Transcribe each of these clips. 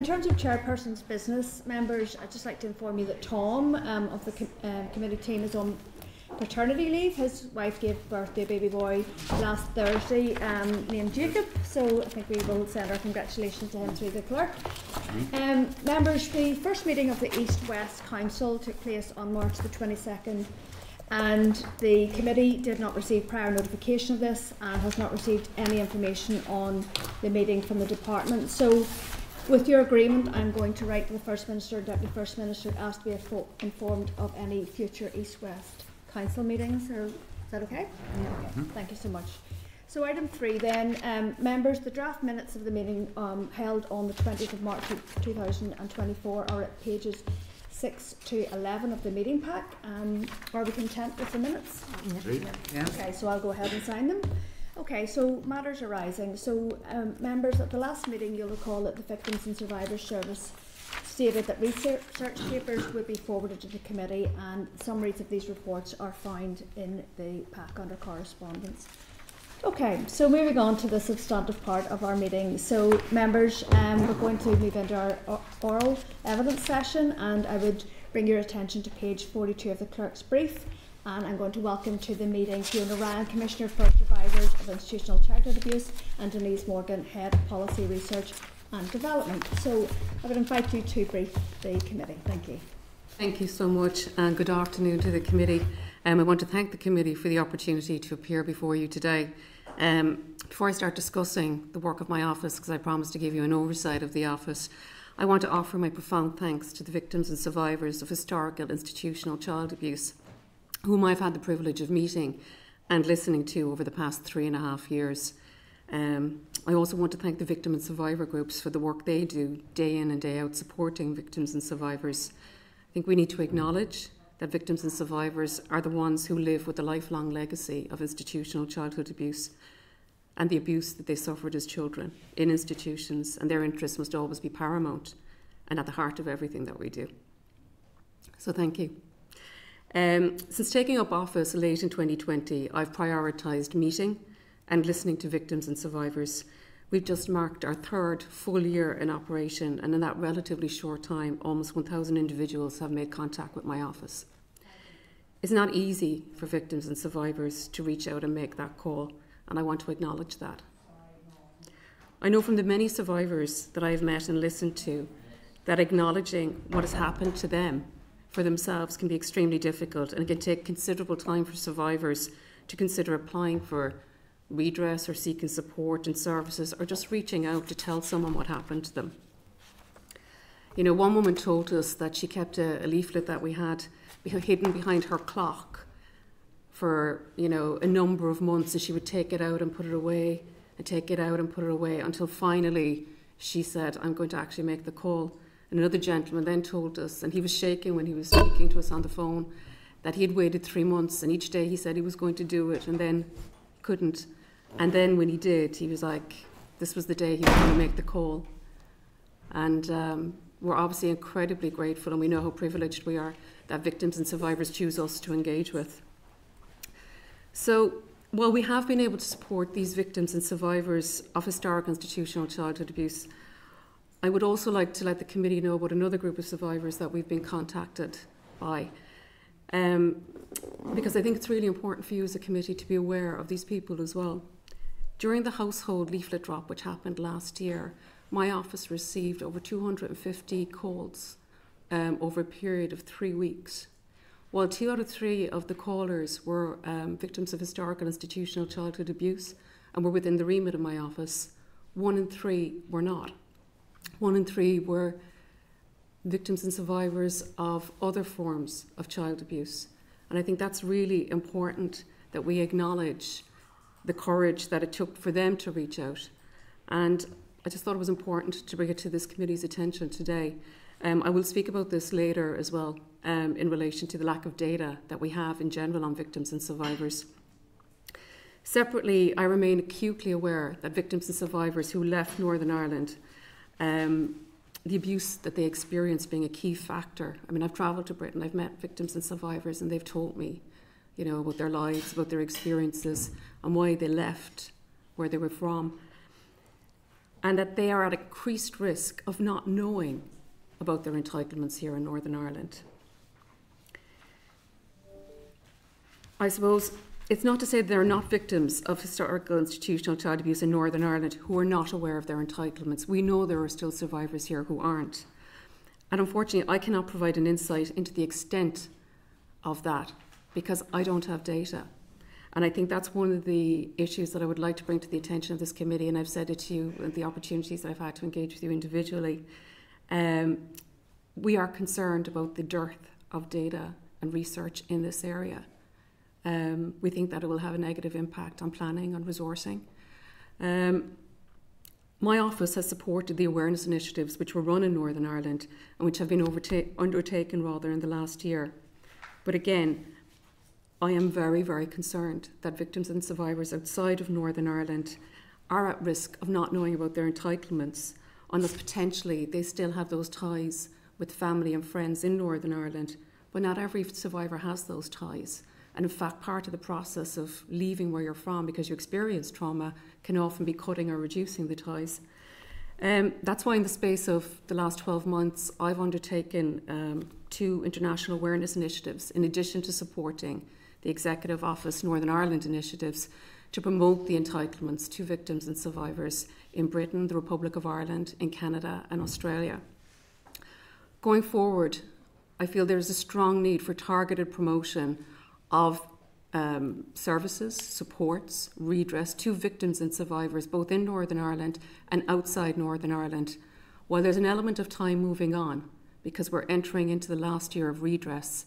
In terms of chairperson's business, members, I'd just like to inform you that Tom um, of the com uh, committee team is on paternity leave. His wife gave birth to a baby boy last Thursday um, named Jacob, so I think we will send our congratulations to him through the clerk. Um, members, the first meeting of the East West Council took place on March the 22nd and the committee did not receive prior notification of this and has not received any information on the meeting from the department. So with your agreement, I'm going to write to the First Minister and Deputy First Minister to ask to be informed of any future East-West Council meetings. Or, is that okay? Yeah. Okay. Mm -hmm. Thank you so much. So item three then, um, members, the draft minutes of the meeting um, held on the 20th of March 2024 are at pages 6 to 11 of the meeting pack. Um, are we content with the minutes? Yeah. yeah. Okay, so I'll go ahead and sign them. Okay, so matters arising. So, um, members, at the last meeting, you'll recall that the Victims and Survivors Service stated that research papers would be forwarded to the committee, and summaries of these reports are found in the pack under correspondence. Okay, so moving on to the substantive part of our meeting. So, members, um, we're going to move into our oral evidence session, and I would bring your attention to page 42 of the clerk's brief and I'm going to welcome to the meeting Fiona Ryan, Commissioner for Survivors of Institutional Childhood Abuse, and Denise Morgan, Head of Policy Research and Development. So I would invite you to brief the committee. Thank you. Thank you so much, and good afternoon to the committee. Um, I want to thank the committee for the opportunity to appear before you today. Um, before I start discussing the work of my office, because I promised to give you an oversight of the office, I want to offer my profound thanks to the victims and survivors of historical institutional child abuse whom I've had the privilege of meeting and listening to over the past three and a half years. Um, I also want to thank the victim and survivor groups for the work they do day in and day out supporting victims and survivors. I think we need to acknowledge that victims and survivors are the ones who live with the lifelong legacy of institutional childhood abuse and the abuse that they suffered as children in institutions, and their interests must always be paramount and at the heart of everything that we do. So, thank you. Um, since taking up office late in 2020, I've prioritised meeting and listening to victims and survivors. We've just marked our third full year in operation, and in that relatively short time, almost 1,000 individuals have made contact with my office. It's not easy for victims and survivors to reach out and make that call, and I want to acknowledge that. I know from the many survivors that I have met and listened to that acknowledging what has happened to them for themselves can be extremely difficult and it can take considerable time for survivors to consider applying for redress or seeking support and services or just reaching out to tell someone what happened to them. You know, one woman told us that she kept a, a leaflet that we had hidden behind her clock for, you know, a number of months and she would take it out and put it away and take it out and put it away until finally she said, I'm going to actually make the call. And another gentleman then told us, and he was shaking when he was speaking to us on the phone, that he had waited three months and each day he said he was going to do it and then couldn't. And then when he did, he was like, this was the day he was going to make the call. And um, we're obviously incredibly grateful and we know how privileged we are that victims and survivors choose us to engage with. So while we have been able to support these victims and survivors of historic institutional childhood abuse, I would also like to let the committee know about another group of survivors that we've been contacted by. Um, because I think it's really important for you as a committee to be aware of these people as well. During the household leaflet drop, which happened last year, my office received over 250 calls um, over a period of three weeks. While two out of three of the callers were um, victims of historical institutional childhood abuse and were within the remit of my office, one in three were not. One in three were victims and survivors of other forms of child abuse. And I think that's really important that we acknowledge the courage that it took for them to reach out. And I just thought it was important to bring it to this committee's attention today. Um, I will speak about this later as well um, in relation to the lack of data that we have in general on victims and survivors. Separately, I remain acutely aware that victims and survivors who left Northern Ireland um, the abuse that they experience being a key factor. I mean, I've travelled to Britain, I've met victims and survivors, and they've told me, you know, about their lives, about their experiences, and why they left where they were from. and that they are at increased risk of not knowing about their entitlements here in Northern Ireland. I suppose it's not to say there are not victims of historical institutional child abuse in Northern Ireland who are not aware of their entitlements. We know there are still survivors here who aren't. And unfortunately, I cannot provide an insight into the extent of that because I don't have data. And I think that's one of the issues that I would like to bring to the attention of this committee, and I've said it to you and the opportunities that I've had to engage with you individually. Um, we are concerned about the dearth of data and research in this area. Um, we think that it will have a negative impact on planning and resourcing. Um, my office has supported the awareness initiatives which were run in Northern Ireland and which have been undertaken rather in the last year. But again, I am very, very concerned that victims and survivors outside of Northern Ireland are at risk of not knowing about their entitlements, unless potentially they still have those ties with family and friends in Northern Ireland. But not every survivor has those ties. And in fact, part of the process of leaving where you're from because you experience trauma can often be cutting or reducing the ties. Um, that's why, in the space of the last 12 months, I've undertaken um, two international awareness initiatives in addition to supporting the Executive Office Northern Ireland initiatives to promote the entitlements to victims and survivors in Britain, the Republic of Ireland, in Canada, and Australia. Going forward, I feel there is a strong need for targeted promotion of um, services, supports, redress to victims and survivors, both in Northern Ireland and outside Northern Ireland. While there's an element of time moving on, because we're entering into the last year of redress,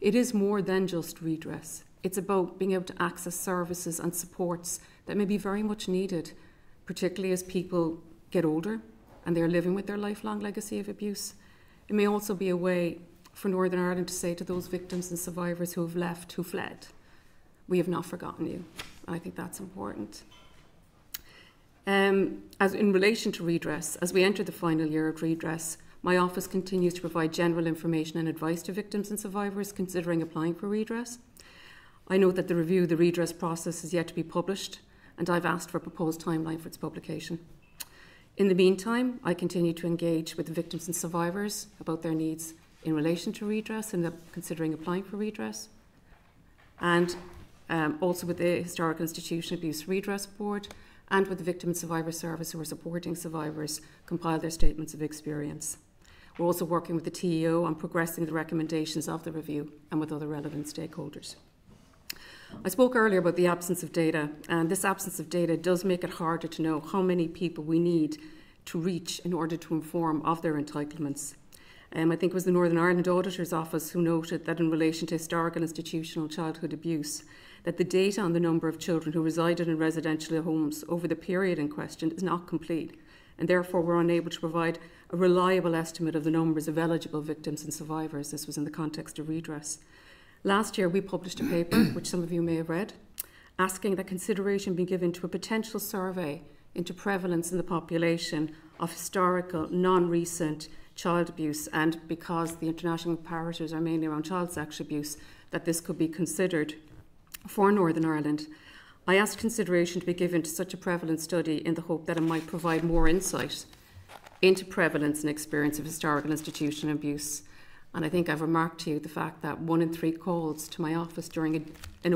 it is more than just redress. It's about being able to access services and supports that may be very much needed, particularly as people get older and they're living with their lifelong legacy of abuse. It may also be a way for Northern Ireland to say to those victims and survivors who have left, who fled, we have not forgotten you. I think that's important. Um, as in relation to redress, as we enter the final year of redress, my office continues to provide general information and advice to victims and survivors considering applying for redress. I note that the review of the redress process is yet to be published, and I've asked for a proposed timeline for its publication. In the meantime, I continue to engage with victims and survivors about their needs in relation to redress and considering applying for redress, and um, also with the Historical Institution Abuse Redress Board and with the Victim and Survivor Service who are supporting survivors compile their statements of experience. We're also working with the TEO on progressing the recommendations of the review and with other relevant stakeholders. I spoke earlier about the absence of data, and this absence of data does make it harder to know how many people we need to reach in order to inform of their entitlements. Um, I think it was the Northern Ireland Auditor's Office who noted that in relation to historical institutional childhood abuse, that the data on the number of children who resided in residential homes over the period in question is not complete, and therefore were unable to provide a reliable estimate of the numbers of eligible victims and survivors. This was in the context of redress. Last year, we published a paper, which some of you may have read, asking that consideration be given to a potential survey into prevalence in the population of historical, non recent child abuse, and because the international comparators are mainly around child sexual abuse, that this could be considered for Northern Ireland. I asked consideration to be given to such a prevalent study in the hope that it might provide more insight into prevalence and experience of historical institutional abuse. And I think I've remarked to you the fact that one in three calls to my office during, a, in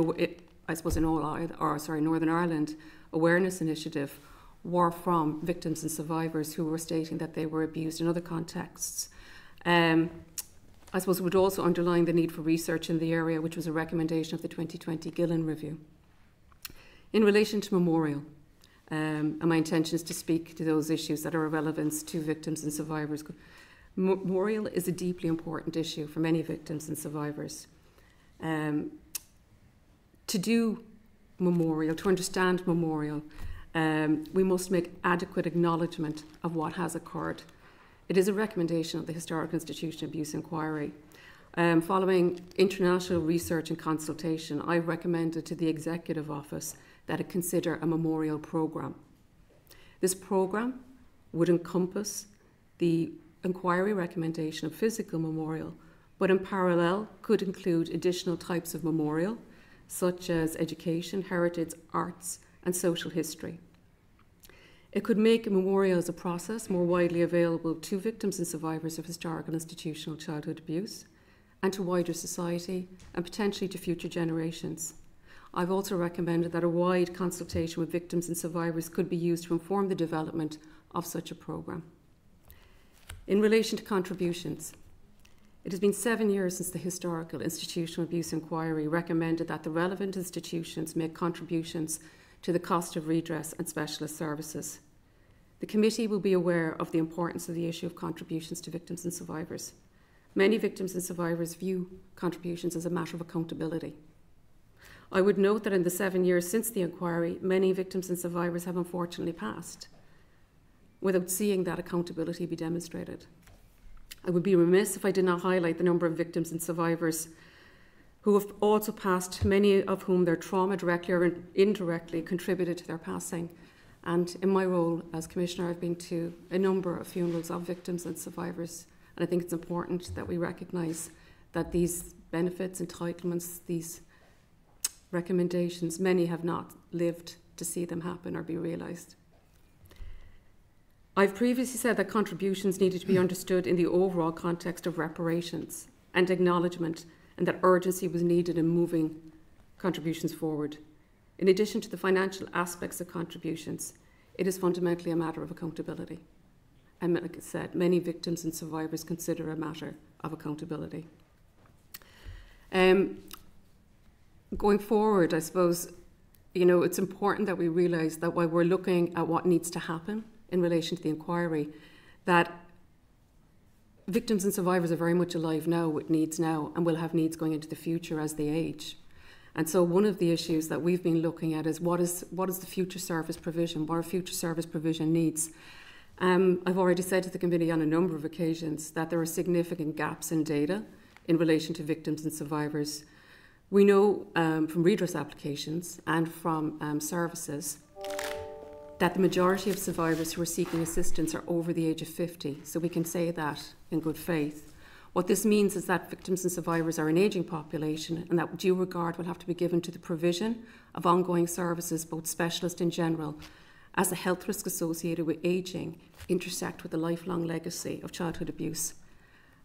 suppose, in all or sorry, Northern Ireland awareness initiative were from victims and survivors who were stating that they were abused in other contexts. Um, I suppose would also underline the need for research in the area, which was a recommendation of the 2020 Gillen Review. In relation to memorial, um, and my intention is to speak to those issues that are of relevance to victims and survivors. Memorial is a deeply important issue for many victims and survivors. Um, to do memorial, to understand memorial, um, we must make adequate acknowledgement of what has occurred. It is a recommendation of the Historical Institution Abuse Inquiry. Um, following international research and consultation, I recommended to the Executive Office that it consider a memorial programme. This programme would encompass the inquiry recommendation of physical memorial, but in parallel could include additional types of memorial, such as education, heritage, arts, and social history. It could make a memorial as a process more widely available to victims and survivors of historical institutional childhood abuse and to wider society and potentially to future generations. I've also recommended that a wide consultation with victims and survivors could be used to inform the development of such a programme. In relation to contributions, it has been seven years since the Historical Institutional Abuse Inquiry recommended that the relevant institutions make contributions to the cost of redress and specialist services. The committee will be aware of the importance of the issue of contributions to victims and survivors. Many victims and survivors view contributions as a matter of accountability. I would note that in the seven years since the inquiry, many victims and survivors have unfortunately passed without seeing that accountability be demonstrated. I would be remiss if I did not highlight the number of victims and survivors who have also passed, many of whom their trauma directly or indirectly contributed to their passing. And in my role as Commissioner, I've been to a number of funerals of victims and survivors. And I think it's important that we recognise that these benefits, entitlements, these recommendations, many have not lived to see them happen or be realised. I've previously said that contributions needed to be understood in the overall context of reparations and acknowledgement, and that urgency was needed in moving contributions forward. In addition to the financial aspects of contributions, it is fundamentally a matter of accountability. And like I said, many victims and survivors consider a matter of accountability. Um, going forward, I suppose, you know, it's important that we realise that while we're looking at what needs to happen in relation to the inquiry that victims and survivors are very much alive now with needs now and will have needs going into the future as they age. And so one of the issues that we've been looking at is what is what is the future service provision, what are future service provision needs. Um, I've already said to the committee on a number of occasions that there are significant gaps in data in relation to victims and survivors. We know um, from redress applications and from um, services that the majority of survivors who are seeking assistance are over the age of 50, so we can say that in good faith. What this means is that victims and survivors are an ageing population and that due regard will have to be given to the provision of ongoing services, both specialist and general, as the health risks associated with ageing intersect with the lifelong legacy of childhood abuse.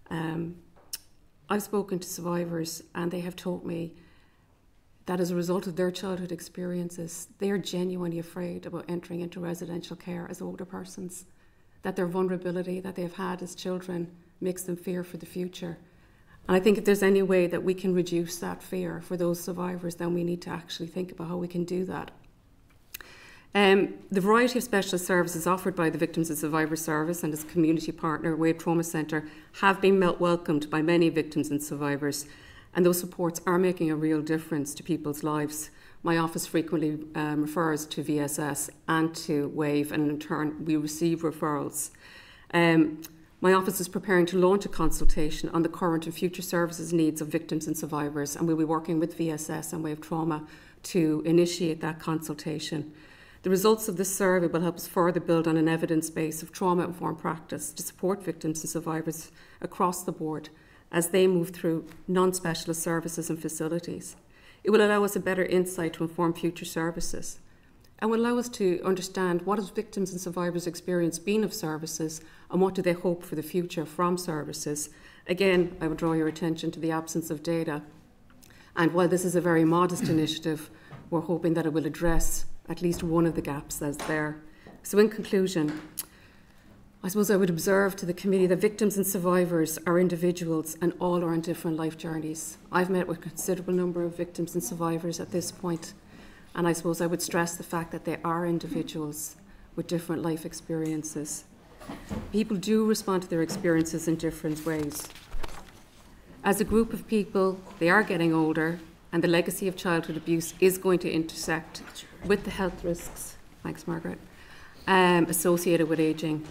Um, I've spoken to survivors and they have told me that as a result of their childhood experiences, they are genuinely afraid about entering into residential care as older persons, that their vulnerability that they've had as children makes them fear for the future. And I think if there's any way that we can reduce that fear for those survivors, then we need to actually think about how we can do that. Um, the variety of specialist services offered by the Victims and Survivors Service and its community partner, Wave Trauma Centre, have been welcomed by many victims and survivors and those supports are making a real difference to people's lives. My office frequently um, refers to VSS and to WAVE, and in turn, we receive referrals. Um, my office is preparing to launch a consultation on the current and future services needs of victims and survivors, and we'll be working with VSS and Wave Trauma to initiate that consultation. The results of this survey will help us further build on an evidence base of trauma informed practice to support victims and survivors across the board as they move through non specialist services and facilities. It will allow us a better insight to inform future services and will allow us to understand what has victims and survivors' experience been of services and what do they hope for the future from services. Again, I would draw your attention to the absence of data. And while this is a very modest initiative, we're hoping that it will address at least one of the gaps that's there. So, in conclusion, I suppose I would observe to the committee that victims and survivors are individuals and all are on different life journeys. I've met with a considerable number of victims and survivors at this point, and I suppose I would stress the fact that they are individuals with different life experiences. People do respond to their experiences in different ways. As a group of people, they are getting older, and the legacy of childhood abuse is going to intersect with the health risks, thanks, Margaret, um, associated with ageing.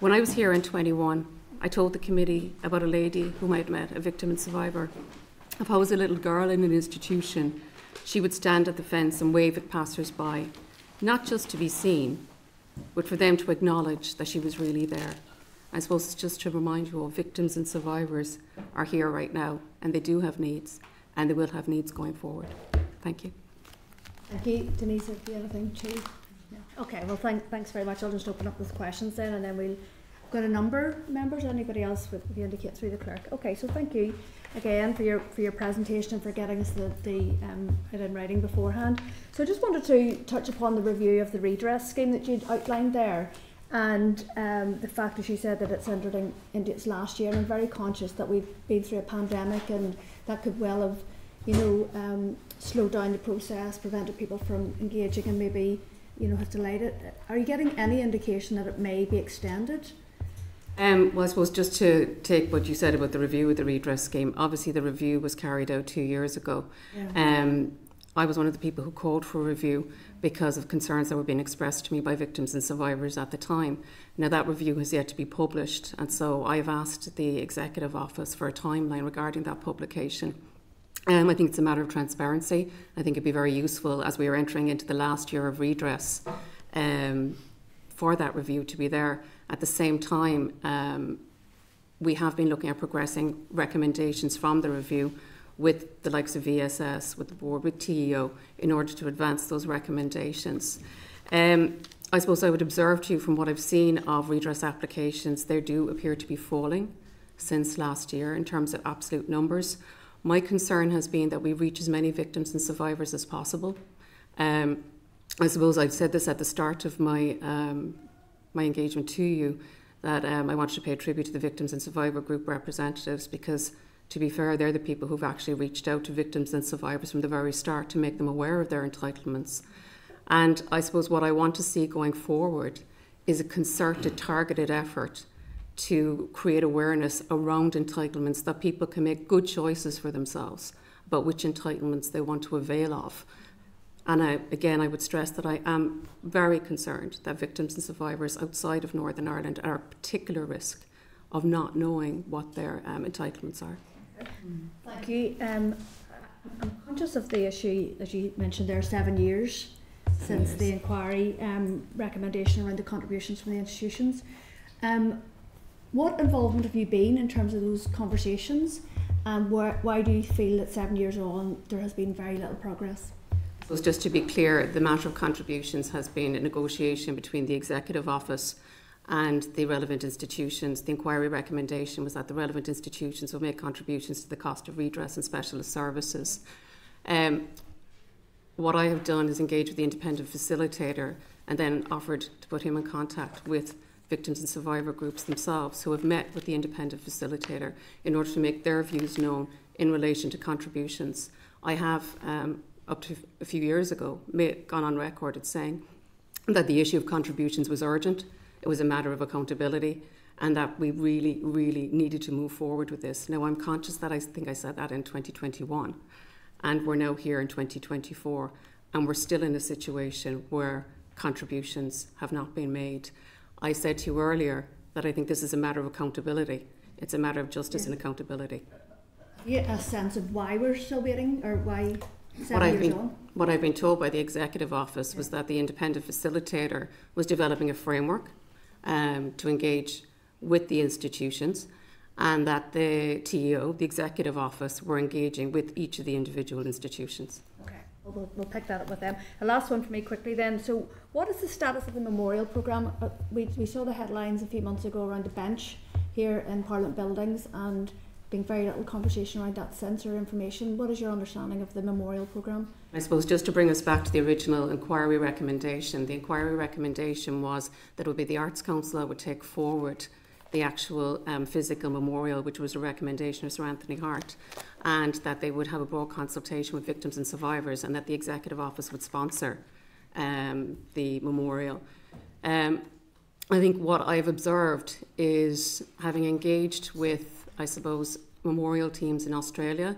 When I was here in 21, I told the committee about a lady whom I had met, a victim and survivor, of how, as a little girl in an institution, she would stand at the fence and wave at passers by, not just to be seen, but for them to acknowledge that she was really there. I suppose it's just to remind you all victims and survivors are here right now, and they do have needs, and they will have needs going forward. Thank you. Thank you. Denise, have you anything to? No. Okay, well, thank, thanks very much. I'll just open up with questions then, and then we'll got a number members. Anybody else would you indicate through the clerk? Okay, so thank you again for your for your presentation and for getting us the the um, it in writing beforehand. So I just wanted to touch upon the review of the redress scheme that you'd outlined there. And um, the fact that you said that it's entered in, its last year, and I'm very conscious that we've been through a pandemic, and that could well have, you know, um, slowed down the process, prevented people from engaging, and maybe, you know, have delayed it. Are you getting any indication that it may be extended? Um, well, I suppose just to take what you said about the review of the redress scheme, obviously the review was carried out two years ago. Yeah. Um, I was one of the people who called for a review because of concerns that were being expressed to me by victims and survivors at the time. Now, that review has yet to be published, and so I have asked the Executive Office for a timeline regarding that publication. Um, I think it's a matter of transparency. I think it'd be very useful as we are entering into the last year of redress um, for that review to be there. At the same time, um, we have been looking at progressing recommendations from the review with the likes of VSS, with the board, with TEO, in order to advance those recommendations. Um, I suppose I would observe to you from what I've seen of redress applications, they do appear to be falling since last year in terms of absolute numbers. My concern has been that we reach as many victims and survivors as possible. Um, I suppose I've said this at the start of my um, my engagement to you that um, I wanted to pay tribute to the victims and survivor group representatives because, to be fair, they're the people who've actually reached out to victims and survivors from the very start to make them aware of their entitlements. And I suppose what I want to see going forward is a concerted, targeted effort to create awareness around entitlements that people can make good choices for themselves about which entitlements they want to avail of. And I, again, I would stress that I am very concerned that victims and survivors outside of Northern Ireland are at particular risk of not knowing what their um, entitlements are. Thank you. Um, I'm conscious of the issue that you mentioned there, seven years since years. the inquiry um, recommendation around the contributions from the institutions. Um, what involvement have you been in terms of those conversations? And where, why do you feel that seven years on there has been very little progress? So just to be clear, the matter of contributions has been a negotiation between the Executive Office and the relevant institutions. The inquiry recommendation was that the relevant institutions will make contributions to the cost of redress and specialist services. Um, what I have done is engage with the independent facilitator and then offered to put him in contact with victims and survivor groups themselves who have met with the independent facilitator in order to make their views known in relation to contributions. I have um, up to a few years ago, gone on record as saying that the issue of contributions was urgent, it was a matter of accountability, and that we really, really needed to move forward with this. Now, I'm conscious that I think I said that in 2021, and we're now here in 2024, and we're still in a situation where contributions have not been made. I said to you earlier that I think this is a matter of accountability. It's a matter of justice Yeah. and accountability. Yeah, a sense of why we're still waiting or why What I've been what I've been told by the executive office was that the independent facilitator was developing a framework um, to engage with the institutions, and that the TEO, the executive office, were engaging with each of the individual institutions. Okay, well, we'll, we'll pick that up with them. A last one for me quickly then. So, what is the status of the memorial programme? Uh, we, we saw the headlines a few months ago around the bench here in Parliament buildings and being very little conversation around that since or information. What is your understanding of the memorial programme? I suppose just to bring us back to the original inquiry recommendation, the inquiry recommendation was that it would be the Arts Council that would take forward the actual um, physical memorial, which was a recommendation of Sir Anthony Hart, and that they would have a broad consultation with victims and survivors, and that the Executive Office would sponsor um, the memorial. Um, I think what I've observed is having engaged with, I suppose, memorial teams in Australia,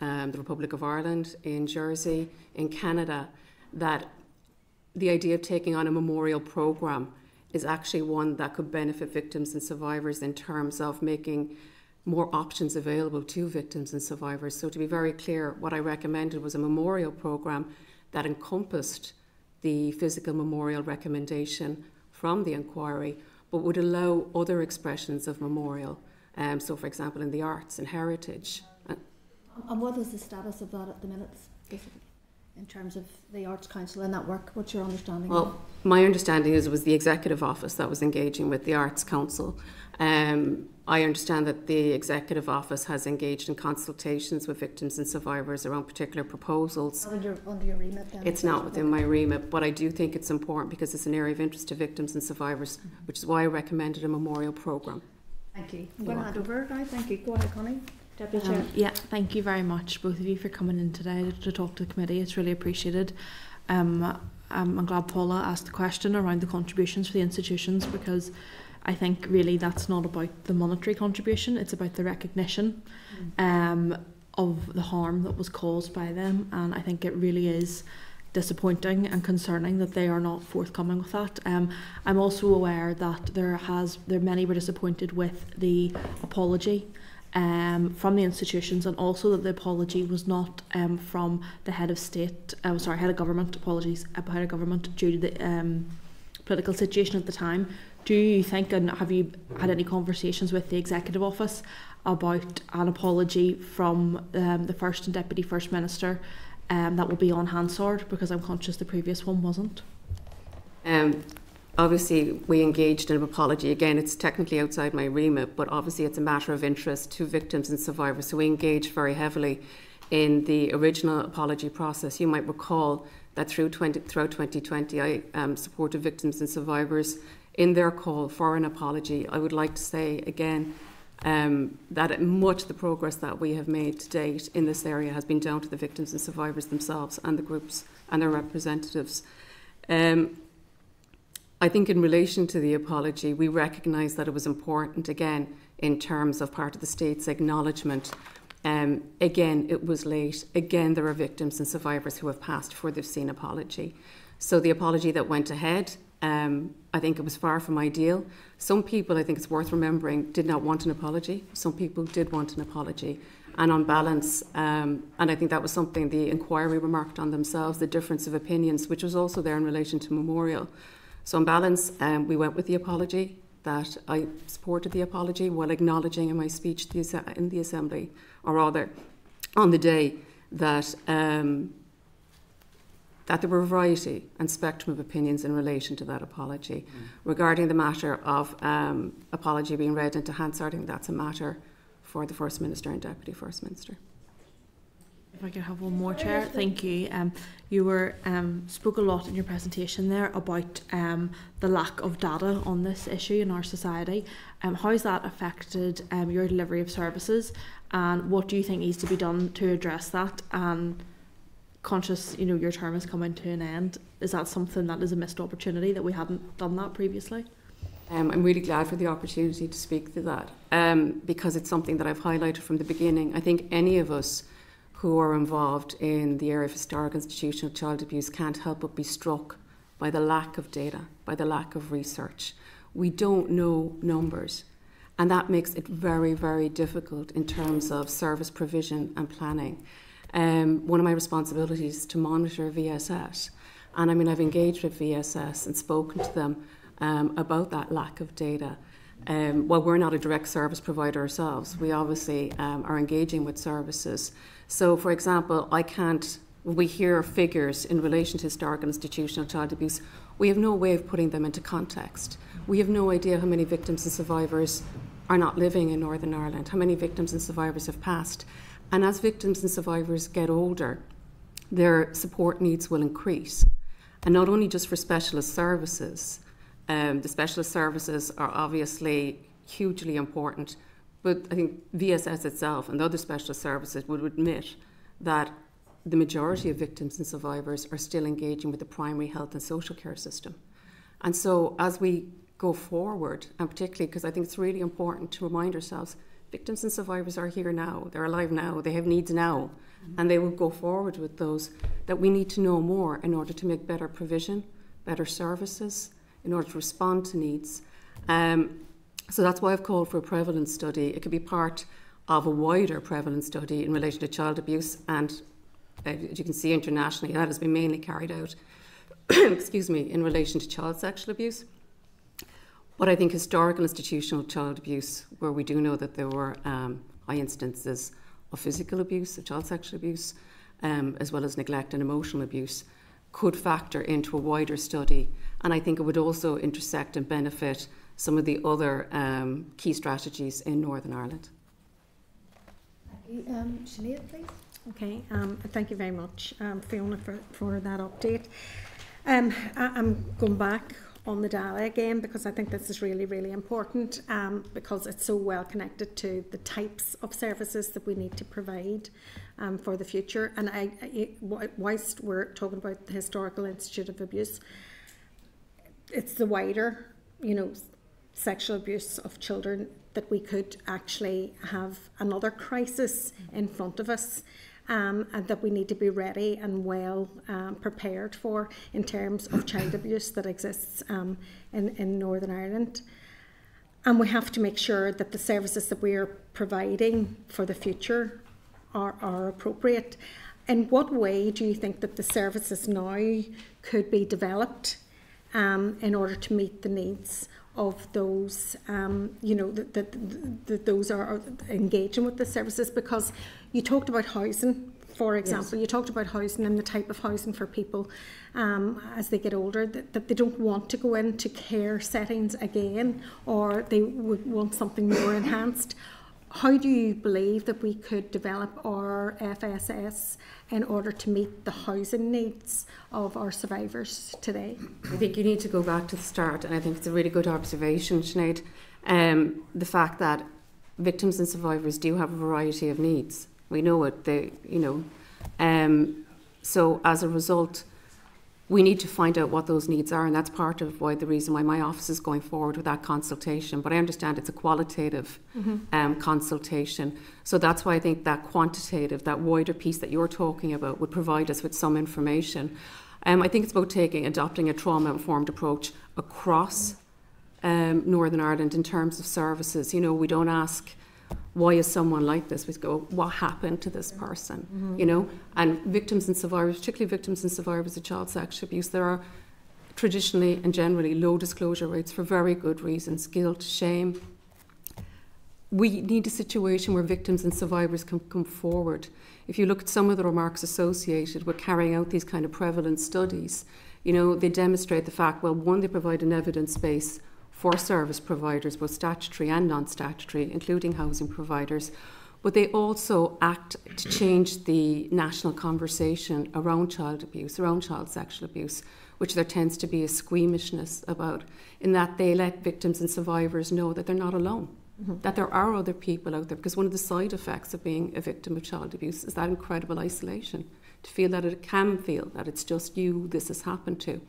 um, the Republic of Ireland, in Jersey, in Canada, that the idea of taking on a memorial program is actually one that could benefit victims and survivors in terms of making more options available to victims and survivors. So, to be very clear, what I recommended was a memorial program that encompassed the physical memorial recommendation from the inquiry, but would allow other expressions of memorial. Um, so, for example, in the arts and heritage. Uh, And what is the status of that at the minute? Basically? in terms of the Arts Council and that work? What's your understanding? Well, my understanding is it was the Executive Office that was engaging with the Arts Council. Um, I understand that the Executive Office has engaged in consultations with victims and survivors around particular proposals. Under, under your remit then? It's not within my remit, but I do think it's important because it's an area of interest to victims and survivors, which is why I recommended a memorial programme. Thank you. I'm going to hand over now. Thank you. Go ahead, Connie. Deputy Chair. Um, yeah, thank you very much, both of you, for coming in today to, talk to the committee. It's really appreciated. Um, um, I'm glad Paula asked the question around the contributions for the institutions because I think really that's not about the monetary contribution, it's about the recognition um, of the harm that was caused by them. And I think it really is disappointing and concerning that they are not forthcoming with that. Um, I'm also aware that there has there many were disappointed with the apology um, from the institutions and also that the apology was not um, from the head of state, uh, sorry, head of government, apologies, uh, head of government due to the um, political situation at the time. Do you think, and have you had any conversations with the executive office about an apology from um, the first and deputy first minister um, that will be on Hansard? Because I'm conscious the previous one wasn't. Um, obviously, we engaged in an apology. Again, it's technically outside my remit, but obviously, it's a matter of interest to victims and survivors. So we engaged very heavily in the original apology process. You might recall that through 20, throughout 2020, I um, supported victims and survivors in their call for an apology. I would like to say again um, that much of the progress that we have made to date in this area has been down to the victims and survivors themselves and the groups and their representatives. Um, I think in relation to the apology, we recognise that it was important again in terms of part of the state's acknowledgement. Um, again, it was late. Again, there are victims and survivors who have passed before they've seen apology. So the apology that went ahead um, I think it was far from ideal. Some people, I think it's worth remembering, did not want an apology. Some people did want an apology. And on balance, um, and I think that was something the inquiry remarked on themselves, the difference of opinions, which was also there in relation to Memorial. So, on balance, um, we went with the apology, that I supported the apology while acknowledging in my speech in the Assembly, or rather on the day, that um, that there were a variety and spectrum of opinions in relation to that apology. Mm. Regarding the matter of um, apology being read into Hansard, I think that's a matter for the First Minister and Deputy First Minister. If I could have one more, Chair. Thank you. Um, you were um, spoke a lot in your presentation there about um, the lack of data on this issue in our society. Um, how has that affected um, your delivery of services, and what do you think needs to be done to address that? And conscious, you know, your term is coming to an end. Is that something that is a missed opportunity that we hadn't done that previously? Um, I'm really glad for the opportunity to speak to that um, because it's something that I've highlighted from the beginning. I think any of us who are involved in the area of historic institutional child abuse can't help but be struck by the lack of data, by the lack of research. We don't know numbers, and that makes it very, very difficult in terms of service provision and planning um, one of my responsibilities to monitor VSS. And I mean, I've engaged with VSS and spoken to them um, about that lack of data. Um, well, we're not a direct service provider ourselves. We obviously um, are engaging with services. So, for example, I can't, we hear figures in relation to historic and institutional child abuse, we have no way of putting them into context. We have no idea how many victims and survivors are not living in Northern Ireland, how many victims and survivors have passed. And as victims and survivors get older, their support needs will increase. And not only just for specialist services, um, the specialist services are obviously hugely important, but I think VSS itself and other specialist services would admit that the majority of victims and survivors are still engaging with the primary health and social care system. And so, as we go forward, and particularly because I think it's really important to remind ourselves victims and survivors are here now, they're alive now, they have needs now, mm-hmm. and they will go forward with those. That we need to know more in order to make better provision, better services, in order to respond to needs. Um, so that's why I've called for a prevalence study. It could be part of a wider prevalence study in relation to child abuse, and uh, as you can see internationally, that has been mainly carried out, excuse me, in relation to child sexual abuse. But I think historical institutional child abuse, where we do know that there were um, high instances of physical abuse, of child sexual abuse, um, as well as neglect and emotional abuse, could factor into a wider study. And I think it would also intersect and benefit some of the other um, key strategies in Northern Ireland. Um, Sinead, please. Okay, um, thank you very much, um, Fiona, for, for that update. Um, I, I'm going back on the data again because I think this is really, really important um, because it's so well connected to the types of services that we need to provide um, for the future. And I, I, whilst we're talking about the Historical Institute of Abuse, it's the wider, you know, sexual abuse of children that we could actually have another crisis in front of us um, and that we need to be ready and well um, prepared for in terms of child abuse that exists um, in, in Northern Ireland. And we have to make sure that the services that we are providing for the future are, are appropriate. In what way do you think that the services now could be developed um, in order to meet the needs of those, um, you know, that, that, that those are, are engaging with the services? Because you talked about housing, for example. Yes. You talked about housing and the type of housing for people um, as they get older, that, that they don't want to go into care settings again or they would want something more enhanced. How do you believe that we could develop our VSS in order to meet the housing needs of our survivors today? I think you need to go back to the start, and I think it's a really good observation, Sinead. Um, the fact that victims and survivors do have a variety of needs. We know it. They, you know, um, so as a result, we need to find out what those needs are, and that's part of why the reason why my office is going forward with that consultation. But I understand it's a qualitative mm-hmm. um, consultation, so that's why I think that quantitative, that wider piece that you're talking about, would provide us with some information. Um, I think it's about taking, adopting a trauma-informed approach across um, Northern Ireland in terms of services. You know, we don't ask why is someone like this? We go, what happened to this person? Mm-hmm. You know, and victims and survivors, particularly victims and survivors of child sexual abuse, there are traditionally and generally low disclosure rates for very good reasons guilt, shame. We need a situation where victims and survivors can come forward. If you look at some of the remarks associated with carrying out these kind of prevalent studies, you know, they demonstrate the fact, well, one, they provide an evidence base for service providers, both statutory and non statutory, including housing providers. But they also act to change the national conversation around child abuse, around child sexual abuse, which there tends to be a squeamishness about, in that they let victims and survivors know that they're not alone. Mm-hmm. That there are other people out there, because one of the side effects of being a victim of child abuse is that incredible isolation. To feel that it can feel that it's just you this has happened to.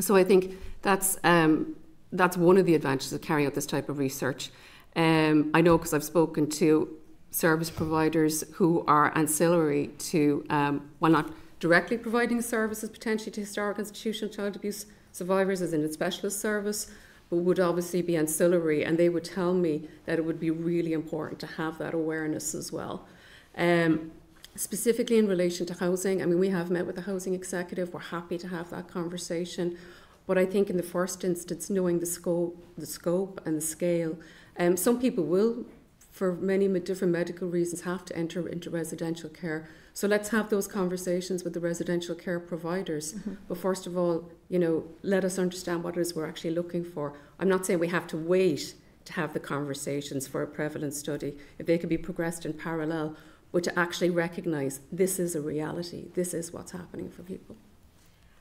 So I think that's um, that's one of the advantages of carrying out this type of research. Um, I know because I've spoken to service providers who are ancillary to, um, while not directly providing services potentially to historic institutional child abuse survivors, as in a specialist service, but would obviously be ancillary, and they would tell me that it would be really important to have that awareness as well. Um, specifically in relation to housing, I mean, we have met with the housing executive. We're happy to have that conversation. But I think in the first instance, knowing the scope, the scope and the scale, um, some people will, for many different medical reasons, have to enter into residential care. So let's have those conversations with the residential care providers. Mm-hmm. But first of all, you know, let us understand what it is we're actually looking for. I'm not saying we have to wait to have the conversations for a prevalence study. If they could be progressed in parallel, but to actually recognise this is a reality, this is what's happening for people.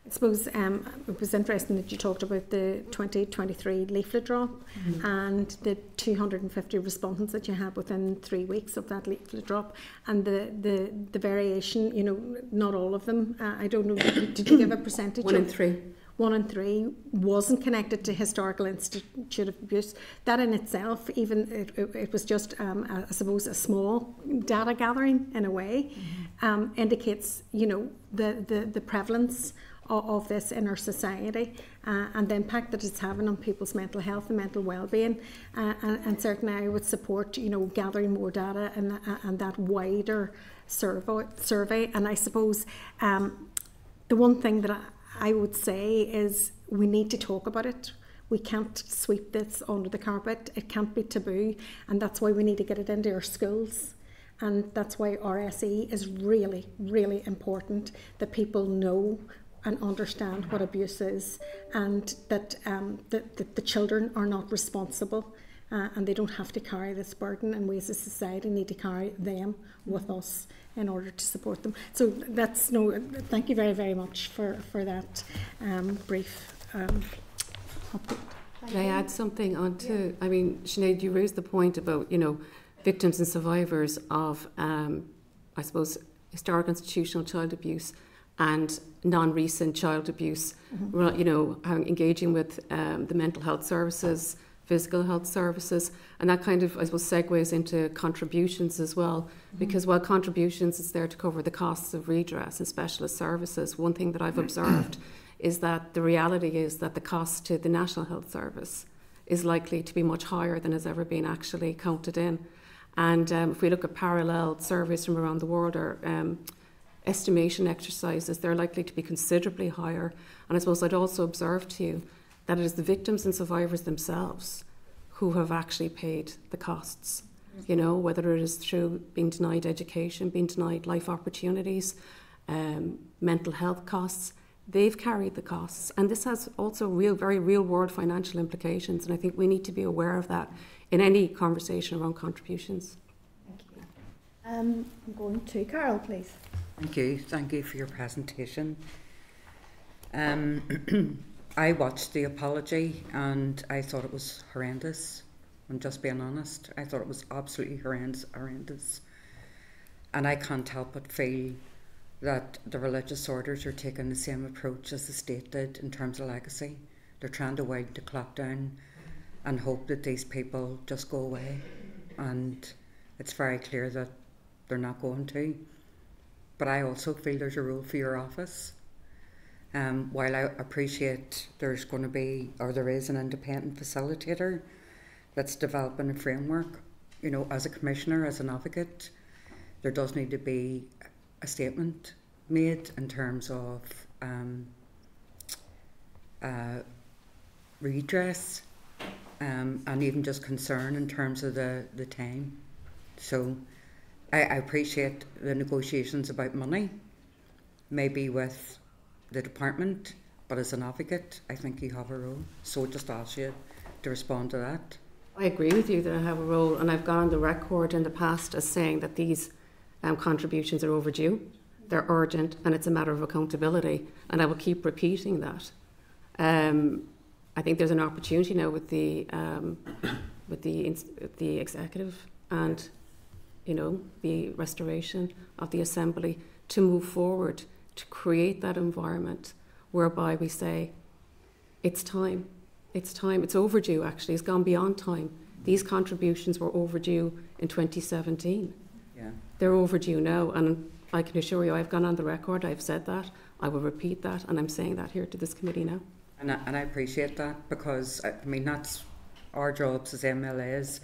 I suppose um, it was interesting that you talked about the 2023 leaflet drop mm-hmm. and the 250 respondents that you had within three weeks of that leaflet drop and the, the, the variation, you know, not all of them. Uh, I don't know, did, you give a percentage? One in three. One in three wasn't connected to Historical Institute of Abuse. That in itself, even it, it, it was just, um, I suppose, a small data gathering in a way, mm-hmm. um, indicates, you know, the, the, the prevalence of, this in our society uh, and the impact that it's having on people's mental health and mental well-being. Uh, and, and, certainly I would support you know gathering more data and, uh, and that wider survey, survey. And I suppose um, the one thing that I, I would say is we need to talk about it. We can't sweep this under the carpet. It can't be taboo. And that's why we need to get it into our schools. And that's why RSE is really, really important that people know and understand what abuse is and that, um, that, that the children are not responsible uh, and they don't have to carry this burden and we as a society need to carry them with us in order to support them. So that's no, thank you very, very much for, for that um, brief um, update. Can I add something on to? I mean, Sinead, you raised the point about you know victims and survivors of, um, I suppose, historic institutional child abuse and non-recent child abuse. Mm-hmm. You know, engaging with um, the mental health services, physical health services, and that kind of, I suppose, segues into contributions as well. Mm-hmm. Because while contributions is there to cover the costs of redress and specialist services, one thing that I've observed is that the reality is that the cost to the National Health Service is likely to be much higher than has ever been actually counted in. And um, if we look at parallel surveys from around the world or um, estimation exercises, they're likely to be considerably higher. And I suppose I'd also observe to you that it is the victims and survivors themselves who have actually paid the costs. You know, whether it is through being denied education, being denied life opportunities, um, mental health costs, they've carried the costs. And this has also real, very real world financial implications. And I think we need to be aware of that in any conversation around contributions. Thank you. Um, I'm going to Carol, please. Thank you. Thank you for your presentation. Um, I watched the apology and I thought it was horrendous. I'm just being honest. I thought it was absolutely horrendous. horrendous. And I can't help but feel that the religious orders are taking the same approach as the state did in terms of legacy. They're trying to wind the clock down and hope that these people just go away. And it's very clear that they're not going to. But I also feel there's a role for your office. Um, while I appreciate there's going to be, or there is an independent facilitator that's developing a framework, you know, as a commissioner, as an advocate, there does need to be a statement made in terms of um, uh, redress um, and even just concern in terms of the, the time. So I, I appreciate the negotiations about money, maybe with the department, but as an advocate, I think you have a role. So just ask you to respond to that. I agree with you that I have a role, and I've gone on the record in the past as saying that these um, contributions are overdue, they're urgent, and it's a matter of accountability. And I will keep repeating that. Um, I think there's an opportunity now with the um, with the the executive and you know the restoration of the assembly to move forward to create that environment whereby we say it's time. It's time. It's overdue actually. It's gone beyond time. These contributions were overdue in 2017 yeah. They're overdue now and I can assure you I've gone on the record I've said that I will repeat that and I'm saying that here to this committee now. And I, and I appreciate that because I mean that's our jobs as MLAs.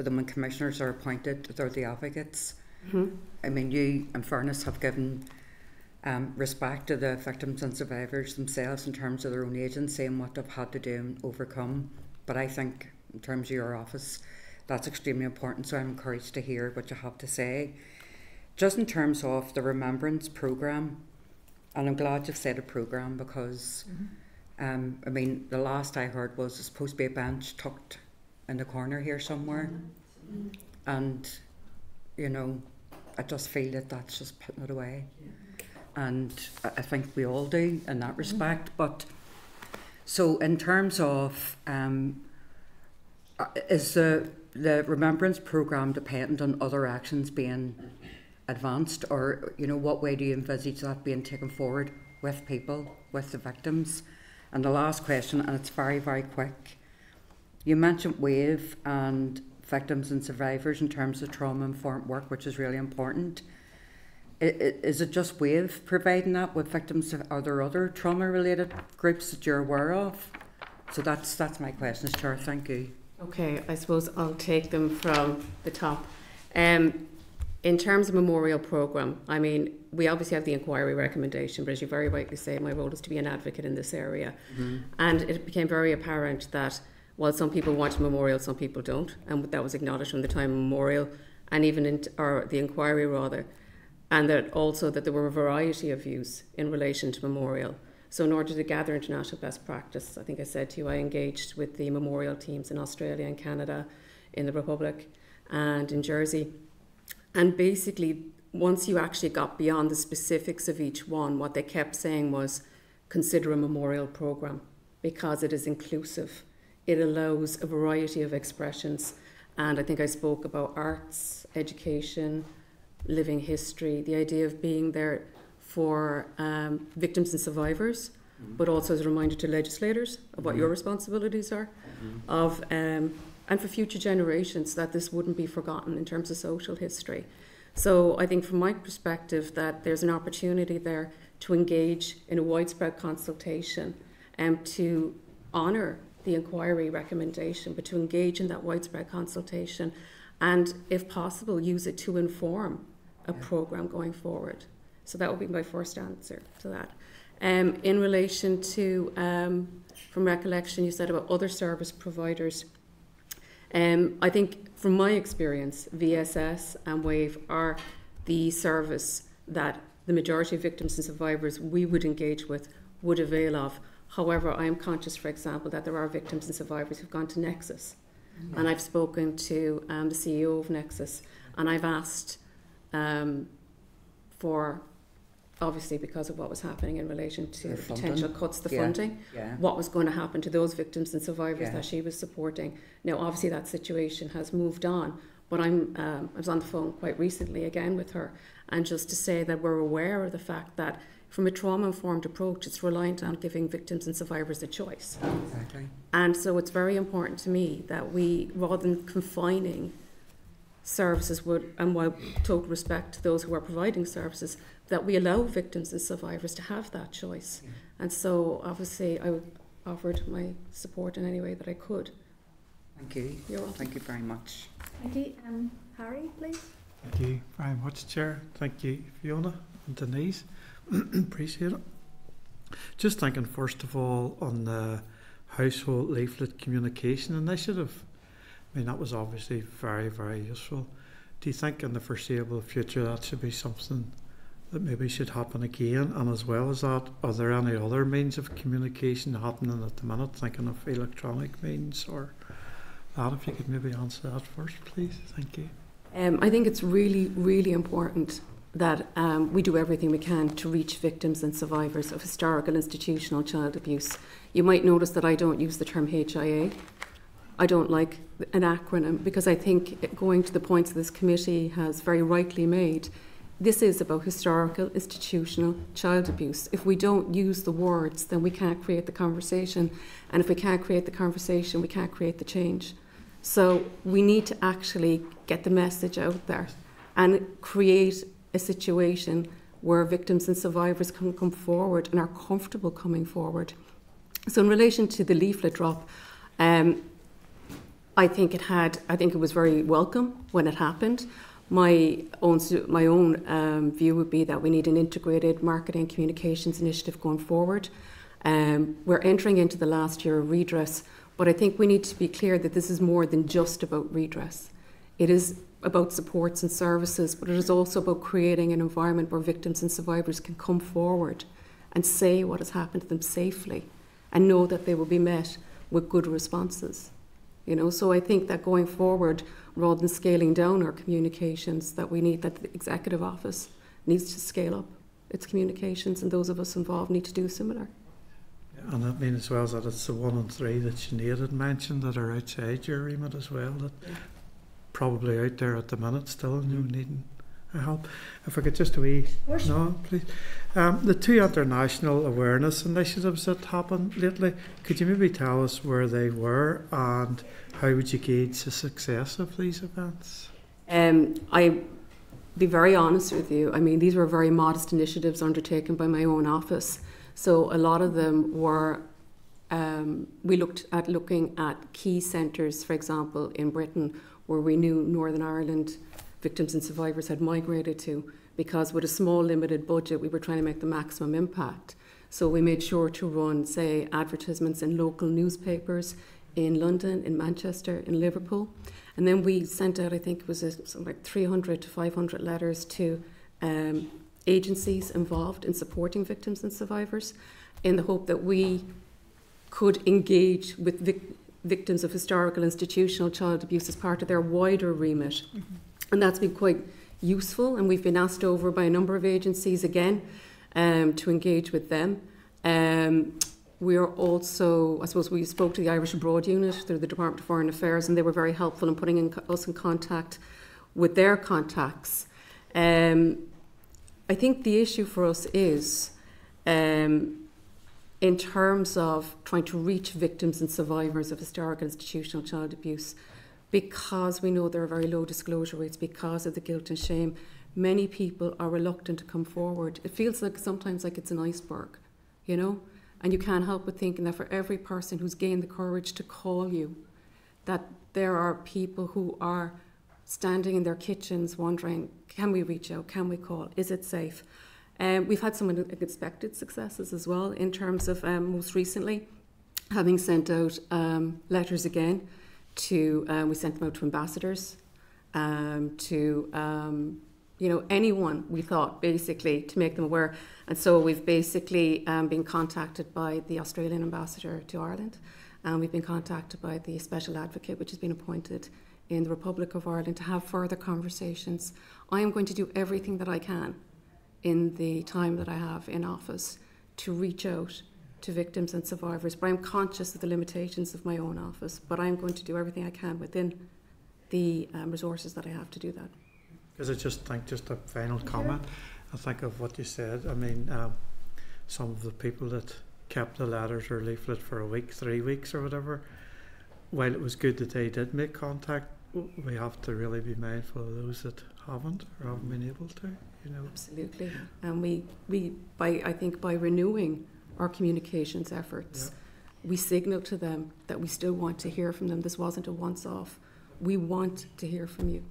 But then when commissioners are appointed, they're the advocates. Mm-hmm. I mean, you, in fairness, have given um, respect to the victims and survivors themselves in terms of their own agency and what they've had to do and overcome. But I think, in terms of your office, that's extremely important. So I'm encouraged to hear what you have to say. Just in terms of the remembrance programme, and I'm glad you've said a programme because. Mm-hmm um, I mean, the last I heard was it's supposed to be a bench tucked in the corner here somewhere, mm-hmm. and you know, I just feel that that's just putting it away, yeah. and I think we all do in that mm-hmm. respect. Mm-hmm. But so, in terms of um, uh, is the the remembrance program dependent on other actions being advanced, or you know, what way do you envisage that being taken forward with people, with the victims? And the last question, and it's very, very quick. You mentioned WAVE and victims and survivors in terms of trauma informed work, which is really important. Is it just WAVE providing that with victims? Are there other trauma related groups that you're aware of? So that's that's my questions, Chair. Thank you. Okay, I suppose I'll take them from the top. Um, in terms of memorial programme, I mean, we obviously have the inquiry recommendation, but as you very rightly say, my role is to be an advocate in this area. Mm-hmm. And it became very apparent that while some people want a memorial, some people don't. And that was acknowledged from the time memorial. and even in, or the inquiry rather, and that also that there were a variety of views in relation to memorial. So in order to gather international best practice, I think I said to you, I engaged with the memorial teams in Australia and Canada, in the Republic, and in Jersey. And basically, once you actually got beyond the specifics of each one, what they kept saying was consider a memorial program because it is inclusive. It allows a variety of expressions. And I think I spoke about arts, education, living history, the idea of being there for um, victims and survivors, mm-hmm. but also as a reminder to legislators of what mm-hmm. your responsibilities are, mm-hmm. of um, and for future generations that this wouldn't be forgotten in terms of social history. So I think from my perspective that there's an opportunity there to engage in a widespread consultation and to honour the inquiry recommendation, but to engage in that widespread consultation and, if possible, use it to inform a programme going forward. So that would be my first answer to that. Um, in relation to, um, from recollection, you said about other service providers. Um, I think, from my experience, VSS and WAVE are the service that the majority of victims and survivors we would engage with would avail of. However, I am conscious, for example, that there are victims and survivors who've gone to Nexus. Mm-hmm. And I've spoken to um, the CEO of Nexus and I've asked um, for obviously because of what was happening in relation to potential cuts to yeah. funding, yeah. what was going to happen to those victims and survivors yeah. that she was supporting. Now, obviously, that situation has moved on, but I'm um, I was on the phone quite recently again with her, and just to say that we're aware of the fact that from a trauma informed approach, it's reliant on giving victims and survivors a choice. Exactly. And so it's very important to me that we, rather than confining services would, and while total respect to those who are providing services, that we allow victims and survivors to have that choice. Yeah. And so, obviously, I offered my support in any way that I could. Thank you. You're welcome. Thank you very much. Thank you. Um, Harry, please. Thank you very much, Chair. Thank you, Fiona and Denise. Appreciate it. Just thinking, first of all, on the household leaflet communication initiative. I mean, that was obviously very, very useful. Do you think in the foreseeable future that should be something that maybe should happen again? And as well as that, are there any other means of communication happening at the minute? Thinking of electronic means or that, if you could maybe answer that first, please. Thank you. Um, I think it's really, really important that um, we do everything we can to reach victims and survivors of historical institutional child abuse. You might notice that I don't use the term HIA. I don't like an acronym because I think going to the points this committee has very rightly made, this is about historical, institutional child abuse. If we don't use the words, then we can't create the conversation. And if we can't create the conversation, we can't create the change. So we need to actually get the message out there and create a situation where victims and survivors can come forward and are comfortable coming forward. So, in relation to the leaflet drop, um, I think it had. I think it was very welcome when it happened. My own my own um, view would be that we need an integrated marketing communications initiative going forward. Um, we're entering into the last year of redress, but I think we need to be clear that this is more than just about redress. It is about supports and services, but it is also about creating an environment where victims and survivors can come forward and say what has happened to them safely and know that they will be met with good responses. You know, so I think that going forward, rather than scaling down our communications, that we need that the executive office needs to scale up its communications, and those of us involved need to do similar. And that means as well as that it's the one and three that Sinead had mentioned that are outside your remit as well, that yeah. Probably out there at the minute still and you needing help. If I could just a wee no, please. Um, the two international awareness initiatives that happened lately, could you maybe tell us where they were and how would you gauge the success of these events? Um, I be very honest with you. I mean, these were very modest initiatives undertaken by my own office. So a lot of them were. Um, we looked at looking at key centres, for example, in Britain, where we knew Northern Ireland victims and survivors had migrated to because with a small limited budget we were trying to make the maximum impact. So we made sure to run, say, advertisements in local newspapers, in London, in Manchester, in Liverpool. And then we sent out, I think it was a, something like 300 to 500 letters to um, agencies involved in supporting victims and survivors in the hope that we could engage with vic- victims of historical institutional child abuse as part of their wider remit. Mm-hmm. And that's been quite useful, and we've been asked over by a number of agencies again um, to engage with them. Um, we are also, I suppose, we spoke to the Irish Abroad Unit through the Department of Foreign Affairs, and they were very helpful in putting in, us in contact with their contacts. Um, I think the issue for us is um, in terms of trying to reach victims and survivors of historical institutional child abuse, because we know there are very low disclosure rates because of the guilt and shame, many people are reluctant to come forward. It feels like sometimes like it's an iceberg, you know? And you can't help but thinking that for every person who's gained the courage to call you, that there are people who are standing in their kitchens wondering, can we reach out? Can we call? Is it safe? Um, we've had some unexpected successes as well in terms of um, most recently having sent out um, letters again to, um, we sent them out to ambassadors, um, to, um, you know, anyone we thought basically to make them aware. And so we've basically been contacted by the Australian ambassador to Ireland, and we've been contacted by the special advocate, which has been appointed in the Republic of Ireland to have further conversations. I am going to do everything that I can in the time that I have in office to reach out to victims and survivors. But I'm conscious of the limitations of my own office, but I'm going to do everything I can within the um, resources that I have to do that. Because I just think, just a final comment, I think of what you said. I mean, um, some of the people that kept the letters or leaflet for a week, three weeks, or whatever, while it was good that they did make contact, we have to really be mindful of those that haven't or haven't been able to you know. Absolutely. And we, we by I think by renewing our communications efforts, yeah. we signal to them that we still want to hear from them. This wasn't a once off. We want to hear from you.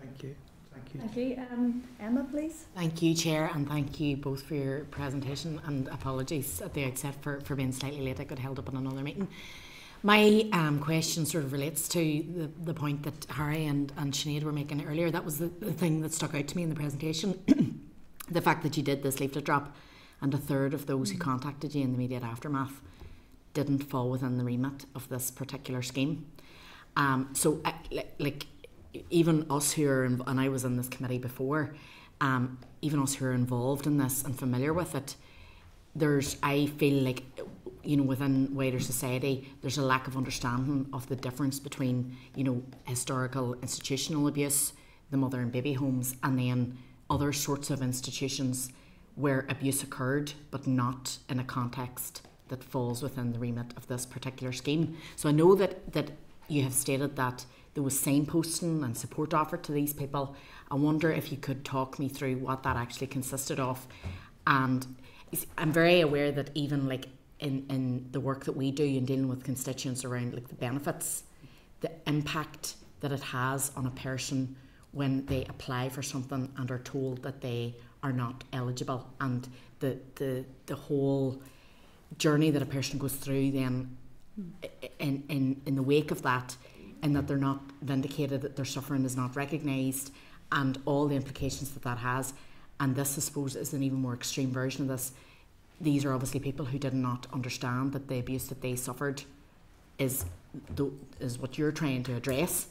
Thank you. Thank you. Thank you. Um, Emma, please. Thank you, Chair, and thank you both for your presentation. And apologies at the outset for, for being slightly late. I got held up on another meeting. My um, question sort of relates to the, the point that Harry and, and Sinead were making earlier. That was the, the thing that stuck out to me in the presentation. the fact that you did this leaflet drop and a third of those who mm. contacted you in the immediate aftermath didn't fall within the remit of this particular scheme. Um, so, uh, like, like, even us who are, and I was in this committee before, um, even us who are involved in this and familiar with it, there's, I feel like you know, within wider society, there's a lack of understanding of the difference between, you know, historical institutional abuse, the mother and baby homes, and then other sorts of institutions where abuse occurred, but not in a context that falls within the remit of this particular scheme. So I know that that you have stated that there was signposting and support offered to these people. I wonder if you could talk me through what that actually consisted of, and I'm very aware that even like in, in the work that we do in dealing with constituents around like the benefits, the impact that it has on a person when they apply for something and are told that they are not eligible. And the the, the whole journey that a person goes through then in, in, in the wake of that and that they're not vindicated that their suffering is not recognised and all the implications that that has. And this I suppose is an even more extreme version of this these are obviously people who did not understand that the abuse that they suffered is the, is what you're trying to address.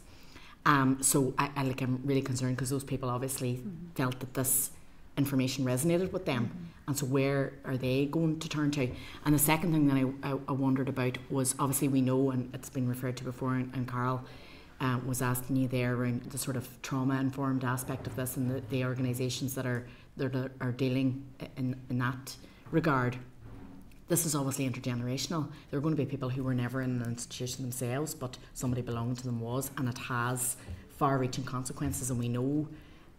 Um, so I, I like I'm really concerned because those people obviously mm-hmm. felt that this information resonated with them, mm-hmm. and so where are they going to turn to? And the second thing that I, I, I wondered about was obviously we know, and it's been referred to before, and, and Carl. Uh, was asking you there around the sort of trauma informed aspect of this and the, the organisations that are that are, are dealing in, in that regard. This is obviously intergenerational. There are going to be people who were never in an institution themselves, but somebody belonging to them was, and it has far-reaching consequences. And we know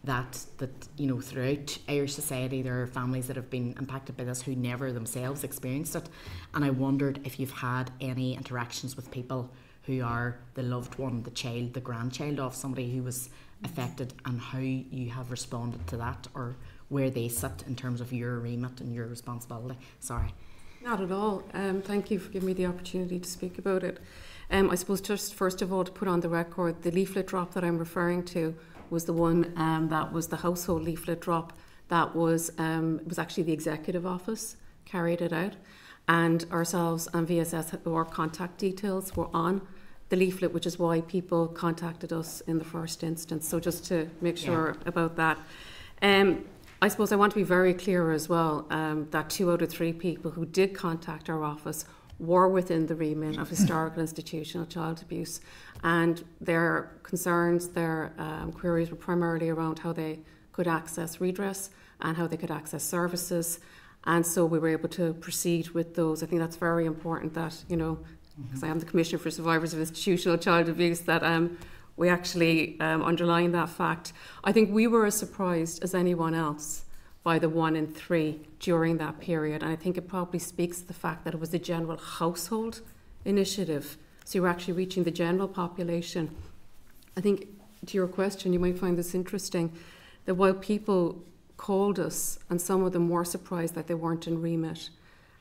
that that you know throughout Irish society there are families that have been impacted by this who never themselves experienced it. And I wondered if you've had any interactions with people who are the loved one, the child, the grandchild of somebody who was affected, and how you have responded to that, or where they sit in terms of your remit and your responsibility. Sorry. Not at all. Um, thank you for giving me the opportunity to speak about it. Um, I suppose just first of all to put on the record, the leaflet drop that I'm referring to was the one um, that was the household leaflet drop. That was um, it was actually the executive office carried it out, and ourselves and VSS our contact details were on the leaflet, which is why people contacted us in the first instance. So just to make sure yeah. about that. Um, I suppose I want to be very clear as well um, that two out of three people who did contact our office were within the remit of historical institutional child abuse, and their concerns, their um, queries were primarily around how they could access redress and how they could access services. And so we were able to proceed with those. I think that's very important that, you know, because mm-hmm. I am the Commissioner for Survivors of Institutional Child Abuse, that um, we actually um, underline that fact. I think we were as surprised as anyone else by the one in three during that period. And I think it probably speaks to the fact that it was a general household initiative. So you're actually reaching the general population. I think to your question, you might find this interesting that while people called us, and some of them were surprised that they weren't in remit,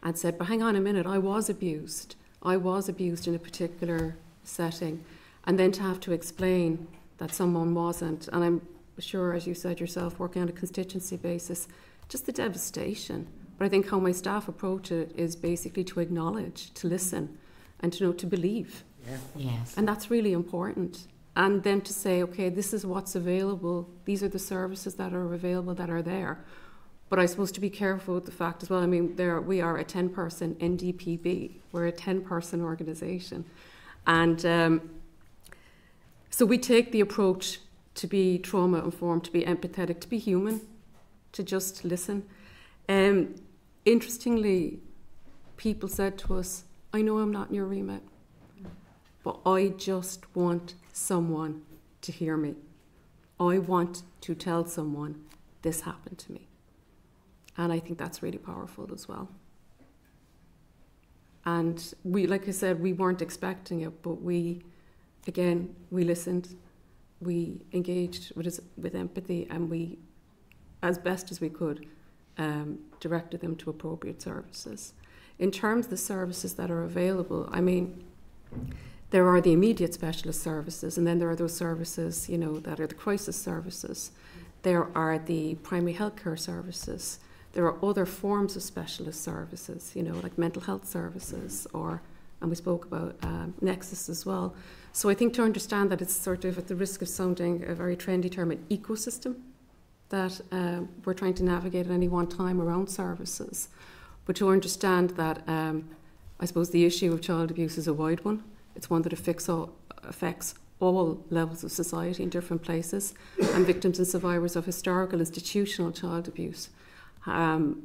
and said, But hang on a minute, I was abused. I was abused in a particular setting and then to have to explain that someone wasn't. And I'm sure, as you said yourself, working on a constituency basis, just the devastation. But I think how my staff approach it is basically to acknowledge, to listen, and to know to believe. Yeah. Yes. And that's really important. And then to say, okay, this is what's available. These are the services that are available that are there. But I suppose to be careful with the fact as well. I mean, there we are a ten-person NDPB. We're a ten-person organisation, and um, so we take the approach to be trauma informed, to be empathetic, to be human, to just listen. Um, interestingly, people said to us, I know I'm not in your remit, but I just want someone to hear me. I want to tell someone this happened to me. And I think that's really powerful as well. And we, like I said, we weren't expecting it, but we again, we listened, we engaged with, with empathy, and we, as best as we could, um, directed them to appropriate services. In terms of the services that are available, I mean, there are the immediate specialist services, and then there are those services, you know, that are the crisis services. There are the primary healthcare services. There are other forms of specialist services, you know, like mental health services, or, and we spoke about um, Nexus as well. So I think to understand that it's sort of at the risk of sounding a very trendy term, an ecosystem that uh, we're trying to navigate at any one time around services. But to understand that um, I suppose the issue of child abuse is a wide one. It's one that affects all, affects all levels of society in different places, and victims and survivors of historical institutional child abuse um,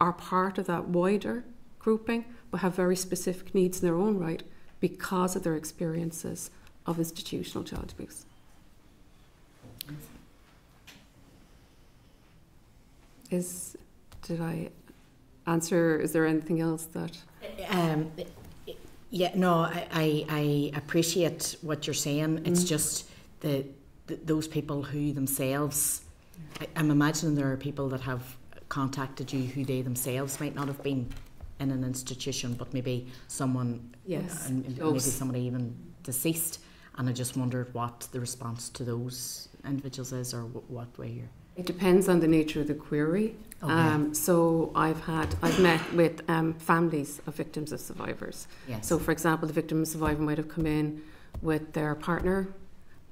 are part of that wider grouping, but have very specific needs in their own right because of their experiences of institutional child abuse. Is did I answer? Is there anything else that? Um, yeah, no, I, I, I appreciate what you're saying. It's mm. just the, the, those people who themselves. I, I'm imagining there are people that have contacted you who they themselves might not have been in an institution, but maybe someone, yes, and maybe somebody even deceased. And I just wondered what the response to those individuals is, or what way you're. It depends on the nature of the query. Okay. Um, so I've had I've met with um, families of victims of survivors. Yes. So for example, the victim of survivor might have come in with their partner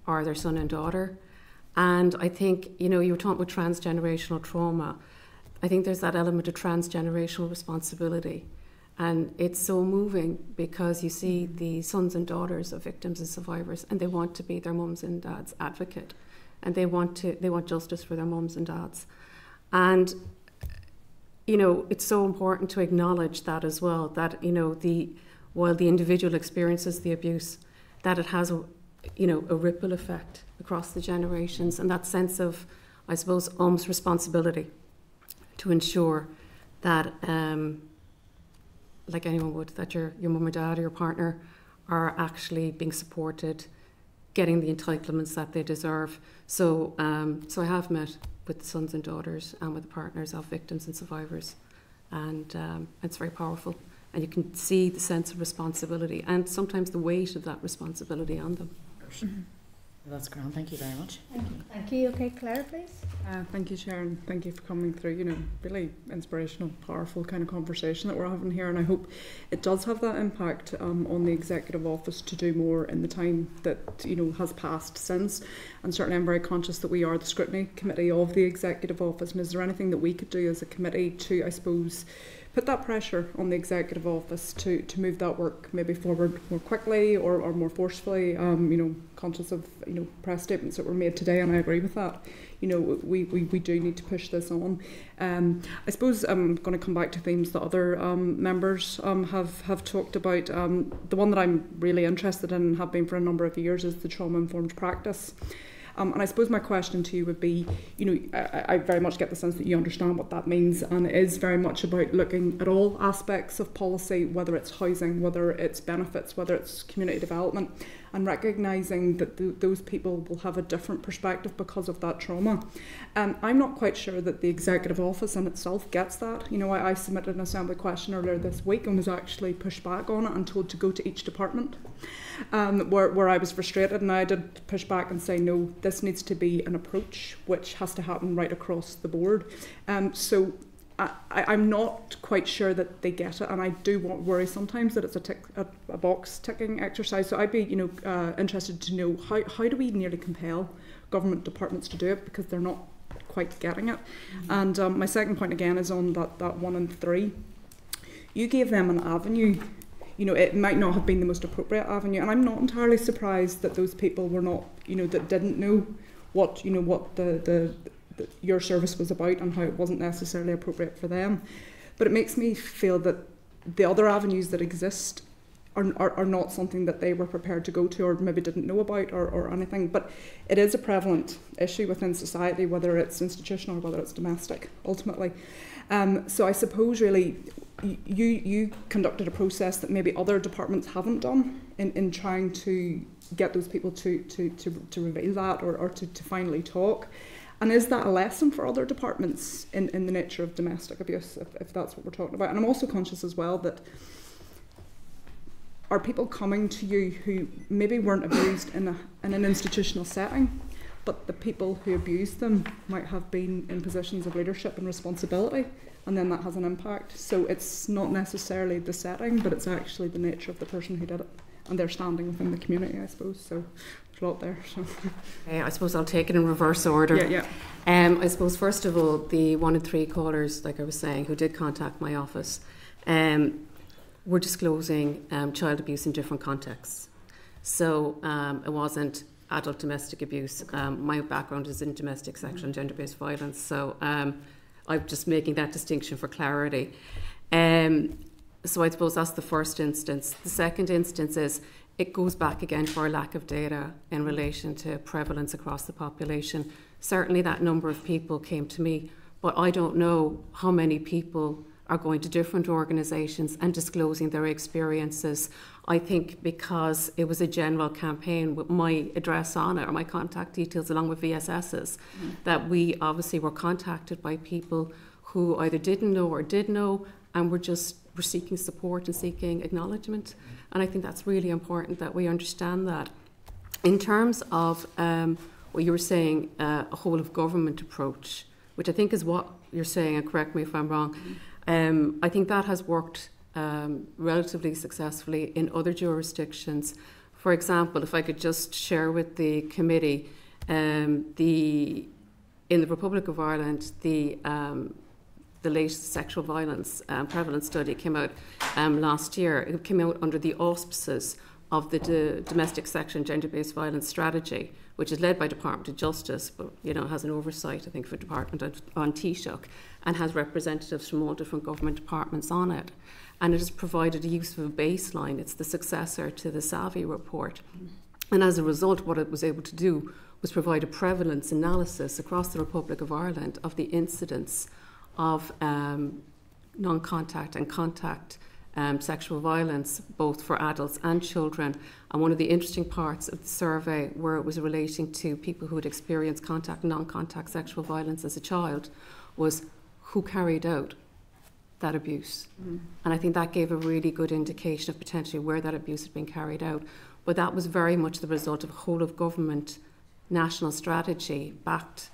or their son and daughter. And I think, you know, you were talking about transgenerational trauma. I think there's that element of transgenerational responsibility. And it's so moving because you see mm-hmm. the sons and daughters of victims and survivors, and they want to be their mums and dads' advocate, and they want to they want justice for their mums and dads, and you know it's so important to acknowledge that as well. That you know the while the individual experiences the abuse, that it has a you know a ripple effect across the generations, and that sense of I suppose almost responsibility to ensure that, um, like anyone would, that your, your mum or dad or your partner are actually being supported, getting the entitlements that they deserve. So, um, so I have met with the sons and daughters and with the partners of victims and survivors. and um, it's very powerful. And you can see the sense of responsibility and sometimes the weight of that responsibility on them. That's grand. Thank you very much. Thank you. Thank you. Okay, Claire, please. Uh, thank you, Sharon. Thank you for coming through. You know, really inspirational, powerful kind of conversation that we're having here, and I hope it does have that impact um, on the executive office to do more in the time that you know has passed since. And certainly, I'm very conscious that we are the scrutiny committee of the executive office. And is there anything that we could do as a committee to, I suppose, put that pressure on the executive office to, to move that work maybe forward more quickly or, or more forcefully. Um, you know, conscious of you know press statements that were made today, and I agree with that. You know, we, we, we do need to push this on. Um, I suppose I'm going to come back to themes that other um, members um, have have talked about. Um, the one that I'm really interested in and have been for a number of years is the trauma informed practice. Um, and I suppose my question to you would be, you know, I, I very much get the sense that you understand what that means and it is very much about looking at all aspects of policy, whether it's housing, whether it's benefits, whether it's community development. And recognising that th- those people will have a different perspective because of that trauma. Um, I'm not quite sure that the executive office in itself gets that. You know, I, I submitted an assembly question earlier this week and was actually pushed back on it and told to go to each department, um, where, where I was frustrated, and I did push back and say, no, this needs to be an approach which has to happen right across the board. Um, so I, I'm not quite sure that they get it, and I do want, worry sometimes that it's a, tick, a, a box ticking exercise. So I'd be, you know, uh, interested to know how, how do we nearly compel government departments to do it because they're not quite getting it. Mm-hmm. And um, my second point again is on that that one and three. You gave them an avenue. You know, it might not have been the most appropriate avenue, and I'm not entirely surprised that those people were not, you know, that didn't know what you know what the the your service was about and how it wasn't necessarily appropriate for them. But it makes me feel that the other avenues that exist are, are, are not something that they were prepared to go to or maybe didn't know about or, or anything. But it is a prevalent issue within society, whether it's institutional or whether it's domestic, ultimately. Um, so I suppose really you, you conducted a process that maybe other departments haven't done in, in trying to get those people to, to, to, to reveal that or, or to, to finally talk. And is that a lesson for other departments in, in the nature of domestic abuse, if, if that's what we're talking about? And I'm also conscious as well that are people coming to you who maybe weren't abused in, a, in an institutional setting, but the people who abused them might have been in positions of leadership and responsibility, and then that has an impact. So it's not necessarily the setting, but it's actually the nature of the person who did it and their standing within the community, I suppose. So there's a lot there. So. Okay, I suppose I'll take it in reverse order. Yeah, yeah. Um, I suppose first of all, the one in three callers, like I was saying, who did contact my office, um, were disclosing um, child abuse in different contexts. So um, it wasn't adult domestic abuse. Um, my background is in domestic sexual and gender-based violence, so um, I'm just making that distinction for clarity. Um, so I suppose that's the first instance. The second instance is it goes back again to our lack of data in relation to prevalence across the population. Certainly, that number of people came to me, but I don't know how many people are going to different organisations and disclosing their experiences. I think because it was a general campaign with my address on it or my contact details along with VSS's, mm-hmm. that we obviously were contacted by people who either didn't know or did know and were just were seeking support and seeking acknowledgement. And I think that's really important that we understand that. In terms of um, what you were saying, uh, a whole of government approach, which I think is what you're saying, and correct me if I'm wrong, um, I think that has worked um, relatively successfully in other jurisdictions. For example, if I could just share with the committee, um, the in the Republic of Ireland, the um, the latest sexual violence um, prevalence study came out um, last year. It came out under the auspices of the D- domestic and gender-based violence strategy, which is led by Department of Justice, but you know has an oversight, I think, for Department of, on Taoiseach, and has representatives from all different government departments on it. And it has provided a useful baseline. It's the successor to the SAVI report. And as a result, what it was able to do was provide a prevalence analysis across the Republic of Ireland of the incidence of um, non contact and contact um, sexual violence, both for adults and children. And one of the interesting parts of the survey, where it was relating to people who had experienced contact and non contact sexual violence as a child, was who carried out that abuse. Mhm. And I think that gave a really good indication of potentially where that abuse had been carried out. But that was very much the result of a whole of government national strategy backed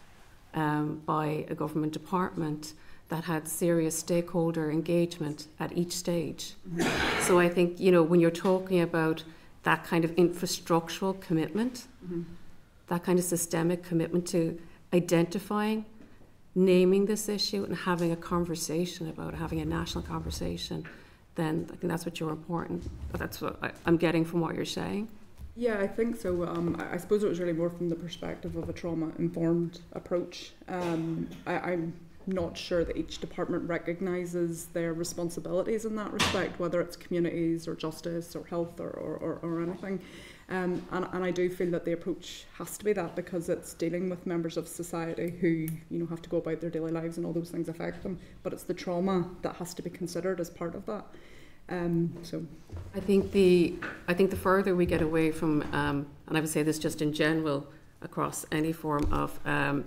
um, by a government department that had serious stakeholder engagement at each stage. So I think, you know, when you're talking about that kind of infrastructural commitment, Mhm. that kind of systemic commitment to identifying, naming this issue, and having a conversation about having a national conversation, then I think that's what you're important. That's what I, I'm getting from what you're saying. Yeah, I think so. Um, I, suppose it was really more from the perspective of a trauma-informed approach. Um, I, I'm not sure that each department recognises their responsibilities in that respect, whether it's communities or justice or health or, or, or, or anything. Um, and, and I do feel that the approach has to be that because it's dealing with members of society who you know have to go about their daily lives and all those things affect them. But it's the trauma that has to be considered as part of that. Um, so I think the I think the further we get away from, um, and I would say this just in general across any form of um,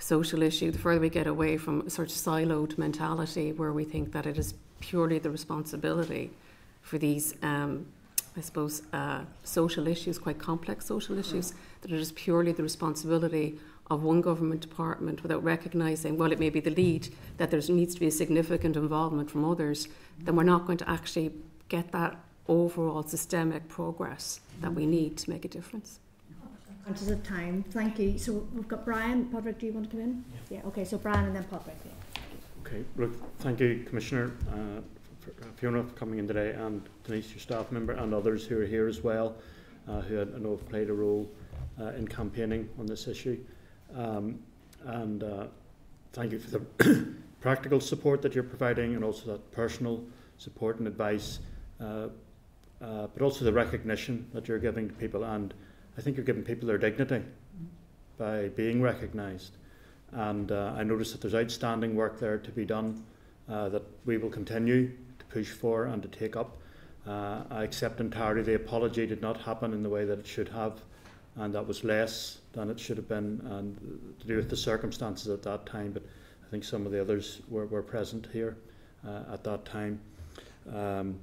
social issue, the further we get away from of siloed mentality where we think that it is purely the responsibility for these, um, I suppose, uh, social issues, quite complex social issues, that it is purely the responsibility of one government department without recognising, well, it may be the lead, that there needs to be a significant involvement from others, then we're not going to actually get that overall systemic progress that we need to make a difference. Conscious of time, thank you. So we've got Brian, Patrick, do you want to come in? Yeah, okay, so Brian and then Patrick. Yeah. Okay, look, thank you, Commissioner uh, for, for Fiona for coming in today, and Denise, your staff member, and others who are here as well, uh, who I know have played a role uh, in campaigning on this issue. Um, and uh, thank you for the practical support that you're providing, and also that personal support and advice, uh, uh, but also the recognition that you're giving to people. And I think you're giving people their dignity by being recognised. And uh, I notice that there's outstanding work there to be done uh, that we will continue to push for and to take up. Uh, I accept entirely the apology did not happen in the way that it should have, and that was less than it should have been, and to do with the circumstances at that time. But I think some of the others were, were present here uh, at that time. Um,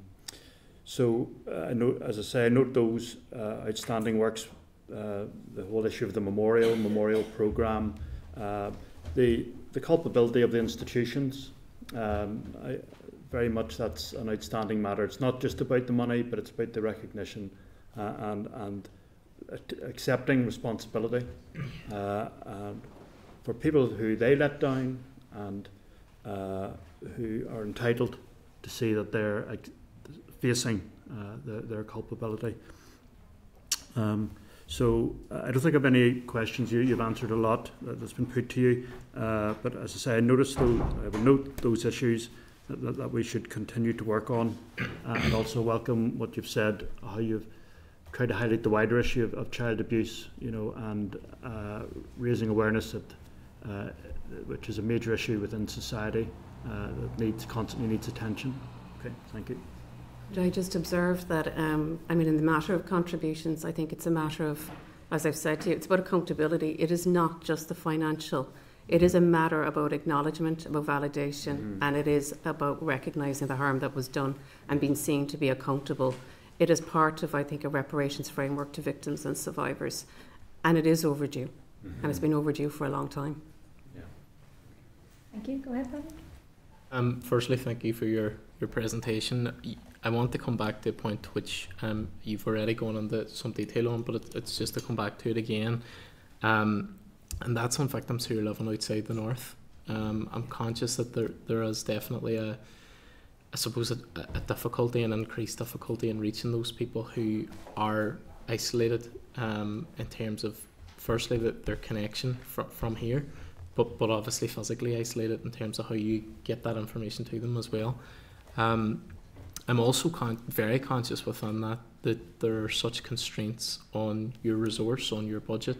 so, uh, I note, as I say, I note those uh, outstanding works, uh, the whole issue of the memorial, memorial programme, uh, the, the culpability of the institutions. Um, I, very much that's an outstanding matter. It's not just about the money, but it's about the recognition uh, and, and accepting responsibility uh, and for people who they let down and uh, who are entitled to see that they're facing the, their culpability. Um, so uh, I don't think I have any questions. You, you've answered a lot that's been put to you. Uh, but as I say, I noticed those, I will note those issues that, that, that we should continue to work on, uh, and also welcome what you've said, how you've tried to highlight the wider issue of, of child abuse, you know, and uh, raising awareness that, uh, which is a major issue within society uh, that needs constantly needs attention. Okay, thank you. Could I just observe that, um, I mean, in the matter of contributions, I think it's a matter of, as I've said to you, it's about accountability. It is not just the financial. It is a matter about acknowledgement, about validation, mm-hmm. and it is about recognising the harm that was done and being seen to be accountable. It is part of, I think, a reparations framework to victims and survivors, and it is overdue, mm-hmm. and it's been overdue for a long time. Yeah. Thank you. Go ahead, Patrick. Um, firstly, thank you for your, your presentation. I want to come back to a point which um, you've already gone into some detail on, but it, it's just to come back to it again. Um, and that's on victims who are living outside the north. Um, I'm conscious that there there is definitely a, I suppose, a, a difficulty, an increased difficulty in reaching those people who are isolated um, in terms of, firstly, the, their connection fr- from here, but but obviously physically isolated in terms of how you get that information to them as well. Um, I'm also con- very conscious within that that there are such constraints on your resource, on your budget.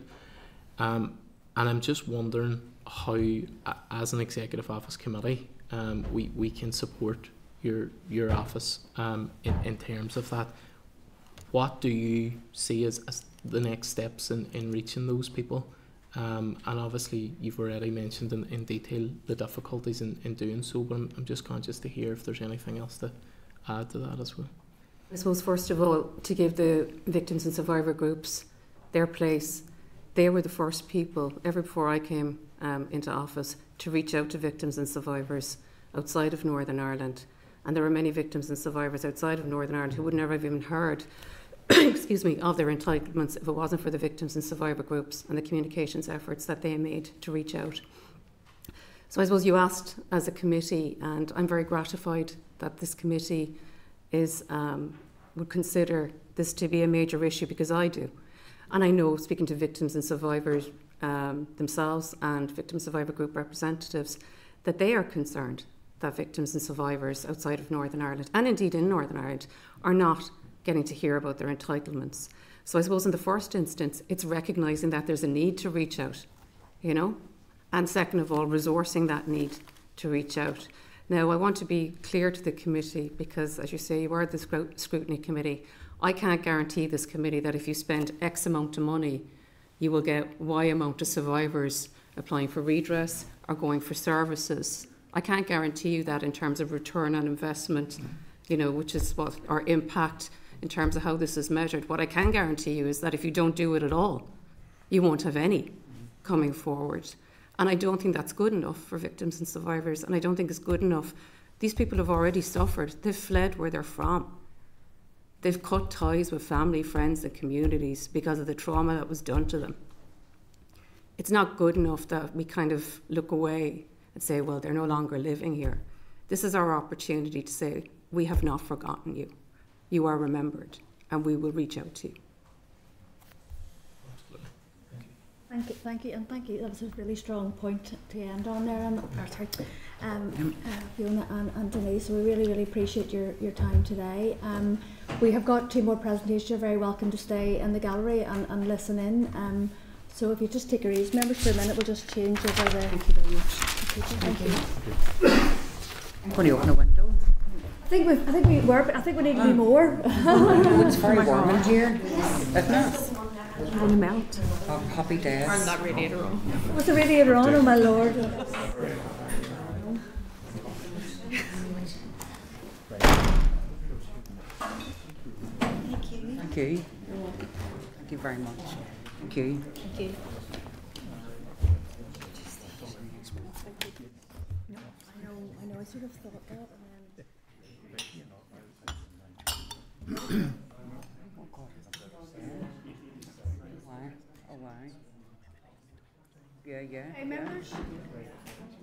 Um, and I'm just wondering how, as an executive office committee, um, we, we can support your your office um, in, in terms of that. What do you see as, as the next steps in, in reaching those people? Um, and obviously, you've already mentioned in, in detail the difficulties in, in doing so, but I'm, I'm just conscious to hear if there's anything else to add to that as well. I suppose, first of all, to give the victims and survivor groups their place. They were the first people, ever before I came um, into office, to reach out to victims and survivors outside of Northern Ireland. And there were many victims and survivors outside of Northern Ireland who would never have even heard, excuse me, of their entitlements if it wasn't for the victims and survivor groups and the communications efforts that they made to reach out. So I suppose you asked as a committee, and I'm very gratified that this committee is um, would consider this to be a major issue because I do. And I know, speaking to victims and survivors um, themselves and victim survivor group representatives, that they are concerned that victims and survivors outside of Northern Ireland, and indeed in Northern Ireland, are not getting to hear about their entitlements. So I suppose in the first instance, it's recognising that there's a need to reach out, you know, and second of all, resourcing that need to reach out. Now, I want to be clear to the committee because, as you say, you are the scrutiny committee. I can't guarantee this committee that if you spend X amount of money, you will get Y amount of survivors applying for redress or going for services. I can't guarantee you that in terms of return on investment, you know, which is what our impact in terms of how this is measured. What I can guarantee you is that if you don't do it at all, you won't have any coming forward. And I don't think that's good enough for victims and survivors. And I don't think it's good enough. These people have already suffered, they've fled where they're from. They've cut ties with family, friends, and communities because of the trauma that was done to them. It's not good enough that we kind of look away and say, well, they're no longer living here. This is our opportunity to say, we have not forgotten you. You are remembered, and we will reach out to you. Thank you, thank you, and thank you. That was a really strong point to end on there, and sorry, um, uh, Fiona and, and Denise. We really, really appreciate your, your time today. Um, we have got two more presentations. You're very welcome to stay in the gallery and, and listen in. Um, so if you just take your ease, members, for a minute, we'll just change over the. Thank you very much. Thank, you. Going to open a window. I think we, I think we were, but I think we need to be more. it's very warm in here, isn't it? going to melt. Oh, happy days. Turn that radiator on. What's the radiator on, oh my lord? Thank you. Thank you. Thank you very much. Thank you. Thank you. I know, I know, I sort of thought that and then. Yeah, yeah. Okay, members.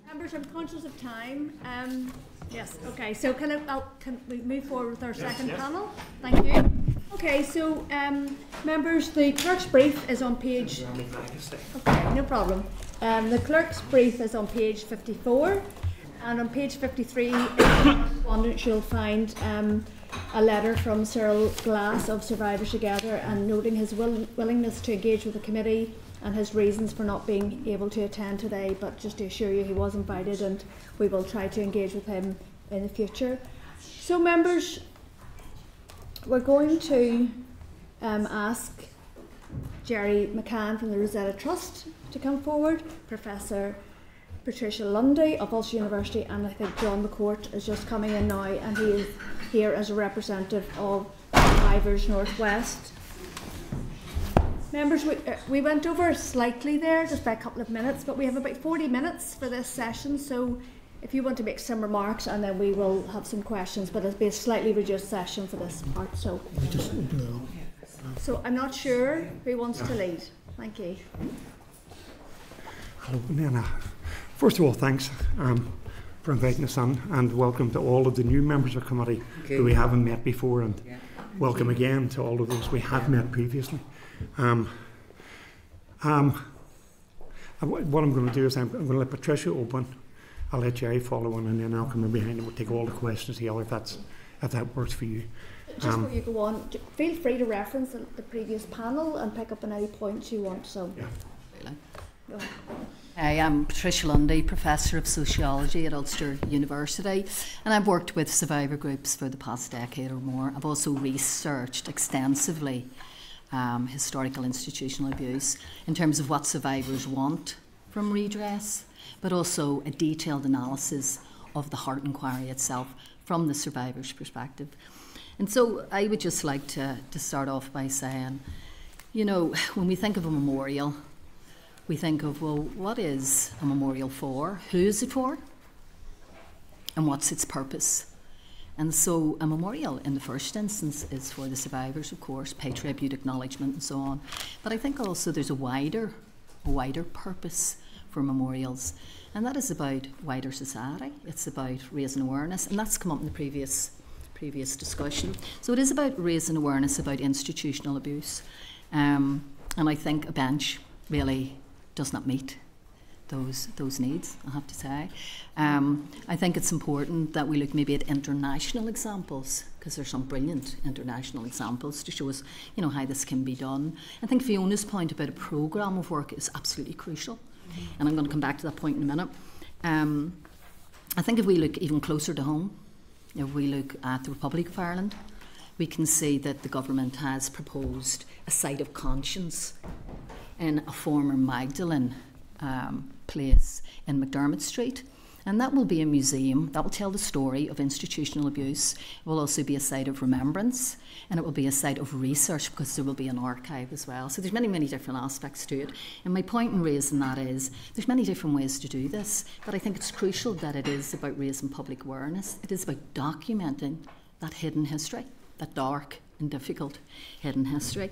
Members, I'm conscious of time. Um, yes. Okay. So can I, I'll, can we move forward with our second yes. panel? Thank you. Okay. So um, members, the clerk's brief is on page. Okay, no problem. Um, the clerk's brief is on page 54, and on page 53, correspondence you'll find. Um, a letter from Cyril Glass of Survivors Together and noting his will- willingness to engage with the committee and his reasons for not being able to attend today, but just to assure you he was invited and we will try to engage with him in the future. So, members, we're going to um, ask Jerry McCann from the Rosetta Trust to come forward, Professor Patricia Lundy of Ulster University, and I think John McCourt is just coming in now, and he is here as a representative of Survivors Northwest. Members, we, uh, we went over slightly there, just by a couple of minutes, but we have about 40 minutes for this session, so if you want to make some remarks and then we will have some questions, but it'll be a slightly reduced session for this part. So, so I'm not sure who wants to lead. Thank you. Hello, Nana. First of all, thanks um, for inviting us on, and welcome to all of the new members of the committee okay. who we haven't met before, and yeah. welcome again to all of those we have met previously. Um, um, what I'm going to do is I'm, I'm, going to let Patricia open. I'll let Jerry follow on, and then I'll come in behind and we'll take all the questions here if that's if that works for you. Just um, before you go on, feel free to reference the, the, previous panel and pick up on any points you want. So, yeah. Hi, I'm Patricia Lundy, Professor of Sociology at Ulster University, and I've worked with survivor groups for the past decade or more. I've also researched extensively um, historical institutional abuse in terms of what survivors want from redress, but also a detailed analysis of the Hart inquiry itself from the survivor's perspective. And so I would just like to, to start off by saying, you know, when we think of a memorial, we think of, well, what is a memorial for? Who is it for? And what's its purpose? And so a memorial in the first instance is for the survivors, of course, pay tribute, acknowledgement and so on. But I think also there's a wider, a wider purpose for memorials. And that is about wider society. It's about raising awareness. And that's come up in the previous previous discussion. So it is about raising awareness about institutional abuse. Um, and I think a bench really does not meet those those needs. I have to say, um, I think it's important that we look maybe at international examples because there's some brilliant international examples to show us, you know, how this can be done. I think Fiona's point about a program of work is absolutely crucial, and I'm going to come back to that point in a minute. Um, I think if we look even closer to home, if we look at the Republic of Ireland, we can see that the government has proposed a site of conscience in a former Magdalen um, place in McDermott Street. And that will be a museum that will tell the story of institutional abuse. It will also be a site of remembrance and it will be a site of research because there will be an archive as well. So there's many, many different aspects to it. And my point in raising that is there's many different ways to do this, but I think it's crucial that it is about raising public awareness. It is about documenting that hidden history, that dark and difficult hidden history.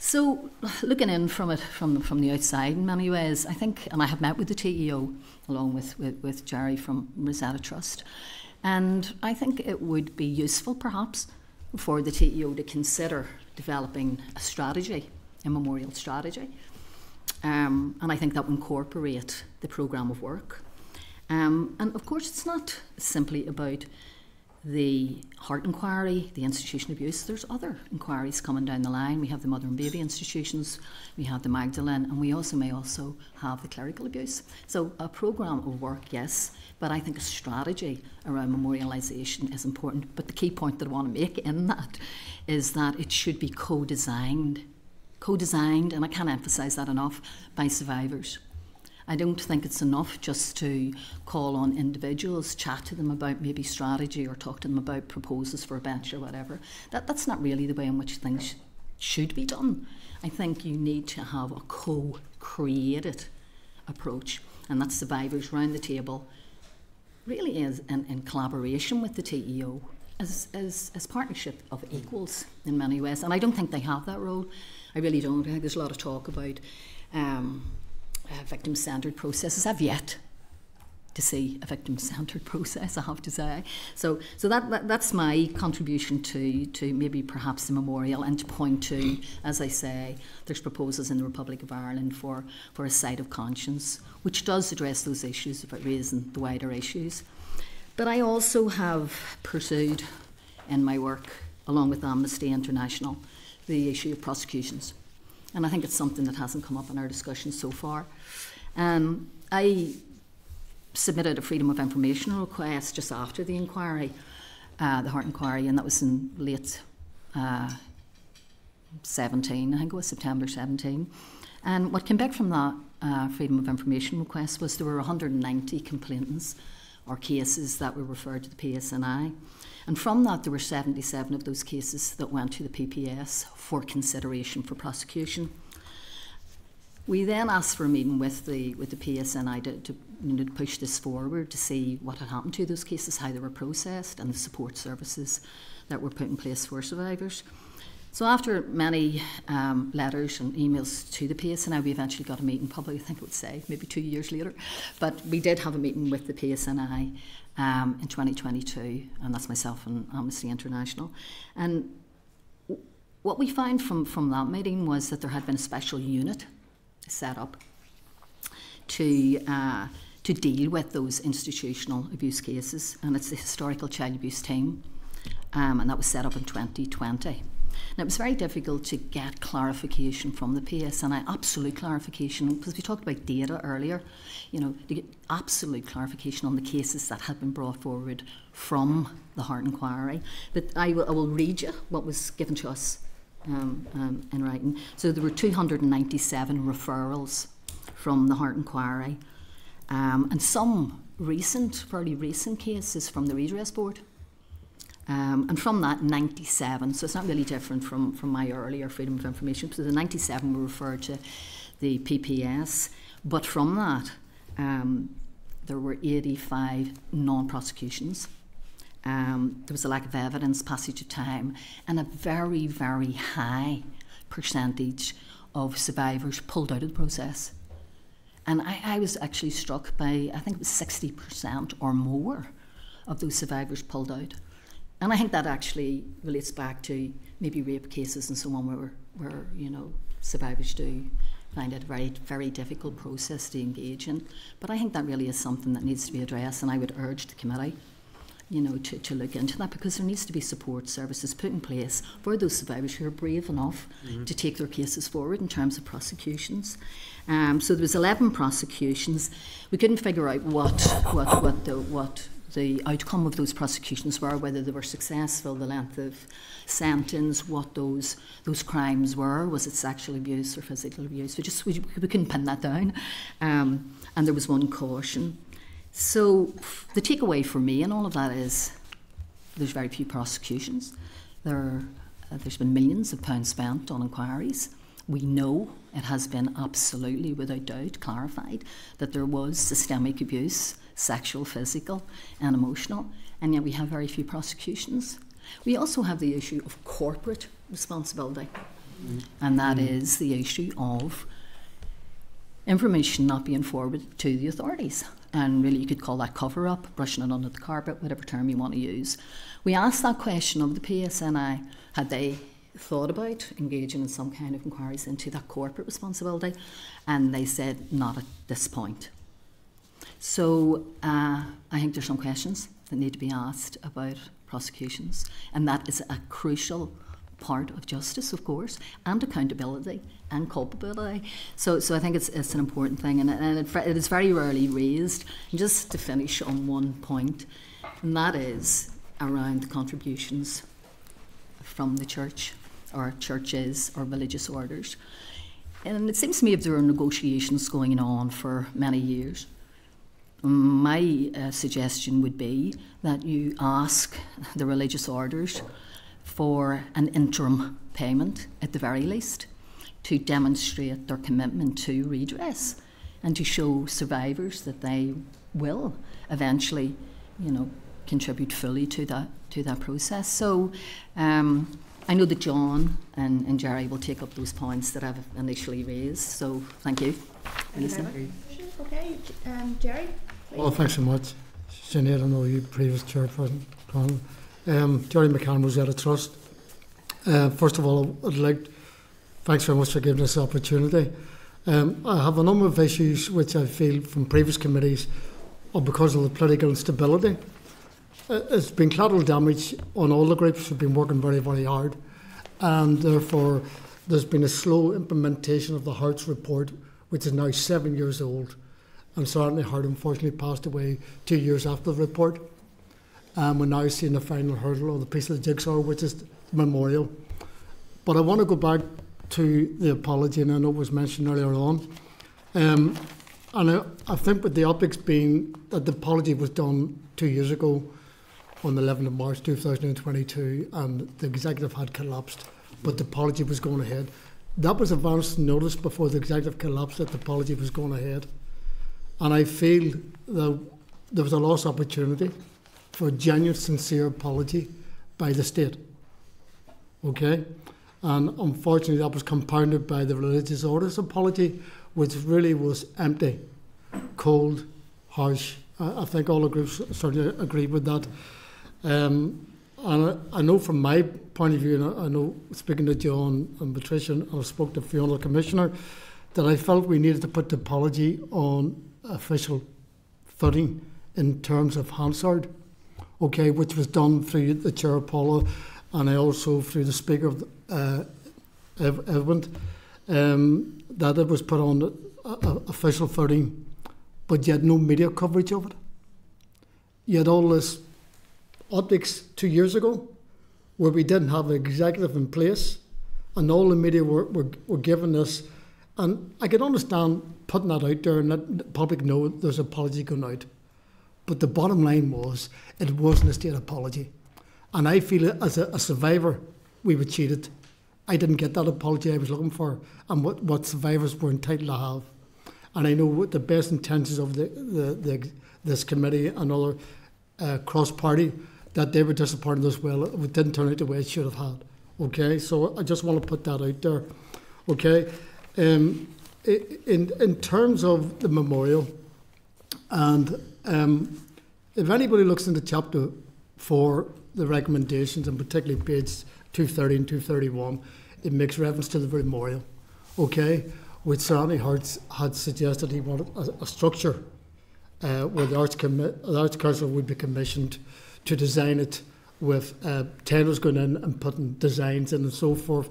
So, looking in from it from from the outside, in many ways, I think, and I have met with the TEO along with, with, with Jerry from Rosetta Trust, and I think it would be useful, perhaps, for the TEO to consider developing a strategy, a memorial strategy, um, and I think that would incorporate the programme of work. Um, and of course, it's not simply about the Hart inquiry, the institution abuse. There's other inquiries coming down the line. We have the mother and baby institutions, we have the Magdalen, and we also may also have the clerical abuse. So a programme of work, yes, but I think a strategy around memorialisation is important. But the key point that I want to make in that is that it should be co-designed, co-designed, and I can't emphasise that enough, by survivors. I don't think it's enough just to call on individuals, chat to them about maybe strategy or talk to them about proposals for a bench or whatever. That, that's not really the way in which things should be done. I think you need to have a co created approach, and that's survivors round the table, really is in, in collaboration with the TEO. As, as, as partnership of equals in many ways, and I don't think they have that role. I really don't. I think there's a lot of talk about um, uh, victim centred processes. I've yet to see a victim centred process, I have to say. So, so that, that, that's my contribution to, to maybe perhaps the memorial and to point to, as I say, there's proposals in the Republic of Ireland for, for a site of conscience, which does address those issues about raising the wider issues. But I also have pursued in my work, along with Amnesty International, the issue of prosecutions. And I think it's something that hasn't come up in our discussion so far. Um, I submitted a Freedom of Information request just after the inquiry, uh, the Hart inquiry, and that was in late uh, 17, I think it was September 17. And what came back from that uh, Freedom of Information request was there were 190 complainants or cases that were referred to the PSNI. And from that, there were 77 of those cases that went to the PPS for consideration for prosecution. We then asked for a meeting with the with the PSNI to, to, you know, to push this forward to see what had happened to those cases, how they were processed, and the support services that were put in place for survivors. So after many um, letters and emails to the PSNI, we eventually got a meeting, probably I think it would say maybe two years later, but we did have a meeting with the PSNI um, in 2022, and that's myself and Amnesty International. And what we found from, from that meeting was that there had been a special unit set up to uh, to deal with those institutional abuse cases, and it's the historical child abuse team, um, and that was set up in 2020. And it was very difficult to get clarification from the PSNI, absolute clarification, because we talked about data earlier, you know, to get absolute clarification on the cases that had been brought forward from the Hart Inquiry. But I will, I will read you what was given to us um, um, in writing. So there were 297 referrals from the Hart Inquiry, um, and some recent, fairly recent cases from the Redress Board. Um, and from that, 97, so it's not really different from, from my earlier Freedom of Information. So the 97 were referred to the PPS, but from that, um, there were 85 non prosecutions. Um, there was a lack of evidence, passage of time, and a very, very high percentage of survivors pulled out of the process. And I, I was actually struck by, I think it was 60% or more of those survivors pulled out. And I think that actually relates back to maybe rape cases and so on, where, where you know, survivors do find it a very, very difficult process to engage in. But I think that really is something that needs to be addressed, and I would urge the committee you know, to, to look into that because there needs to be support services put in place for those survivors who are brave enough mm-hmm. to take their cases forward in terms of prosecutions. Um, so there was 11 prosecutions. We couldn't figure out what, what, what, the, what the outcome of those prosecutions were, whether they were successful, the length of sentence, what those those crimes were. Was it sexual abuse or physical abuse? We just we, we couldn't pin that down. Um, and there was one caution. So the takeaway for me and all of that is there's very few prosecutions. There, uh, there's been millions of pounds spent on inquiries. We know it has been absolutely, without doubt, clarified that there was systemic abuse, sexual, physical, and emotional, and yet we have very few prosecutions. We also have the issue of corporate responsibility, mm. and that mm. is the issue of information not being forwarded to the authorities. And really, you could call that cover up, brushing it under the carpet, whatever term you want to use. We asked that question of the PSNI had they thought about engaging in some kind of inquiries into that corporate responsibility, and they said not at this point. So uh, I think there's some questions that need to be asked about prosecutions, and that is a crucial part of justice, of course, and accountability and culpability. So, so I think it's, it's an important thing, and, and it, it is very rarely raised. And just to finish on one point, and that is around contributions from the church or churches or religious orders. And it seems to me if there are negotiations going on for many years, my uh, suggestion would be that you ask the religious orders for an interim payment at the very least to demonstrate their commitment to redress and to show survivors that they will eventually, you know, contribute fully to that to that process. So um, I know that John and, and Jerry will take up those points that I've initially raised. So thank you. Thank you Okay, um, Jerry. Please. Well, thanks so much. Sinead, I know you, previous chairperson, um, Jerry McCann, Rosetta Trust. Uh, first of all, I'd like thanks very much for giving us the opportunity. Um, I have a number of issues which I feel from previous committees are because of the political instability. Uh, it's been collateral damage on all the groups who've been working very, very hard, and therefore there's been a slow implementation of the Hart's report, which is now seven years old. And Certainly Hart unfortunately passed away two years after the report. Um, we're now seeing the final hurdle of the piece of the jigsaw, which is memorial. But I want to go back to the apology, and I know it was mentioned earlier on. Um, and I, I think with the optics being that the apology was done two years ago on the 11th of March 2022, and the executive had collapsed, but the apology was going ahead. That was advance notice before the executive collapsed that the apology was going ahead. And I feel that there was a lost opportunity for genuine, sincere apology by the state. Okay? And unfortunately, that was compounded by the religious orders apology, which really was empty, cold, harsh. I, I think all the groups certainly agreed with that. Um, and I, I, know from my point of view, and I, I know speaking to John and Patricia, and I spoke to Fiona, Commissioner, that I felt we needed to put the apology on official footing in terms of Hansard, okay, which was done through the Chair Paula and also through the Speaker of uh, Ev- um, that it was put on a, a official footing, but yet no media coverage of it. You had all this optics two years ago where we didn't have an executive in place and all the media were, were, were given this. And I can understand putting that out there and let the public know there's an apology going out. But the bottom line was it wasn't a state apology. And I feel as a, a survivor, we were cheated. I didn't get that apology I was looking for and what, what survivors were entitled to have. And I know what the best intentions of the, the, the this committee and other uh, cross party that they were disappointed as well. It didn't turn out the way it should have had. Okay, so I just want to put that out there. Okay, um, in in terms of the memorial, and um, if anybody looks into chapter four, the recommendations, and particularly page two thirty and two thirty one, it makes reference to the memorial. Okay, which Anthony Harts had suggested he wanted a, a structure uh, where the arts, the arts council would be commissioned to design it with uh, tenors going in and putting designs in and so forth,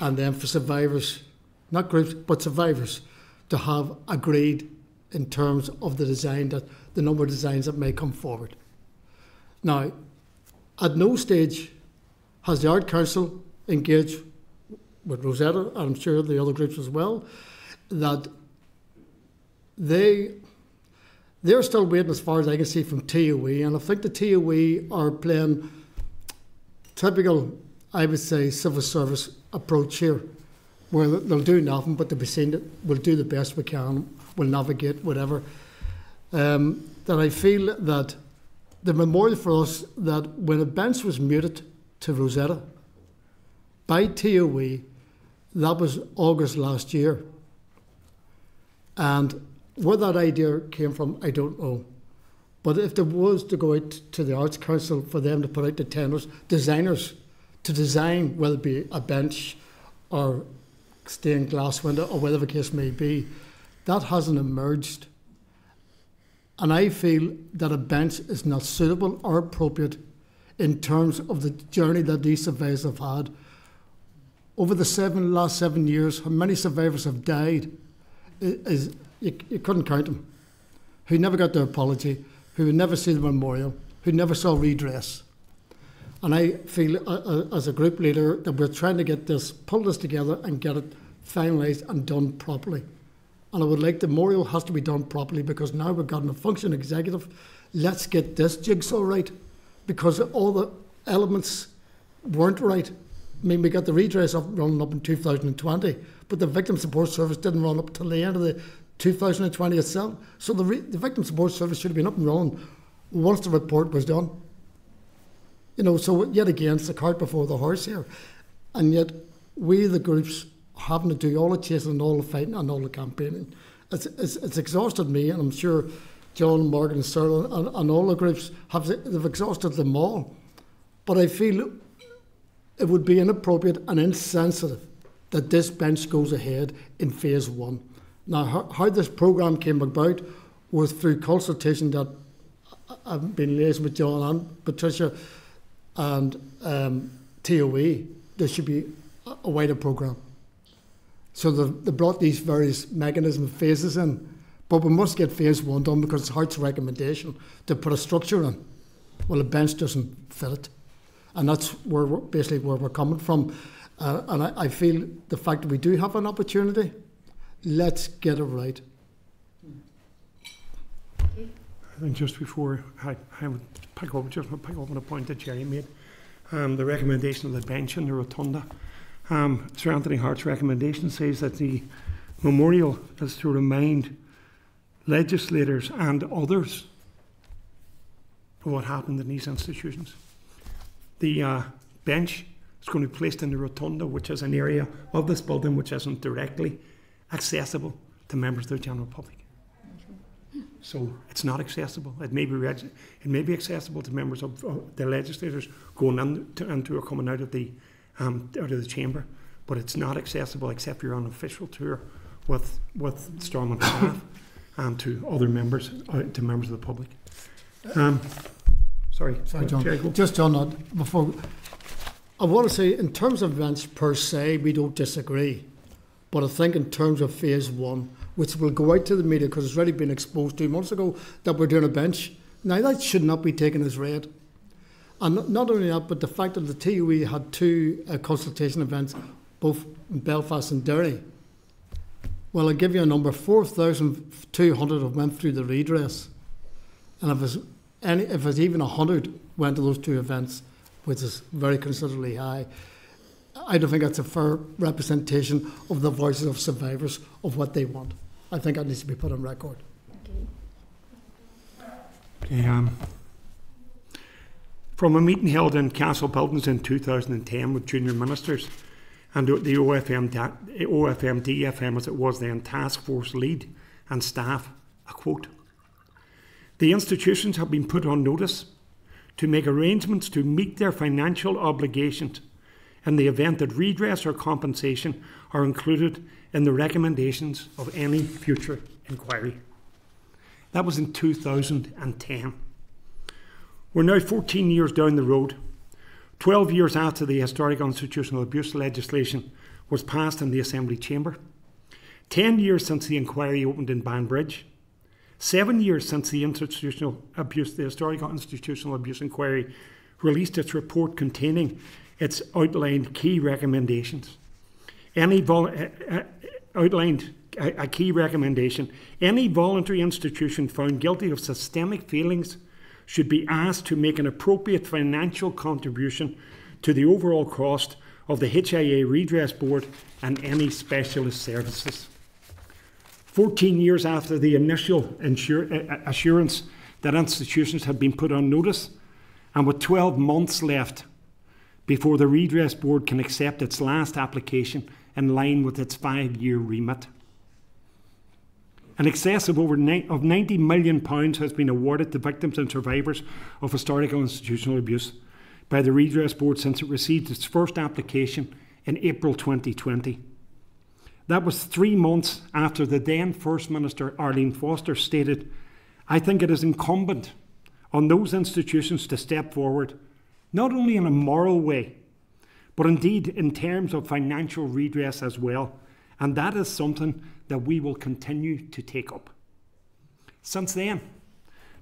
and then for survivors, not groups, but survivors, to have agreed in terms of the design that the number of designs that may come forward. Now, at no stage has the Art Council engaged with Rosetta, and I'm sure the other groups as well, that they they're still waiting, as far as I can see, from TOE, and I think the TOE are playing typical, I would say, civil service approach here, where they'll do nothing, but they'll be saying that we'll do the best we can, we'll navigate, whatever. Um, that I feel that the memorial for us that when a bench was muted to Rosetta by TOE, that was August last year. And where that idea came from, I don't know. But if there was to go out to the Arts Council for them to put out the tenders, designers to design, whether it be a bench or stained glass window or whatever the case may be, that hasn't emerged. And I feel that a bench is not suitable or appropriate in terms of the journey that these survivors have had. Over the seven last seven years, how many survivors have died is you, you couldn't count them. Who never got their apology, who would never see the memorial, who never saw redress. And I feel, uh, uh, as a group leader, that we're trying to get this, pull this together and get it finalised and done properly. And I would like the memorial has to be done properly because now we've got a function executive. Let's get this jigsaw right because all the elements weren't right. I mean, we got the redress up running up in 2020, but the victim support service didn't run up till the end of the 2020 itself. So the, the victim support service should have been up and running once the report was done. You know, so yet again, it's the cart before the horse here. And yet, we, the groups, having to do all the chasing and all the fighting and all the campaigning. It's, it's, it's exhausted me, and I'm sure John, Morgan, and Cyril, and, and all the groups have they've exhausted them all. But I feel it would be inappropriate and insensitive that this bench goes ahead in phase one. Now, how, how this programme came about was through consultation that I've been liaising with John and Patricia and um, TOE. There should be a wider programme. So they brought these various mechanism phases in, but we must get phase one done because it's Hart's recommendation to put a structure in. Well, the bench doesn't fit it, and that's where basically where we're coming from. Uh, and I, I feel the fact that we do have an opportunity let's get it right. I think just before I, I would pick up, just pick up on a point that Jerry made, um, the recommendation of the bench in the rotunda. Um, Sir Anthony Hart's recommendation says that the memorial is to remind legislators and others of what happened in these institutions. The uh, bench is going to be placed in the rotunda, which is an area of this building which isn't directly accessible to members of the general public. So it's not accessible. It may be it may be accessible to members of the legislators going into, into or coming out of the um, out of the chamber, but it's not accessible except you're on an official tour with with Stormont staff and to other members uh, to members of the public. Um, sorry, sorry, John. Jerry, Just on that before. I want to say, in terms of events per se, we don't disagree. But I think in terms of phase one, which will go out to the media because it's already been exposed two months ago that we're doing a bench. Now that should not be taken as read. And not only that, but the fact that the TUE had two uh, consultation events both in Belfast and Derry. Well, I'll give you a number 4,200 have went through the redress. And if it's, any, if it's even 100 went to those two events, which is very considerably high, I don't think that's a fair representation of the voices of survivors of what they want. I think that needs to be put on record. Okay, um, from a meeting held in Castle Buildings in 2010 with junior ministers and the OFM, OFM DFM, as it was then, task force lead and staff, a quote The institutions have been put on notice to make arrangements to meet their financial obligations in the event that redress or compensation are included in the recommendations of any future inquiry. That was in 2010. We're now 14 years down the road, 12 years after the historic institutional abuse legislation was passed in the Assembly Chamber, 10 years since the inquiry opened in Banbridge, seven years since the institutional abuse, the historic institutional abuse inquiry released its report containing its outlined key recommendations. Any uh, uh, outlined a, a key recommendation: any voluntary institution found guilty of systemic failings should be asked to make an appropriate financial contribution to the overall cost of the HIA Redress Board and any specialist services. 14 years after the initial insur- uh, assurance that institutions had been put on notice, and with 12 months left before the Redress Board can accept its last application in line with its five year remit. An excess of over of 90 million pounds has been awarded to victims and survivors of historical institutional abuse by the Redress Board since it received its first application in April 2020. That was three months after the then First Minister Arlene Foster stated, I think it is incumbent on those institutions to step forward not only in a moral way, but indeed in terms of financial redress as well. And that is something that we will continue to take up. Since then,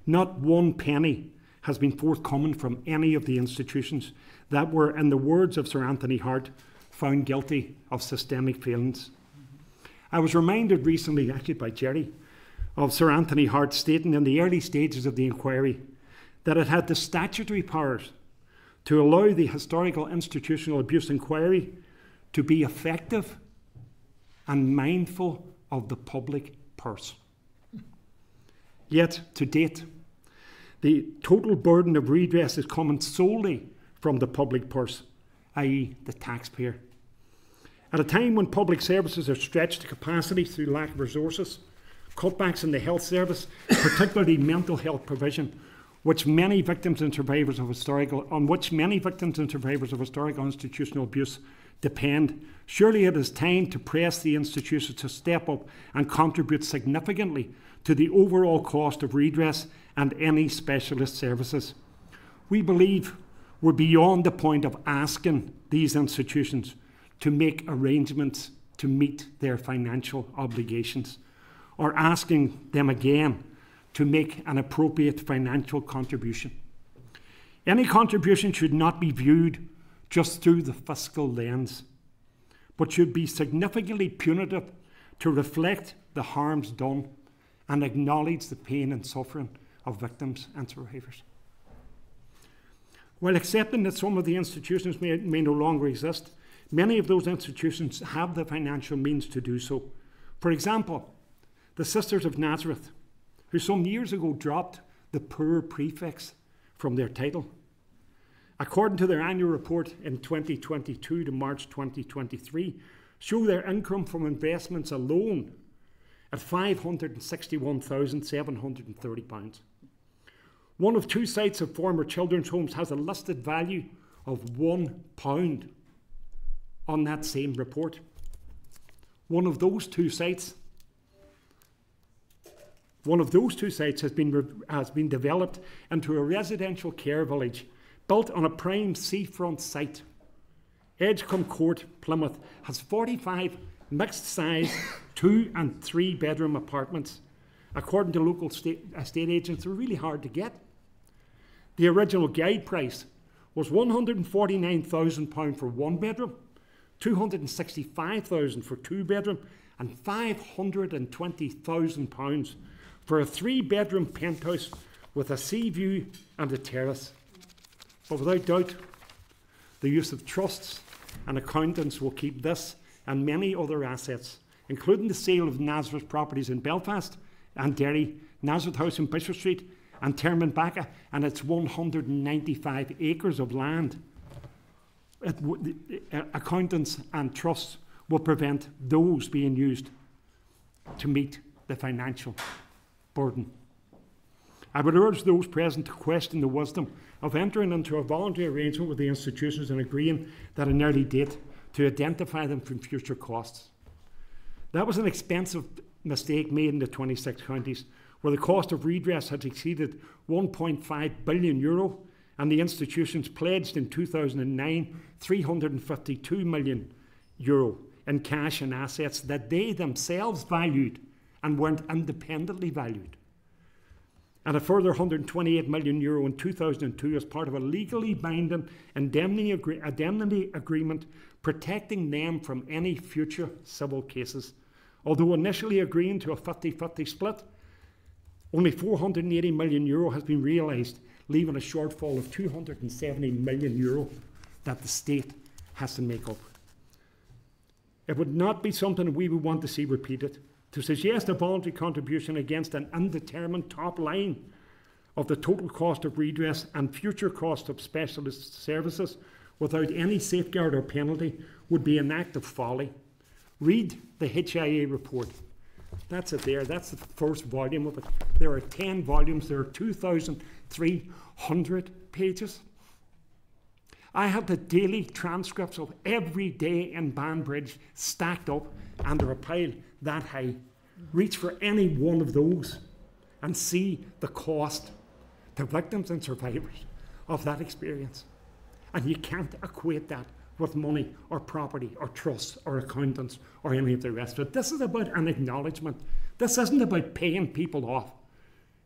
not one penny has been forthcoming from any of the institutions that were, in the words of Sir Anthony Hart, found guilty of systemic failings. I was reminded recently, actually by Jerry, of Sir Anthony Hart stating in the early stages of the inquiry that it had the statutory powers to allow the historical institutional abuse inquiry to be effective and mindful of the public purse. Yet, to date, the total burden of redress is coming solely from the public purse, i.e., the taxpayer. At a time when public services are stretched to capacity through lack of resources, cutbacks in the health service, particularly mental health provision, which many victims and survivors of historical, on which many victims and survivors of historical institutional abuse depend. Surely it is time to press the institutions to step up and contribute significantly to the overall cost of redress and any specialist services. We believe we're beyond the point of asking these institutions to make arrangements to meet their financial obligations or asking them again to make an appropriate financial contribution. Any contribution should not be viewed just through the fiscal lens, but should be significantly punitive to reflect the harms done and acknowledge the pain and suffering of victims and survivors. While accepting that some of the institutions may, may no longer exist, many of those institutions have the financial means to do so. For example, the Sisters of Nazareth who some years ago dropped the poor prefix from their title. According to their annual report in 2022 to March 2023, show their income from investments alone at £561,730. One of two sites of former children's homes has a listed value of £1 on that same report. One of those two sites one of those two sites has been, has been developed into a residential care village built on a prime seafront site. Edgecombe Court, Plymouth, has 45 mixed size two and three bedroom apartments. According to local state, estate agents, they're really hard to get. The original guide price was £149,000 for one bedroom, £265,000 for two bedroom, and 520,000 pounds for a three bedroom penthouse with a sea view and a terrace. But without doubt, the use of trusts and accountants will keep this and many other assets, including the sale of Nazareth properties in Belfast and Derry, Nazareth House in Bishop Street, and Termonbacca and its 195 acres of land. It, uh, accountants and trusts will prevent those being used to meet the financial burden. I would urge those present to question the wisdom of entering into a voluntary arrangement with the institutions and agreeing that an early date to identify them from future costs. That was an expensive mistake made in the 26 counties, where the cost of redress had exceeded 1.5 billion euro, and the institutions pledged in 2009 352 million euro in cash and assets that they themselves valued and weren't independently valued. And a further 128 million euro in 2002 as part of a legally binding indemnity, agree- indemnity agreement protecting them from any future civil cases. Although initially agreeing to a 50 50 split, only 480 million euro has been realised, leaving a shortfall of 270 million euro that the state has to make up. It would not be something we would want to see repeated. To suggest a voluntary contribution against an undetermined top line of the total cost of redress and future cost of specialist services without any safeguard or penalty would be an act of folly. Read the HIA report. That's it there. That's the first volume of it. There are 10 volumes, there are 2,300 pages. I have the daily transcripts of every day in Banbridge stacked up, under a pile that high. Reach for any one of those and see the cost to victims and survivors of that experience. And you can't equate that with money or property or trusts or accountants or any of the rest it. This is about an acknowledgement. This isn't about paying people off.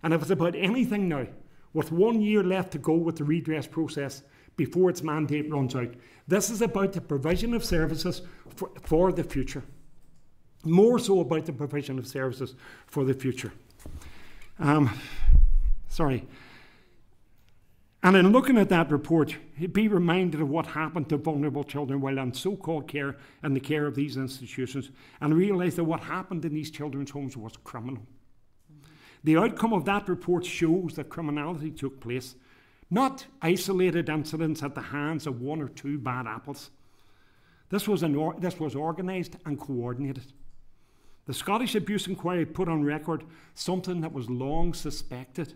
And if it's about anything now, with one year left to go with the redress process before its mandate runs out, this is about the provision of services for, for the future. More so about the provision of services for the future. Um, sorry. And in looking at that report, be reminded of what happened to vulnerable children while on so called care and the care of these institutions, and realise that what happened in these children's homes was criminal. The outcome of that report shows that criminality took place, not isolated incidents at the hands of one or two bad apples. This was, an or- this was organised and coordinated. The Scottish Abuse Inquiry put on record something that was long suspected.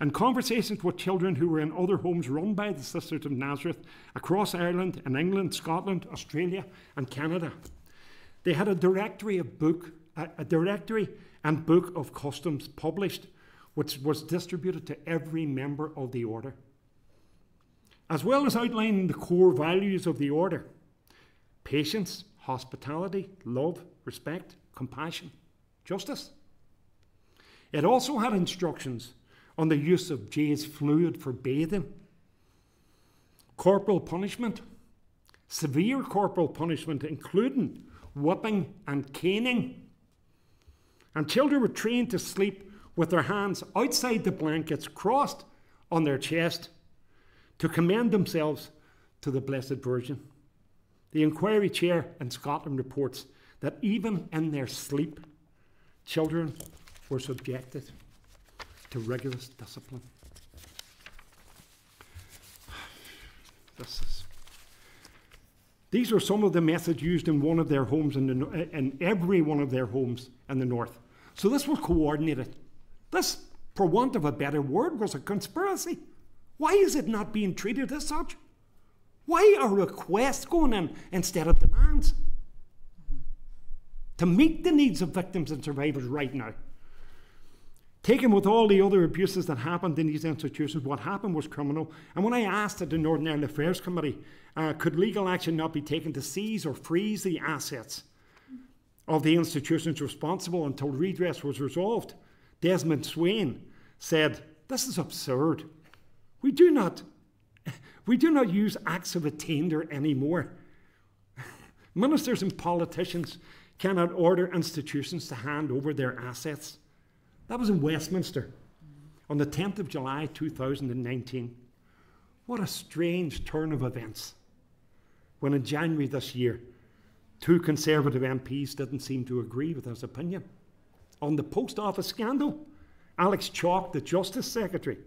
In conversations with children who were in other homes run by the Sisters of Nazareth across Ireland and England, Scotland, Australia, and Canada, they had a directory of book, a, a directory and book of customs published, which was distributed to every member of the order, as well as outlining the core values of the order: patience, hospitality, love, respect, compassion, justice. It also had instructions on the use of Jeyes fluid for bathing, corporal punishment, severe corporal punishment, including whipping and caning. And children were trained to sleep with their hands outside the blankets, crossed on their chest, to commend themselves to the Blessed Virgin. The inquiry chair in Scotland reports that even in their sleep, children were subjected to rigorous discipline. This is. These are some of the methods used in one of their homes in, the, in every one of their homes in the north. So this was coordinated. This, for want of a better word, was a conspiracy. Why is it not being treated as such? Why are requests going in instead of demands? To meet the needs of victims and survivors right now. Taken with all the other abuses that happened in these institutions, what happened was criminal. And when I asked at the Northern Ireland Affairs Committee, uh, could legal action not be taken to seize or freeze the assets of the institutions responsible until redress was resolved, Desmond Swayne said, This is absurd. We do not, we do not use acts of attainder anymore. Ministers and politicians cannot order institutions to hand over their assets. That was in Westminster on the 10th of July 2019. What a strange turn of events when in January this year, two Conservative MPs didn't seem to agree with his opinion. On the post office scandal, Alex Chalk, the Justice Secretary,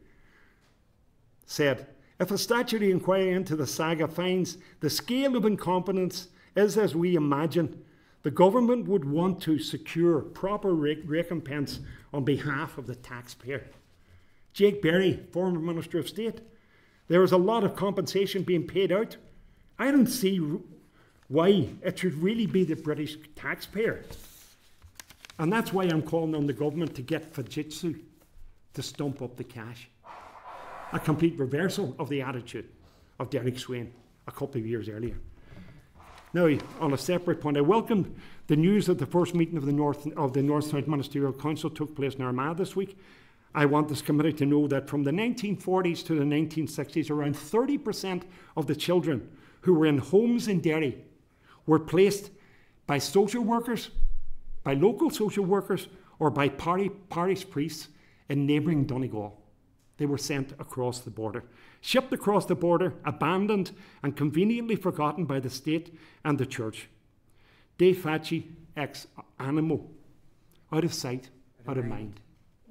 said if a statutory inquiry into the saga finds the scale of incompetence is as we imagine, the government would want to secure proper recompense on behalf of the taxpayer. Jake Berry, former Minister of State, there is a lot of compensation being paid out. I don't see why it should really be the British taxpayer. And that's why I'm calling on the government to get Fujitsu to stump up the cash. A complete reversal of the attitude of Derek Swayne a couple of years earlier. Now, on a separate point, I welcome the news that the first meeting of the North of the North South Ministerial Council took place in Armagh this week. I want this committee to know that from the 1940s to the 1960s, around 30% of the children who were in homes in Derry were placed by social workers, by local social workers, or by parish priests in neighbouring Donegal. They were sent across the border, shipped across the border, abandoned and conveniently forgotten by the state and the church. De faci ex animo, out of sight, out of mind.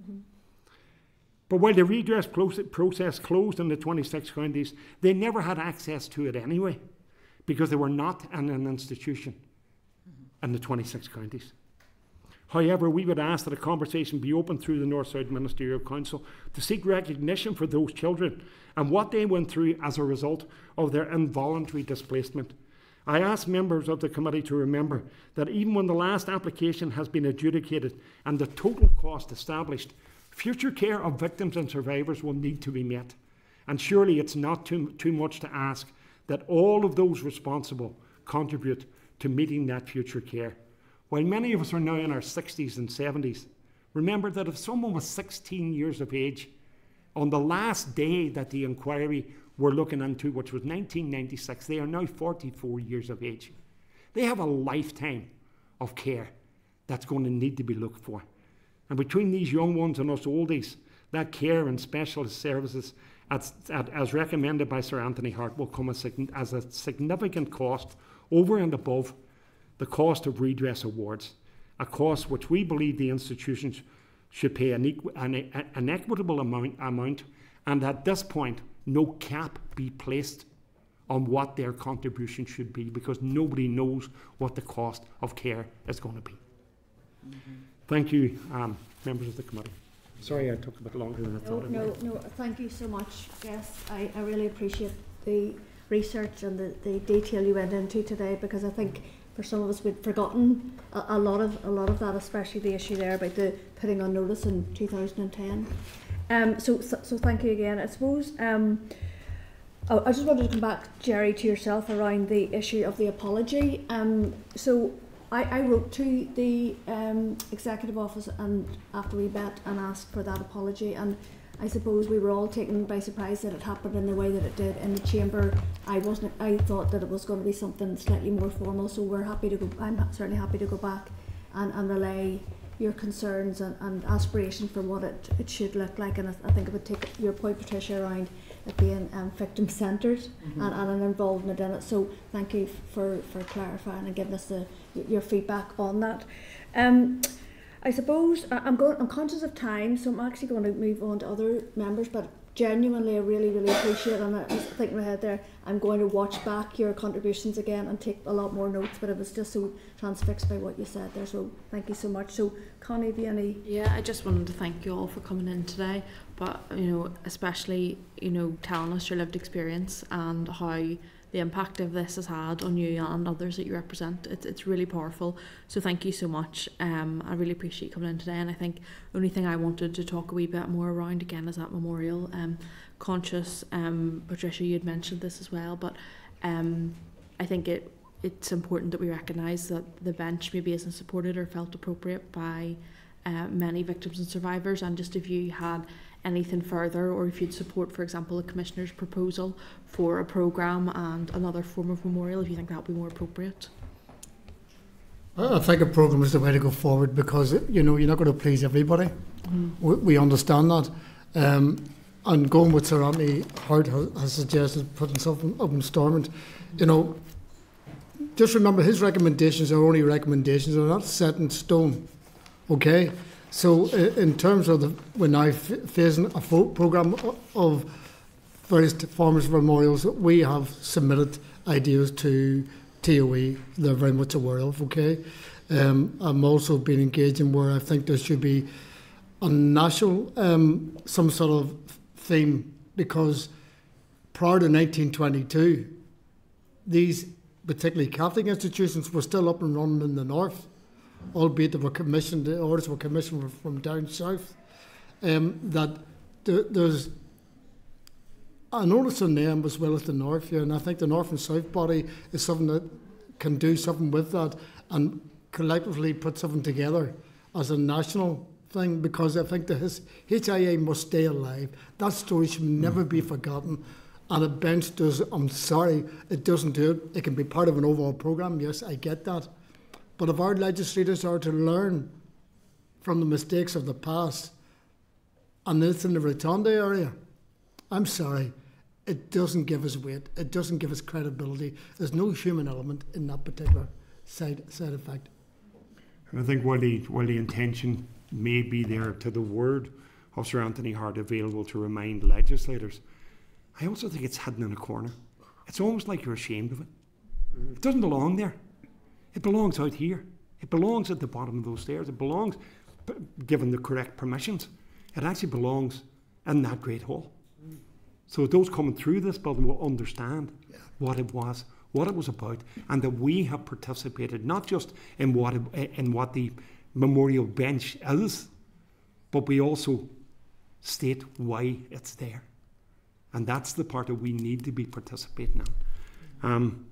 Mm-hmm. But while the redress process closed in the 26 counties, they never had access to it anyway because they were not in an institution in the 26 counties. However, we would ask that a conversation be opened through the North South Ministerial Council to seek recognition for those children and what they went through as a result of their involuntary displacement. I ask members of the committee to remember that even when the last application has been adjudicated and the total cost established, future care of victims and survivors will need to be met. And surely it's not too, too much to ask that all of those responsible contribute to meeting that future care. While many of us are now in our 60s and 70s, remember that if someone was 16 years of age, on the last day that the inquiry we're looking into, which was 1996, they are now 44 years of age. They have a lifetime of care that's going to need to be looked for. And between these young ones and us oldies, that care and specialist services as, as recommended by Sir Anthony Hart, will come as, as a significant cost over and above the cost of redress awards, a cost which we believe the institutions should pay an, equ- an, an equitable amount, amount, and at this point, no cap be placed on what their contribution should be because nobody knows what the cost of care is going to be. Mm-hmm. Thank you, um, members of the committee. Sorry I took a bit longer than I thought no, it No, no, thank you so much, Yes, I, I really appreciate the research and the, the detail you went into today because I think for some of us we'd forgotten a, a lot of a lot of that, especially the issue there about the putting on notice in 2010. Um, so, so, so thank you again. I suppose um, I, I just wanted to come back, Jerry, to yourself around the issue of the apology. Um, so I, I wrote to the um, executive office and after we met and asked for that apology and I suppose we were all taken by surprise that it happened in the way that it did in the chamber. I wasn't. I thought that it was going to be something slightly more formal. So we're happy to go. I'm certainly happy to go back and, and relay your concerns and, and aspiration for what it, it should look like. And I, I think it would take your point, Patricia, around it being um, victim centred mm-hmm. and, and an involvement in it. So thank you for, for clarifying and giving us the, your feedback on that. Um, I suppose I'm going. I'm conscious of time, so I'm actually going to move on to other members. But genuinely, I really, really appreciate. And I was thinking in my head there, I'm going to watch back your contributions again and take a lot more notes. But I was just so transfixed by what you said there. So thank you so much. So Connie, you any? Yeah, I just wanted to thank you all for coming in today. But you know, especially you know, telling us your lived experience and how the impact of this has had on you and others that you represent. It's, it's really powerful. So thank you so much. Um, I really appreciate you coming in today. And I think only thing I wanted to talk a wee bit more around again is that memorial. Um, conscious, um, Patricia, you had mentioned this as well, but um, I think it it's important that we recognise that the bench maybe isn't supported or felt appropriate by uh, many victims and survivors. And just if you had anything further or if you'd support, for example, a commissioner's proposal for a programme and another form of memorial, if you think that would be more appropriate. I think a programme is the way to go forward because you know you're not going to please everybody. Mm. We, we, understand that. Um, and going with Sir Anthony Hart has, has suggested putting something up in Stormont. You know, just remember his recommendations are only recommendations; they're not set in stone. Okay, so in terms of the we're now facing a program of various farmers' memorials. We have submitted ideas to TOE. They're very much aware of. Okay, um, I'm also been engaging where I think there should be a national um, some sort of theme because prior to 1922, these particularly Catholic institutions were still up and running in the north, albeit they were commissioned. The orders were commissioned from down south. Um, that there, there's I notice in them as well as the north here, and I think the north and south body is something that can do something with that and collectively put something together as a national thing because I think the his, HIA must stay alive. That story should never be forgotten. And a bench does, I'm sorry, it doesn't do it. It can be part of an overall programme, yes, I get that. But if our legislators are to learn from the mistakes of the past, and it's in the Rotunda area, I'm sorry, it doesn't give us weight, it doesn't give us credibility. There's no human element in that particular side, side effect. I think while the, while the intention may be there to the word of Sir Anthony Hart available to remind legislators, I also think it's hidden in a corner. It's almost like you're ashamed of it. It doesn't belong there. It belongs out here. It belongs at the bottom of those stairs. It belongs, given the correct permissions, it actually belongs in that great hall. So those coming through this building will understand yeah. what it was, what it was about, and that we have participated not just in what it, in what the memorial bench is, but we also state why it's there, and that's the part that we need to be participating in. Um,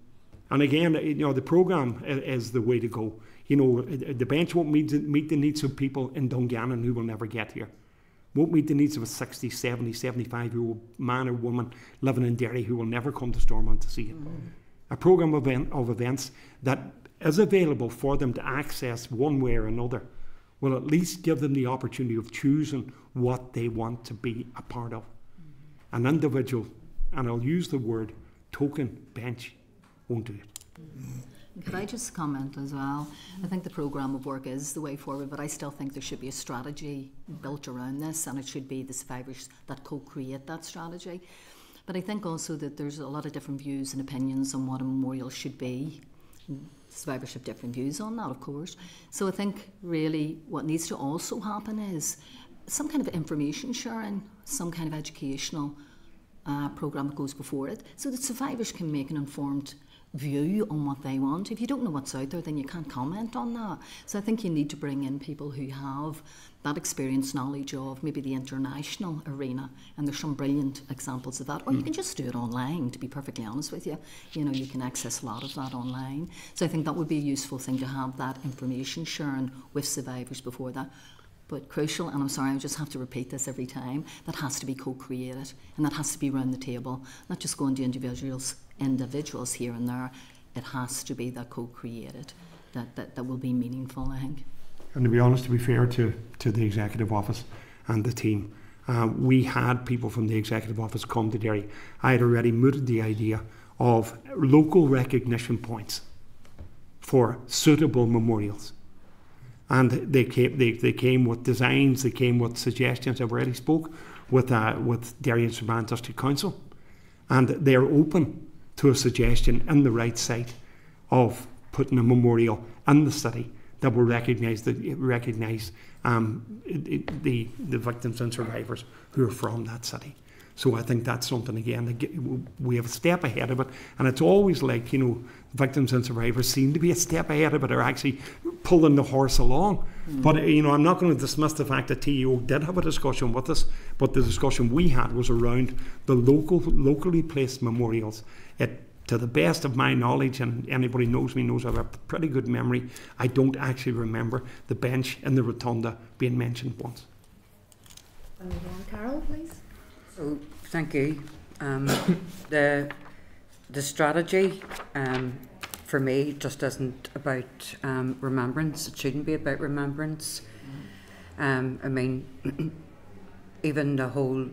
and again, you know, the program is the way to go. You know, the bench won't meet, meet the needs of people in Dungannon who will never get here won't meet the needs of a 60, 70, 75 year old man or woman living in Derry who will never come to Stormont to see it. Mm. A programme of, of events that is available for them to access one way or another will at least give them the opportunity of choosing what they want to be a part of. Mm-hmm. An individual, and I'll use the word token bench, won't do it. Could I just comment as well? I think the programme of work is the way forward, but I still think there should be a strategy built around this, and it should be the survivors that co create that strategy. But I think also that there's a lot of different views and opinions on what a memorial should be. Survivors have different views on that, of course. So I think really what needs to also happen is some kind of information sharing, some kind of educational uh, programme that goes before it, so that survivors can make an informed view on what they want. If you don't know what's out there, then you can't comment on that. So I think you need to bring in people who have that experience, knowledge of maybe the international arena, and there's some brilliant examples of that. Or you hmm. can just do it online, to be perfectly honest with you. You know, you can access a lot of that online. So I think that would be a useful thing to have that information sharing with survivors before that but crucial, and I'm sorry, I just have to repeat this every time, that has to be co-created and that has to be around the table, not just going to individuals individuals here and there, it has to be that co-created, that, that, that will be meaningful, I think. And to be honest, to be fair to, to the executive office and the team, uh, we had people from the executive office come to Derry. I had already mooted the idea of local recognition points for suitable memorials. And they came, they, they came with designs, they came with suggestions. I've already spoke with, uh, with Derry and Strabane District Council. And they're open to a suggestion in the right site of putting a memorial in the city that will recognise the recognise um, the the victims and survivors who are from that city. So I think that's something again that we have a step ahead of it, and it's always like you know victims and survivors seem to be a step ahead of it, or actually pulling the horse along. Mm. But you know I'm not going to dismiss the fact that TEO did have a discussion with us, but the discussion we had was around the local locally placed memorials it, to the best of my knowledge, and anybody knows me knows I have a pretty good memory, I don't actually remember the bench in the rotunda being mentioned once. And Carol, please. So, thank you. Um, the the strategy um, for me just isn't about um, remembrance. It shouldn't be about remembrance. Um, I mean, even the whole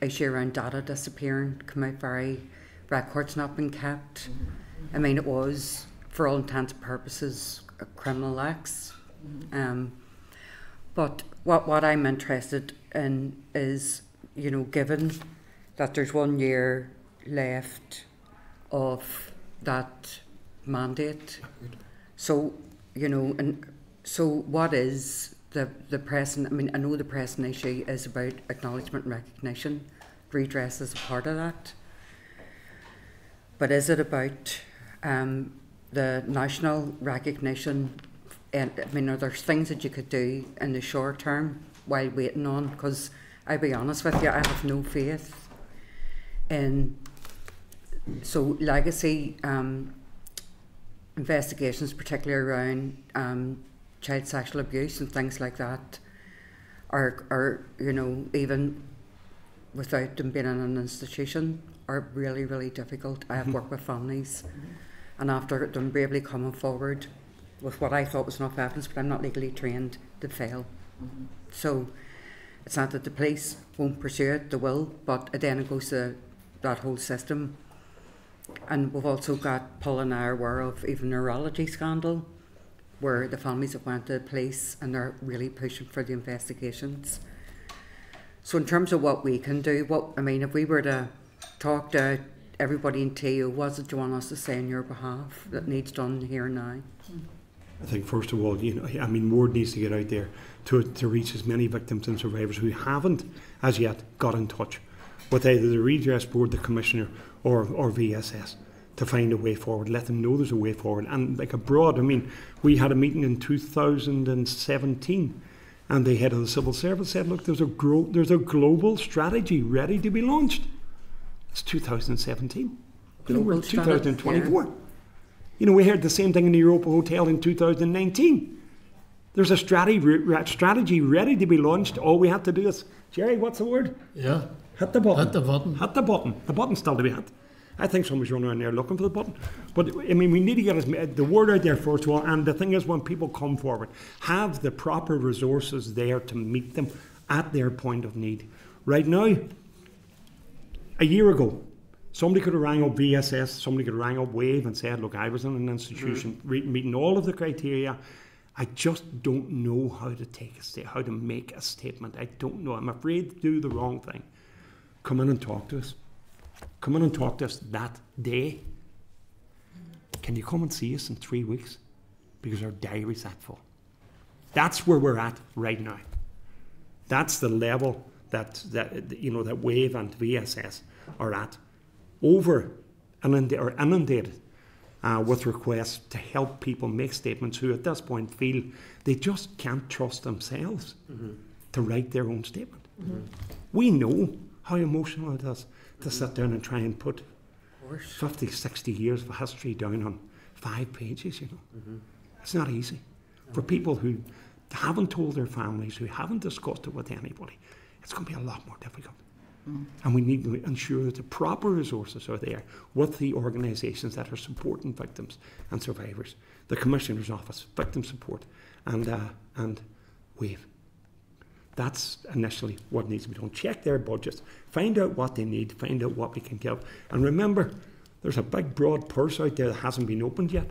issue around data disappearing come out very records not been kept. I mean, it was for all intents and purposes a criminal acts. Um, but what what I'm interested in is, you know, given that there's one year left of that mandate, so you know, and so what is the the present? I mean, I know the present issue is about acknowledgement and recognition. Redress is a part of that. But is it about um, the national recognition? And I mean, are there things that you could do in the short term while waiting on? Because I'll be honest with you, I have no faith in so legacy um, investigations, particularly around um, child sexual abuse and things like that, are are you know even without them being in an institution are really really difficult. I have mm-hmm. worked with families, and after them bravely coming forward with what I thought was enough evidence, but I'm not legally trained to fail. Mm-hmm. So it's not that the police won't pursue it; they will, but then it goes to that whole system. And we've also got Paul and I are aware of even neurology scandal, where the families have went to the police and they're really pushing for the investigations. So in terms of what we can do, what I mean, if we were to talk to everybody in TO, what do you want us to say on your behalf that needs done here and now? I think first of all, you know, I mean, word needs to get out there to to reach as many victims and survivors who haven't as yet got in touch with either the redress board, the commissioner, or or VSS to find a way forward. Let them know there's a way forward. And like abroad, I mean, we had a meeting in 2017, and the head of the civil service said, "Look, there's a gro- there's a global strategy ready to be launched." It's 2017. You know, we're in Global 2024. You know, we heard the same thing in the Europa Hotel in 2019. There's a strategy, strategy ready to be launched. All we have to do is, Jerry, what's the word? Yeah. Hit the button. Hit the button. Hit the button. The button's still to be hit. I think someone's running around there looking for the button. But I mean, we need to get as, the word out there first of all. And the thing is, when people come forward, have the proper resources there to meet them at their point of need. Right now, a year ago, somebody could have rang up VSS, somebody could have rang up Wave and said, "Look, I was in an institution mm-hmm. re- meeting all of the criteria." I just don't know how to take a how to make a statement. I don't know. I'm afraid to do the wrong thing. Come in and talk to us. Come in and talk to us that day. Can you come and see us in three weeks? Because our diary's that full. That's where we're at right now. That's the level that, that you know that Wave and VSS are at. Over inundated, or inundated uh, with requests to help people make statements who at this point feel they just can't trust themselves mm-hmm. to write their own statement. Mm-hmm. We know how emotional it is to sit down and try and put 50, 60 years of history down on five pages, you know. Mm-hmm. It's not easy. For people who haven't told their families, who haven't discussed it with anybody, it's going to be a lot more difficult. And we need to ensure that the proper resources are there with the organisations that are supporting victims and survivors. The Commissioner's Office, Victim Support, and, uh, and WAVE. That's initially what needs to be done. Check their budgets, find out what they need, find out what we can give. And remember, there's a big, broad purse out there that hasn't been opened yet.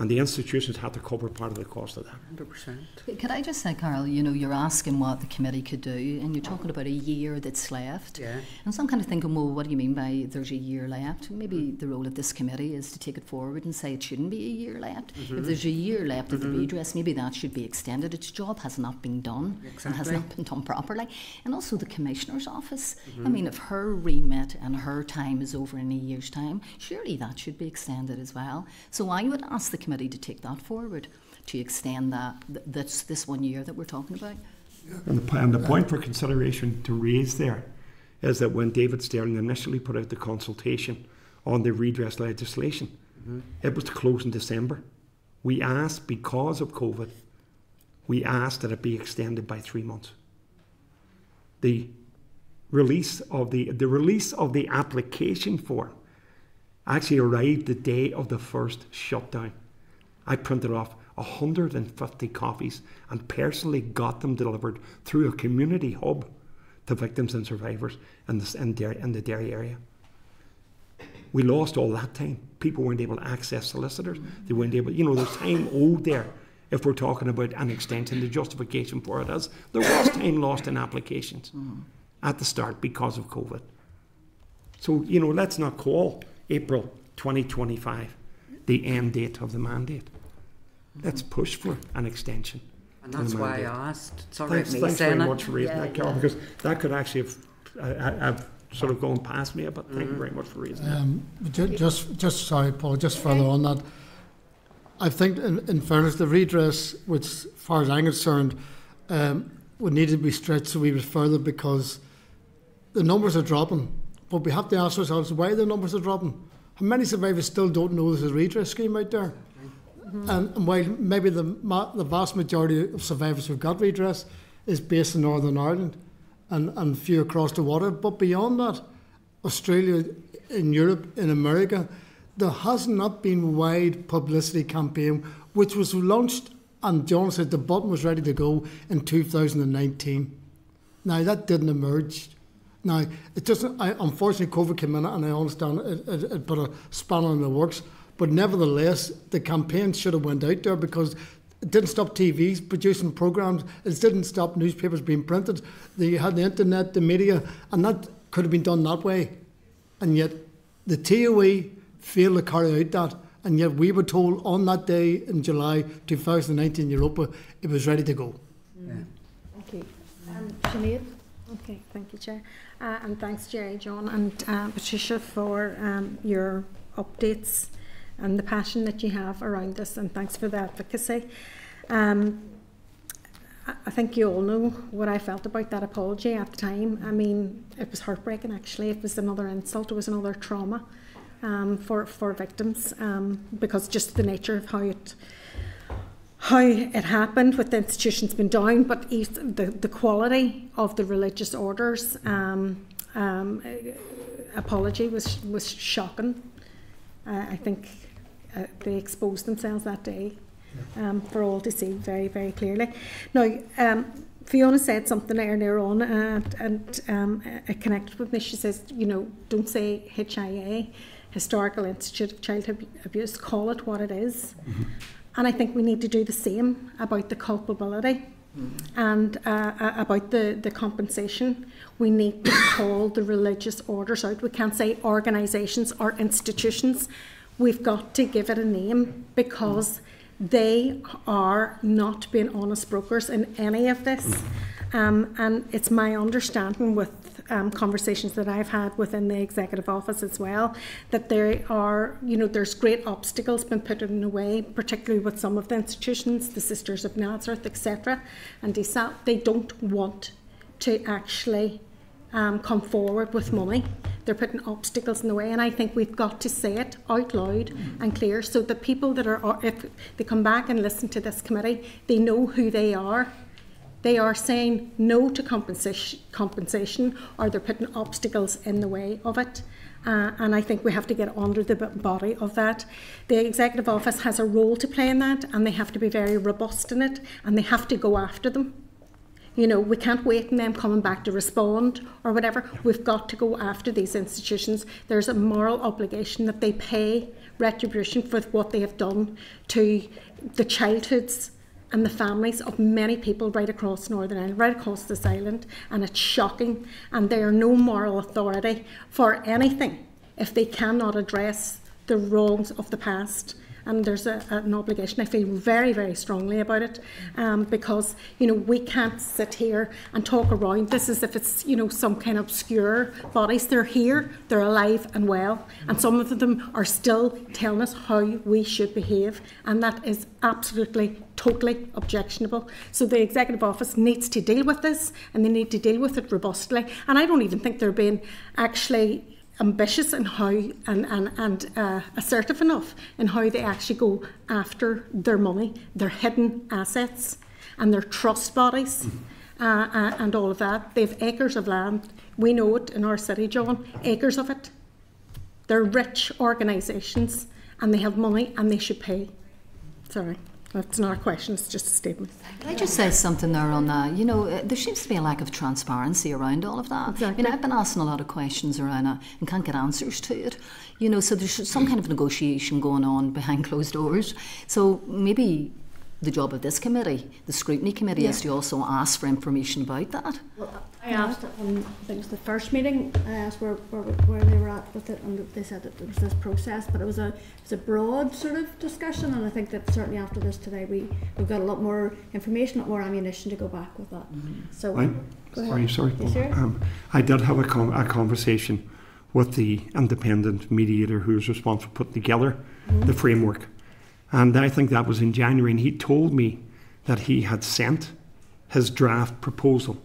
And the institutions have to cover part of the cost of that. 100%. Could I just say, Carol, you know, you're asking what the committee could do, and you're talking about a year that's left. Yeah. And so I'm kind of thinking, well, what do you mean by there's a year left? Maybe mm-hmm. the role of this committee is to take it forward and say it shouldn't be a year left. If mm-hmm. there's a year left of the mm-hmm. redress, maybe that should be extended. Its job has not been done and has not been done properly. And also the Commissioner's Office. I mean, if her remit and her time is over in a year's time, surely that should be extended as well. So I would ask the committee to take that forward, to extend that, th- that's this one year that we're talking about. And the, and the point for consideration to raise there is that when David Sterling initially put out the consultation on the redress legislation, mm-hmm. it was to close in December. We asked, because of COVID, we asked that it be extended by three months. The release of the the release of the application form actually arrived the day of the first shutdown. I printed off 150 copies and personally got them delivered through a community hub to victims and survivors in the, in, Derry, in the Derry area. We lost all that time. People weren't able to access solicitors. They weren't able, you know, there's time owed there if we're talking about an extension. The justification for it is there was time lost in applications mm. at the start because of COVID. So, you know, let's not call April 2025 the end date of the mandate. Let's push for an extension. And that's why I asked. It's all right thanks, me thanks very saying much for raising Yeah, that, Carol, yeah. because that could actually have, I, I, I've sort of gone past me, but thank you very much for raising that. Um, ju- just, just sorry, Paul. Just further on that, I think, in, in fairness, the redress, which, as far as I'm concerned, um, would need to be stretched a wee bit further because the numbers are dropping. But we have to ask ourselves why the numbers are dropping. How many survivors still don't know there's a redress scheme out there? Mm-hmm. And, and while maybe the, ma- the vast majority of survivors who've got redress is based in Northern Ireland and, and few across the water, but beyond that, Australia, in Europe, in America, there has not been a wide publicity campaign which was launched and John said the button was ready to go in 2019. Now that didn't emerge. Now it doesn't. I, unfortunately, COVID came in, and I understand it, it, it put a spanner in the works. But nevertheless, the campaign should have went out there because it didn't stop TVs producing programs. It didn't stop newspapers being printed. They had the internet, the media, and that could have been done that way. And yet, the TOE failed to carry out that. And yet, we were told on that day in July 2019 in Europa, it was ready to go. Thank you. Um, Sinead? Okay, thank you, Chair. Uh, and thanks, Jerry, John, and uh, Patricia, for um, your updates and the passion that you have around this, and thanks for the advocacy. Um, I- think you all know what I felt about that apology at the time. I mean, it was heartbreaking, actually. It was another insult, it was another trauma um, for, for victims um, because just the nature of how it how it happened with the institutions been down, but the, the quality of the religious orders um, um, apology was was shocking. Uh, I think uh, they exposed themselves that day um, for all to see very very clearly. Now. Um, Fiona said something earlier on, uh, and um, it connected with me. She says, "You know, don't say HIA, Historical Institute of Child Abuse. Call it what it is." And I think we need to do the same about the culpability and uh, uh, about the, the compensation. We need to call the religious orders out. We can't say organisations or institutions. We've got to give it a name because they are not being honest brokers in any of this. Um, and it's my understanding with um, conversations that I've had within the executive office as well that there are, you know, there's great obstacles been put in the way, particularly with some of the institutions, the Sisters of Nazareth, etc. And they don't want to actually um, come forward with money. They're putting obstacles in the way, and I think we've got to say it out loud and clear so that people that are, if they come back and listen to this committee, they know who they are. They are saying no to compensation, compensation or they're putting obstacles in the way of it. Uh, and I think we have to get under the body of that. The executive office has a role to play in that, and they have to be very robust in it, and they have to go after them. You know, we can't wait on them coming back to respond or whatever. We've got to go after these institutions. There's a moral obligation that they pay retribution for what they have done to the childhoods and the families of many people right across Northern Ireland, right across this island, and it's shocking. And they are no moral authority for anything if they cannot address the wrongs of the past. And there's a, an obligation. I feel very, very strongly about it um, because you know we can't sit here and talk around this as if it's you know some kind of obscure bodies. They're here, they're alive and well, and some of them are still telling us how we should behave, and that is absolutely totally objectionable. So the executive office needs to deal with this, and they need to deal with it robustly. And I don't even think they're being actually ambitious in how and, and, and uh, assertive enough in how they actually go after their money, their hidden assets, and their trust bodies. Uh, uh, and all of that. They've acres of land. We know it in our city, John, acres of it. They're rich organisations and they have money and they should pay. Sorry. That's not a question, it's just a statement. Can I just say something there on that? You know, uh, there seems to be a lack of transparency around all of that. Exactly. I mean, I've been asking a lot of questions around it and can't get answers to it. You know, so there's some kind of negotiation going on behind closed doors. So maybe the job of this committee, the scrutiny committee, Yeah. is to also ask for information about that. Well, I asked at one, I think it was the first meeting, I asked where, where, where they were at with it, and they said that there was this process, but it was a, it was a broad sort of discussion, and I think that certainly after this today, we, we've got a lot more information, a lot more ammunition to go back with that. So, I, go sorry, ahead. sorry. Yes, sir. Um, I did have a, con- a conversation with the independent mediator who was responsible for putting together the framework. And I think that was in January, and he told me that he had sent his draft proposal.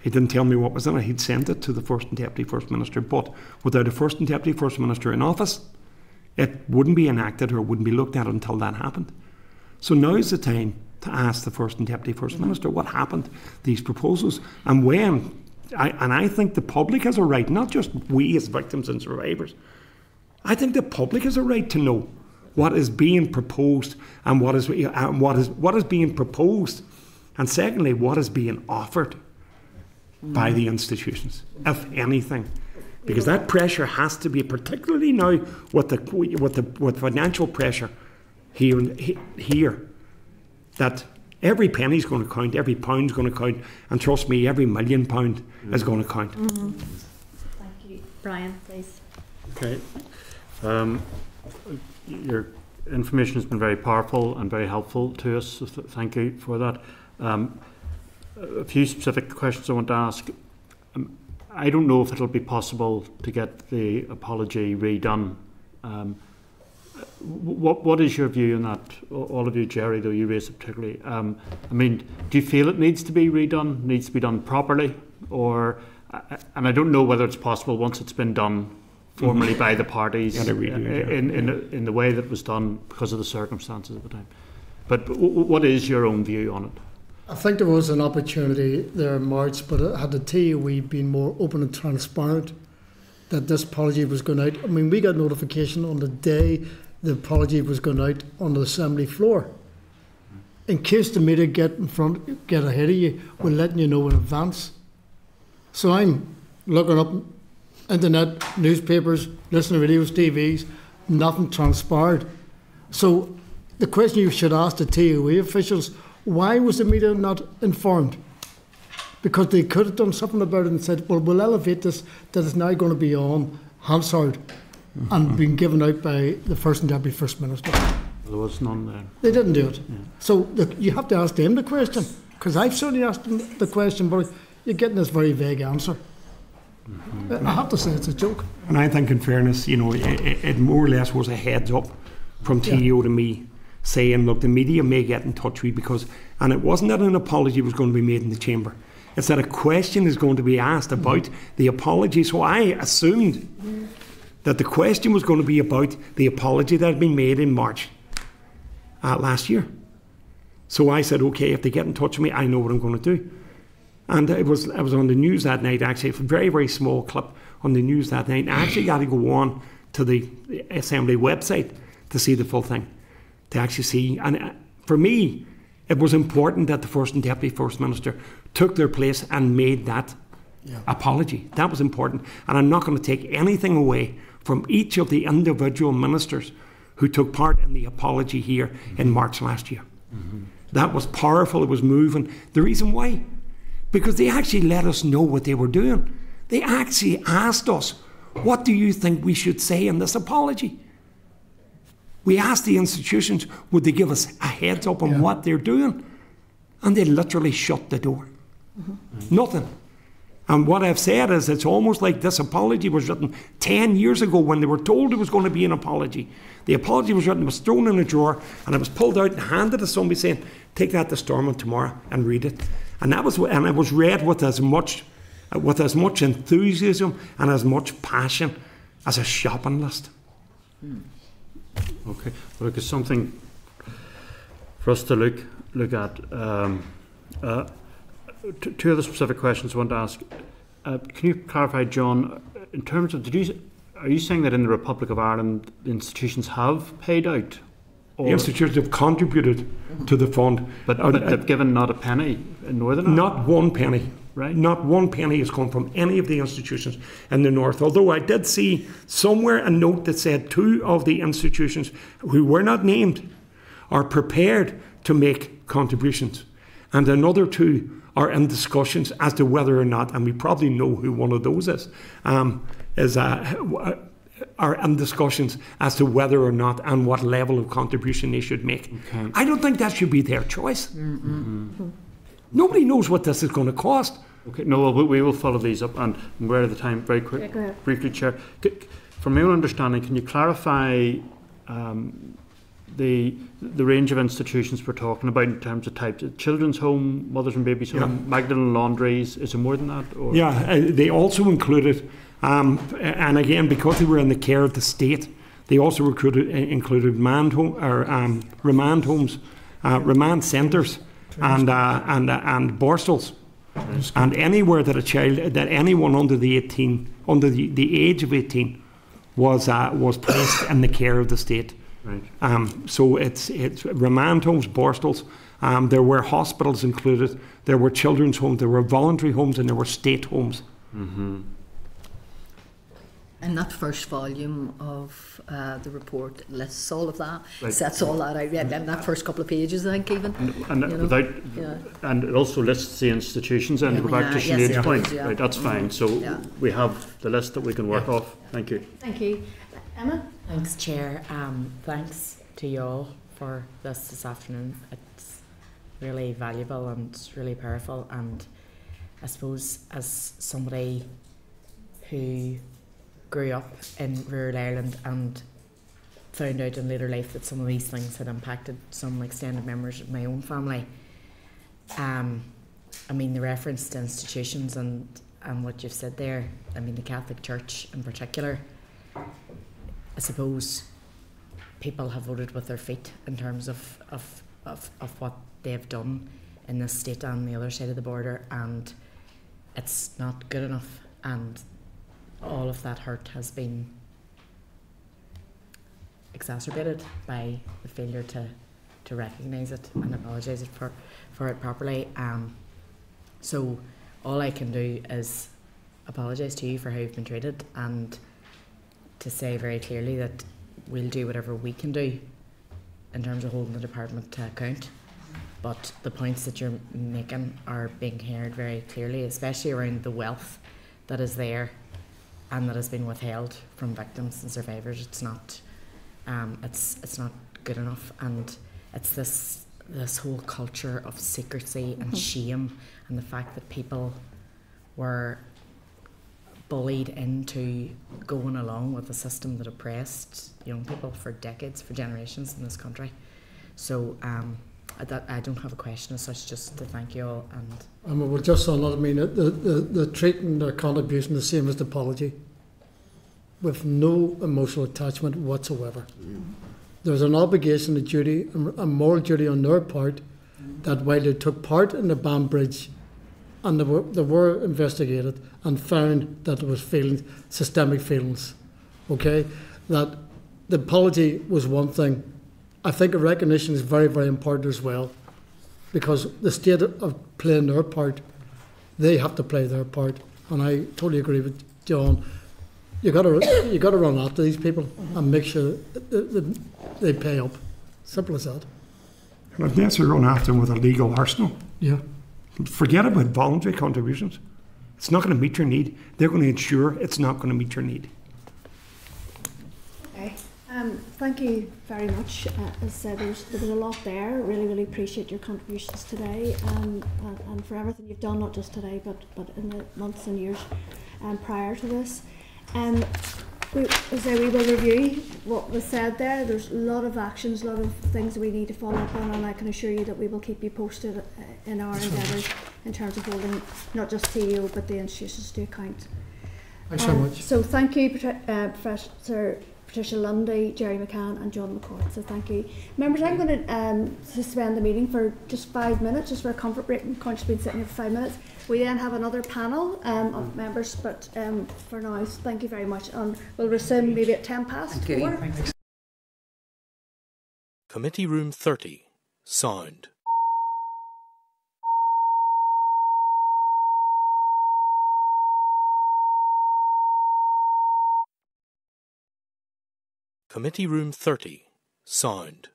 He didn't tell me what was in it. He'd sent it to the First and Deputy First Minister, but without a First and Deputy First Minister in office, it wouldn't be enacted or wouldn't be looked at until that happened. So now is the time to ask the First and Deputy First Minister what happened these proposals and when. I, and I think the public has a right, not just we as victims and survivors, I think the public has a right to know what is being proposed and what is, and what is, what is being proposed, and secondly, what is being offered by the institutions, if anything. Because that pressure has to be, particularly now with the, with the with financial pressure here, here that every penny's going to count, every pound's going to count, and trust me, every million pound is going to count. Thank you. Brian, please. Okay. Um, your information has been very powerful and very helpful to us, so th- thank you for that. Um, a few specific questions I want to ask. Um, I don't know if it'll be possible to get the apology redone. Um, what what is your view on that? All of you, Jerry, though you raised it particularly. Um, I mean, do you feel it needs to be redone? Needs to be done properly, or and I don't know whether it's possible once it's been done formally by the parties Yeah, they redo yeah. in in in the way that it was done because of the circumstances at the time. But w- w- what is your own view on it? I think there was an opportunity there in March, but had the TUE been more open and transparent that this apology was going out. I mean, we got notification on the day the apology was going out on the assembly floor. In case the media get in front, get ahead of you, we're letting you know in advance. So I'm looking up internet, newspapers, listening to radios, TVs, nothing transpired. So the question you should ask the TUE officials, why was the media not informed? Because they could have done something about it and said, well, we'll elevate this that it's now going to be on Hansard and mm-hmm. being given out by the First and Deputy First Minister. There was none there. They didn't do it. So look, you have to ask them the question. Because I've certainly asked them the question, but you're getting this very vague answer. I have to say it's a joke. And I think, in fairness, you know, it, it, more or less was a heads up from Yeah. TO me saying, look, the media may get in touch with you because, and it wasn't that an apology was going to be made in the chamber. It's that a question is going to be asked about the apology. So I assumed that the question was going to be about the apology that had been made in March uh, last year. So I said, okay, if they get in touch with me, I know what I'm going to do. And it was I was on the news that night. Actually, a very very small clip on the news that night. And I actually got to go on to the assembly website to see the full thing, to actually see. And uh, for me, it was important that the first and deputy first minister took their place and made that apology. That was important. And I'm not going to take anything away from each of the individual ministers who took part in the apology here in March last year. That was powerful, it was moving. The reason why? Because they actually let us know what they were doing. They actually asked us, What do you think we should say in this apology? We asked the institutions, would they give us a heads up on what they're doing? And they literally shut the door. Mm-hmm. Nothing. And what I've said is it's almost like this apology was written 10 years ago when they were told it was going to be an apology. The apology was written, was thrown in a drawer, and it was pulled out and handed to somebody saying, Take that to Stormont tomorrow and read it. And that was and it was read with as much with as much enthusiasm and as much passion as a shopping list. Okay, well, look, it's something for us to look look at. Um, uh, two other specific questions I want to ask. Uh, can you clarify, John, in terms of did you are you saying that in the Republic of Ireland, the institutions have paid out? The institutions have contributed to the fund. But, Uh, but they've given not a penny in Northern Ireland? Not one penny. Right. Not one penny has come from any of the institutions in the north. Although I did see somewhere a note that said two of the institutions who were not named are prepared to make contributions, and another two are in discussions as to whether or not, and we probably know who one of those is, um, is uh, are in discussions as to whether or not and what level of contribution they should make. Okay. I don't think that should be their choice. Nobody knows what this is going to cost. Okay, no, well, we, we will follow these up, and I'm aware of the time. Very quick, Yeah, briefly, Chair. C- c- from my own understanding, can you clarify um, the the range of institutions we're talking about in terms of types? Children's home, mothers and babies home, Magdalene laundries. Is it more than that? Or? Yeah, uh, they also included, um, and again, because they were in the care of the state, they also recruited, uh, included manned home, or, um, remand homes, uh, remand centres, and, uh, and, uh, and borstals. And anywhere that a child, that anyone under the 18, under the, the age of 18, was, uh, was placed in the care of the state. Right. Um, so it's, it's remand homes, borstals. Um, there were hospitals included. There were children's homes. There were voluntary homes, and there were state homes. Mm-hmm. And that first volume of uh, the report lists all of that, Right. sets all that out. Yeah, and that first couple of pages, I think, even. And you know. without, Yeah. and it also lists the institutions. And to go back to Yeah, yes, Sinead's it point, does, yeah. right? That's fine. So Yeah. we have the list that we can work off. Thank you. Thank you. Emma? Thanks, Chair. Um, thanks to you all for this this afternoon. It's really valuable and it's really powerful. And I suppose as somebody who grew up in rural Ireland and found out in later life that some of these things had impacted some extended members of my own family. Um, I mean, the reference to institutions and, and what you've said there, I mean, the Catholic Church in particular, I suppose people have voted with their feet in terms of, of, of, of what they've done in this state and the other side of the border, and it's not good enough. And all of that hurt has been exacerbated by the failure to, to recognise it and apologise for, for it properly. Um, so all I can do is apologise to you for how you've been treated and to say very clearly that we'll do whatever we can do in terms of holding the department to account. But the points that you're making are being heard very clearly, especially around the wealth that is there and that has been withheld from victims and survivors. It's not, um, it's it's not good enough, and it's this this whole culture of secrecy and Mhm. shame, and the fact that people were bullied into going along with a system that oppressed young people for decades, for generations in this country. So um, I, that, I don't have a question as such, just to thank you all. And Um, well, just on that, I mean, the, the, the treating their contribution the same as the apology, with no emotional attachment whatsoever. There's an obligation, a duty, a moral duty on their part, that while they took part in the Banbridge, and they were, they were investigated and found that there was feelings, systemic feelings, okay, that the apology was one thing. I think a recognition is very, very important as well because the state of playing their part, they have to play their part. And I totally agree with John. You got to you got to run after these people and make sure that, they pay up. Simple as that. And if necessary, run after them with a legal arsenal. Yeah. Forget about voluntary contributions. It's not going to meet your need. They're going to ensure it's not going to meet your need. Okay. Um, thank you very much. Uh, as I said, there's, there was a lot there. Really, really appreciate your contributions today um, and, and for everything you've done, not just today, but, but in the months and years um, prior to this. Um, we, as I say, we will review what was said there. There's a lot of actions, a lot of things that we need to follow up on, and I can assure you that we will keep you posted uh, in our endeavours in terms of holding not just TEO but the institutions to account. Thanks very so much. So thank you, uh, Professor Patricia Lundy, Jerry McCann, and John McCourt. So thank you. Members, I'm going to um, suspend the meeting for just five minutes, just for a comfort break. I'm conscious of being sitting here for five minutes. We then have another panel um, of members, but um, for now, thank you very much. And we'll resume maybe at 10 past Thank you. four. Committee Room 30. Sound. Committee Room 30. Sound.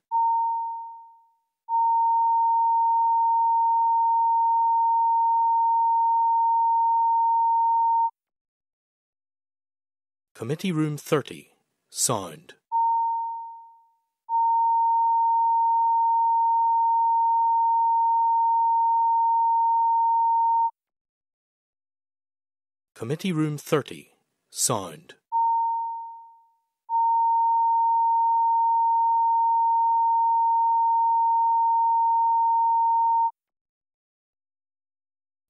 Committee Room 30. Sound. Committee Room 30. Sound.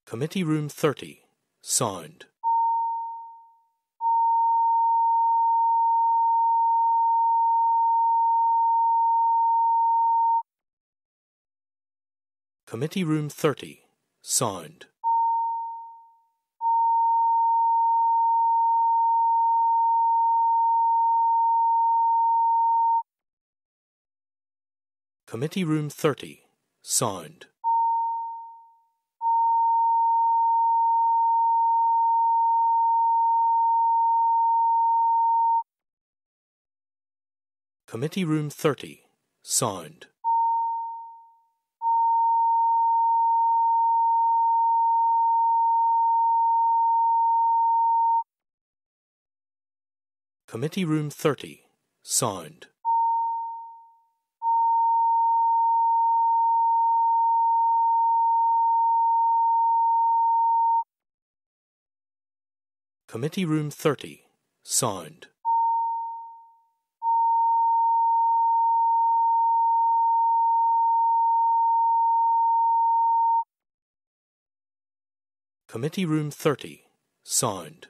Committee Room 30. Sound. Committee Room 30. Sound. Committee Room 30. Sound. Committee Room 30. Sound. Committee Room 30. Sound. Committee Room 30. Sound. Committee Room 30. Sound.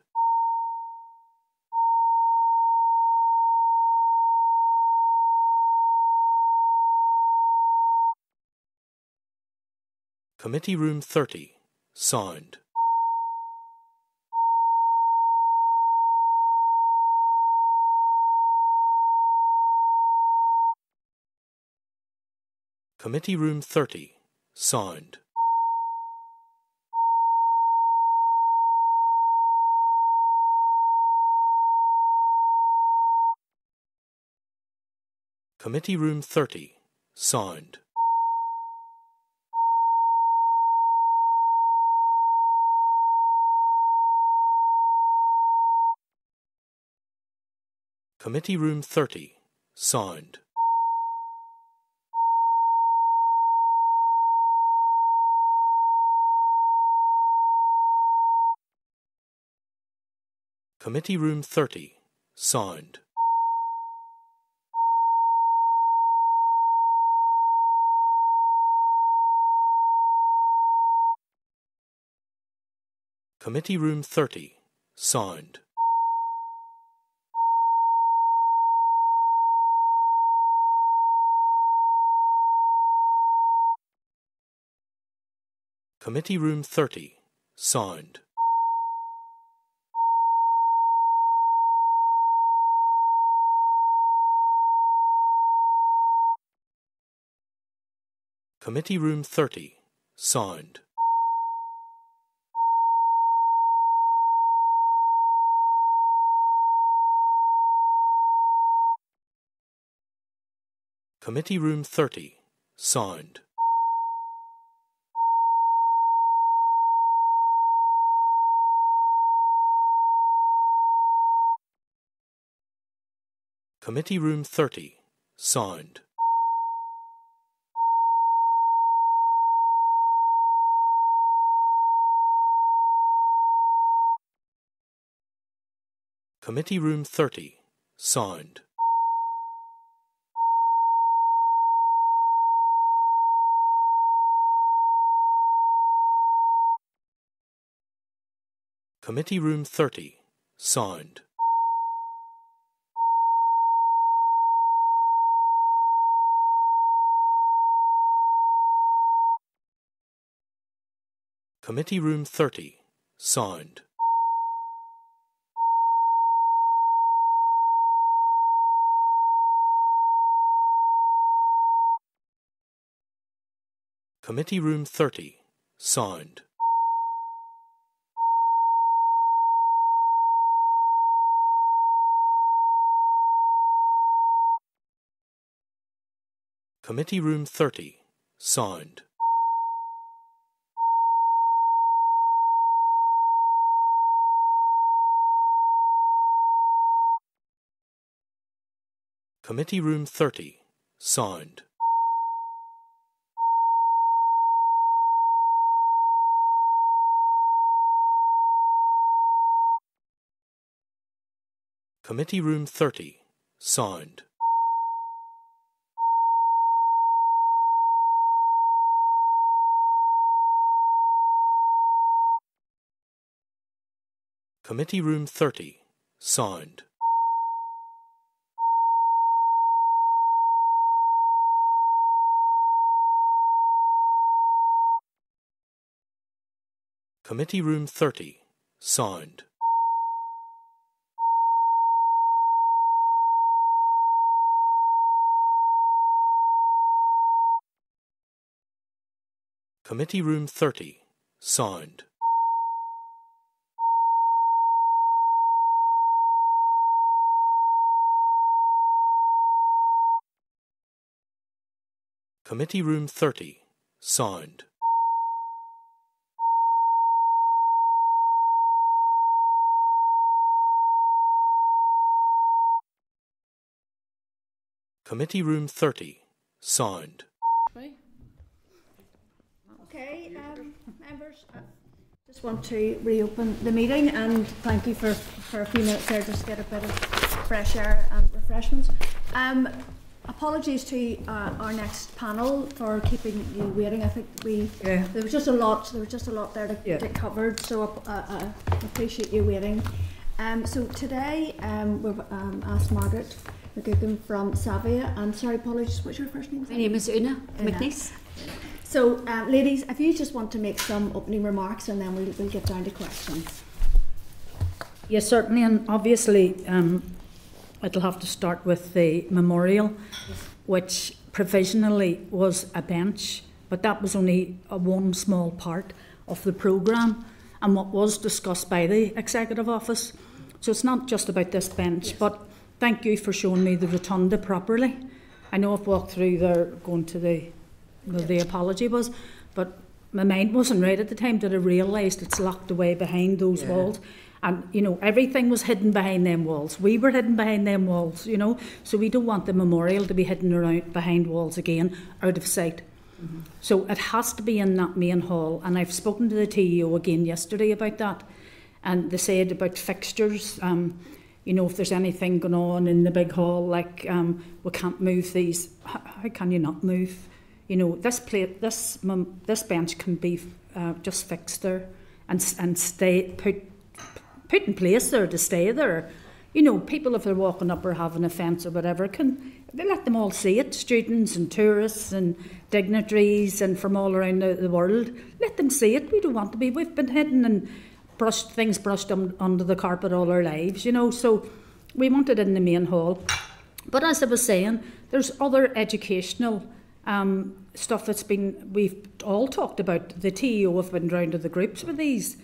Committee Room 30. Sound. Committee Room 30. Sound. Committee Room 30. Sound. Committee Room 30. Sound. Committee Room 30. Sound. Committee Room 30. Sound. Committee Room 30. Sound. Committee Room 30. Sound. Committee Room 30. Sound. Committee Room 30. Sound. Committee Room 30. Sound. Committee Room 30. Sound. Committee Room 30, Sound. Committee Room 30, Sound. Committee Room 30, Sound. Committee Room 30, Sound. Committee Room 30, Sound. Committee Room 30, Sound. Committee Room 30, Sound. Committee Room 30, Sound. Committee Room 30, Sound. Committee Room 30, Sound. Okay, um, members, I just want to reopen the meeting and thank you for, for a few minutes there just to get a bit of fresh air and refreshments. Um, apologies to uh, our next panel for keeping you waiting. I think we Yeah. there was just a lot. There was just a lot there to Yeah. get covered. So uh, uh, I appreciate you waiting. Um, so today um, we've um, asked Margaret McGuckin from SAVIA. And sorry, apologies. What's your first name? My name is Una Una. McNeese. So, um, ladies, if you just want to make some opening remarks, and then we'll, we'll get down to questions. Yes, certainly, and obviously, um, it'll have to start with the memorial, which provisionally was a bench, but that was only a one small part of the programme and what was discussed by the Executive Office. So it's not just about this bench, but thank you for showing me the rotunda properly. I know I've walked through there going to the the apology was, but my mind wasn't right at the time that I realised it's locked away behind those Yeah. walls. And you know, everything was hidden behind them walls. We were hidden behind them walls, you know. So we don't want the memorial to be hidden around behind walls again, out of sight. So it has to be in that main hall. And I've spoken to the TEO again yesterday about that. And they said about fixtures, um, you know, if there's anything going on in the big hall, like um, we can't move these. How, how can you not move? You know, this plate, this this bench can be uh, just fixed there and and stay put put in place there to stay there. You know, people if they're walking up or having a fence or whatever can they let them all see it. Students and tourists and dignitaries and from all around the, the world, let them see it. We don't want to be. We've been hidden and brushed things brushed un, under the carpet all our lives. You know, so we wanted it in the main hall. But as I was saying, there's other educational um, stuff that's been we've all talked about. The TEO have been round to the groups with these,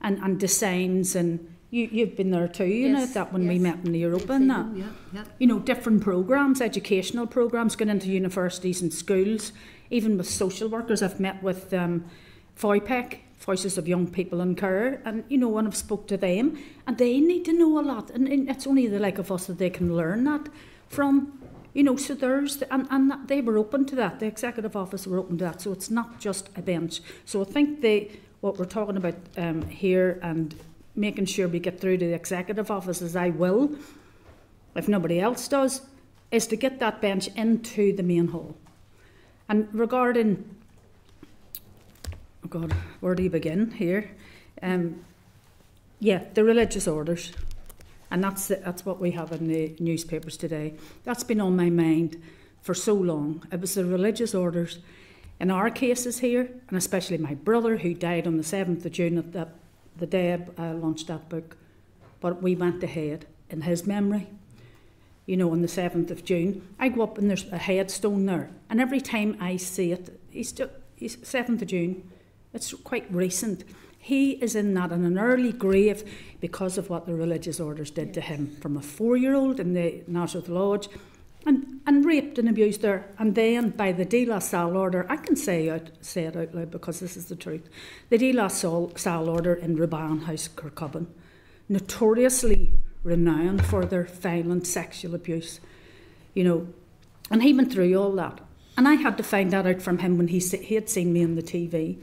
and, and designs, and you you've been there too. You know that when we met in the Europe and that. Yeah, yeah. You know different programs, educational programs, going into universities and schools, even with social workers. I've met with um, VOYPIC, Voices of Young People in Care, and you know when I've spoke to them, and they need to know a lot, and, and it's only the like of us that they can learn that from. You know, so there's the, and and they were open to that. The executive office were open to that. So it's not just a bench. So I think they what we're talking about um, here and making sure we get through to the executive office as I will, if nobody else does, is to get that bench into the main hall. And regarding, oh God, where do you begin here? Um, yeah, the religious orders. And that's, that's what we have in the newspapers today. That's been on my mind for so long. It was the religious orders. in our cases here, and especially my brother who died on the 7th of June at the, the day I launched that book, but we went ahead in his memory. You know, on the 7th of June, I go up and there's a headstone there, and every time I see it, he's, he's 7th of June, it's quite recent. He is in that in an early grave because of what the religious orders did to him from a four year old in the Nazareth Lodge and, and raped and abused her. And then by the De La Salle order, I can say, out, say it out loud because this is the truth. The De La Salle order in Rubane House, Kircubbin, notoriously renowned for their violent sexual abuse, you know, and he went through all that. And I had to find that out from him when he, he had seen me on the TV.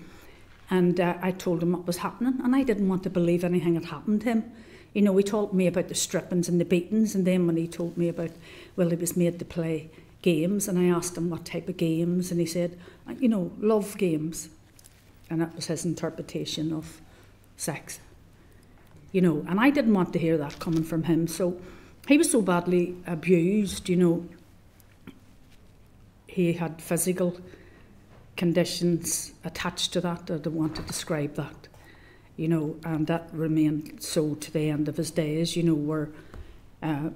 And uh, I told him what was happening, and I didn't want to believe anything had happened to him. You know, he told me about the strippings and the beatings, and then when he told me about, well, he was made to play games, and I asked him what type of games, and he said, you know, love games. And that was his interpretation of sex. You know, and I didn't want to hear that coming from him. So he was so badly abused, you know, he had physical conditions attached to that. I don't want to describe that, you know, and that remained so to the end of his days, you know, where uh,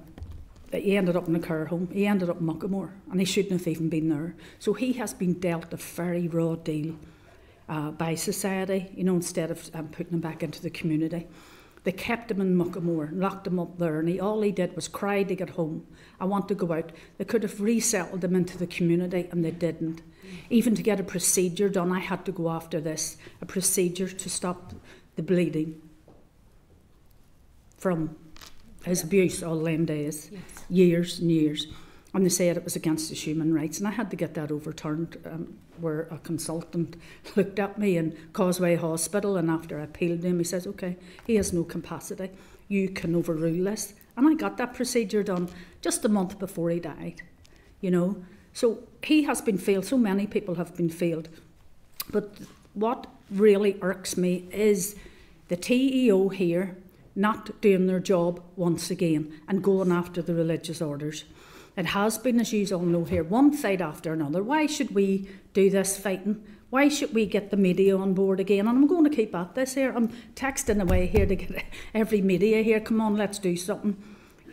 he ended up in a care home. He ended up in Muckamore, and he shouldn't have even been there. So he has been dealt a very raw deal uh, by society, you know, instead of um, putting him back into the community. They kept him in Muckamore and locked him up there, and he, all he did was cry to get home. I want to go out. They could have resettled him into the community, and they didn't. Even to get a procedure done, I had to go after this a procedure to stop the bleeding from his yeah. abuse all them days, yes. years and years. And they said it was against his human rights, and I had to get that overturned. Um, where a consultant looked at me in Causeway Hospital, and after I appealed to him, he says, "Okay, he has no capacity. You can overrule this." And I got that procedure done just a month before he died. You know, so he has been failed, so many people have been failed. But what really irks me is the TEO here not doing their job once again and going after the religious orders. It has been, as you all know here, one fight after another. Why should we do this fighting? Why should we get the media on board again? And I'm going to keep at this here. I'm texting away here to get every media here. Come on, let's do something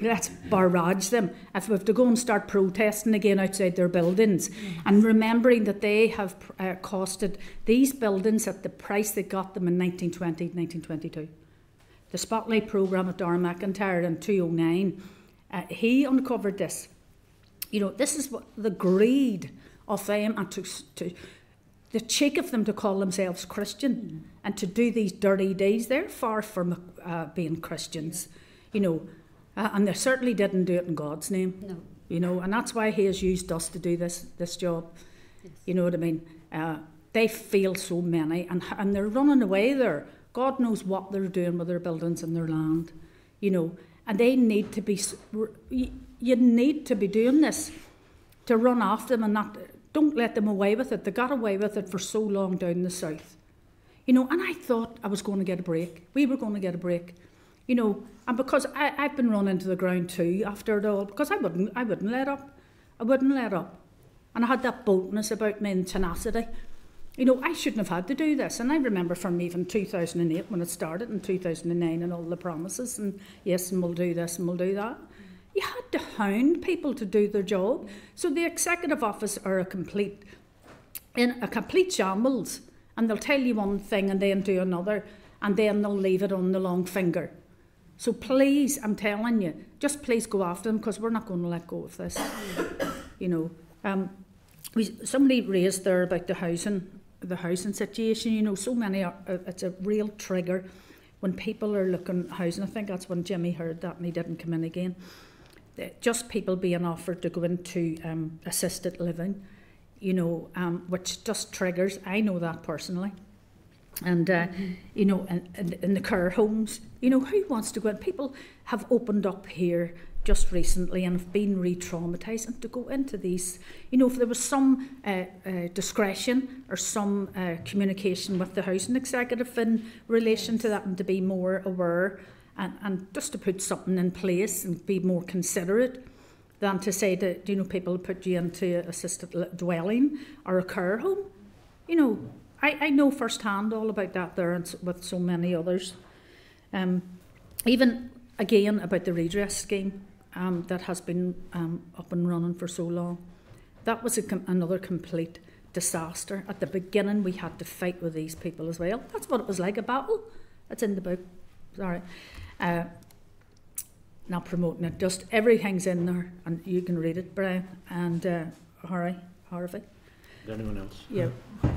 let's barrage them. If we have to go and start protesting again outside their buildings, and remembering that they have uh, costed these buildings at the price they got them in 1920, 1922. The Spotlight programme at Dar McIntyre in 209, uh, he uncovered this. You know, this is what the greed of them and to, to the cheek of them to call themselves Christian mm. and to do these dirty deeds. They're far from uh, being Christians. You know, uh, and they certainly didn't do it in God's name. No. You know, and that's why He has used us to do this this job. Yes. You know what I mean? Uh, they feel so many, and and they're running away there. God knows what they're doing with their buildings and their land. You know, and they need to be. You need to be doing this to run off them and not. Don't let them away with it. They got away with it for so long down the south. You know, and I thought I was going to get a break. We were going to get a break. You know, and because I, I've been run into the ground too after it all, because I wouldn't, I wouldn't let up. I wouldn't let up. And I had that boldness about me and tenacity. You know, I shouldn't have had to do this. And I remember from even 2008 when it started in 2009 and all the promises and yes, and we'll do this and we'll do that. You had to hound people to do their job. So the executive office are a complete, in a complete shambles. And they'll tell you one thing and then do another. And then they'll leave it on the long finger. So please, I'm telling you, just please go after them because we're not going to let go of this. you know, um, we, somebody raised there about the housing, the housing situation. You know, so many are. Uh, it's a real trigger when people are looking at housing. I think that's when Jimmy heard that and he didn't come in again. Just people being offered to go into um, assisted living, you know, um, which just triggers. I know that personally and uh, you know, in, in, the care homes, you know, who wants to go in? People have opened up here just recently and have been re-traumatized and to go into these you know if there was some uh, uh, discretion or some uh, communication with the housing executive in relation to that and to be more aware and, and just to put something in place and be more considerate than to say that you know people put you into assisted dwelling or a care home you know, I, I know firsthand all about that there and with so many others. Um, even again about the redress scheme um, that has been um, up and running for so long. That was com- another complete disaster. At the beginning, we had to fight with these people as well. That's what it was like a battle. It's in the book. Sorry. Uh, not promoting it, just everything's in there, and you can read it, Brian and uh, Harry, Harvey. Anyone else? Yeah,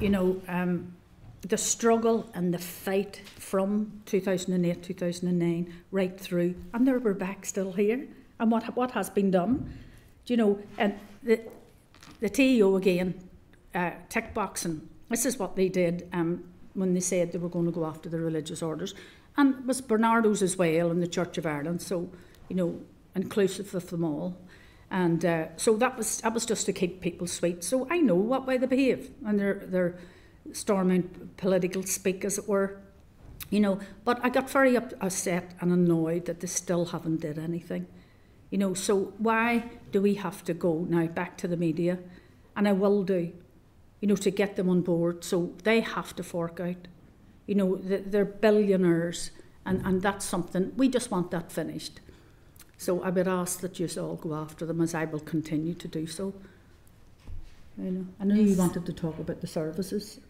you know, um, the struggle and the fight from 2008, 2009, right through, and there we're back still here. And what what has been done, do you know? And the the TEO again, uh, tick boxing. This is what they did um, when they said they were going to go after the religious orders, and it was Barnardo's as well in the Church of Ireland. So you know, inclusive of them all. And uh, so that was that was just to keep people sweet. So I know what way they behave, and they're they're storming political speak, as it were, you know. But I got very upset and annoyed that they still haven't did anything, you know. So why do we have to go now back to the media? And I will do, you know, to get them on board. So they have to fork out, you know. They're billionaires, and and that's something we just want that finished. So I would ask that you all go after them as I will continue to do so. You know, I know you wanted to talk about the services.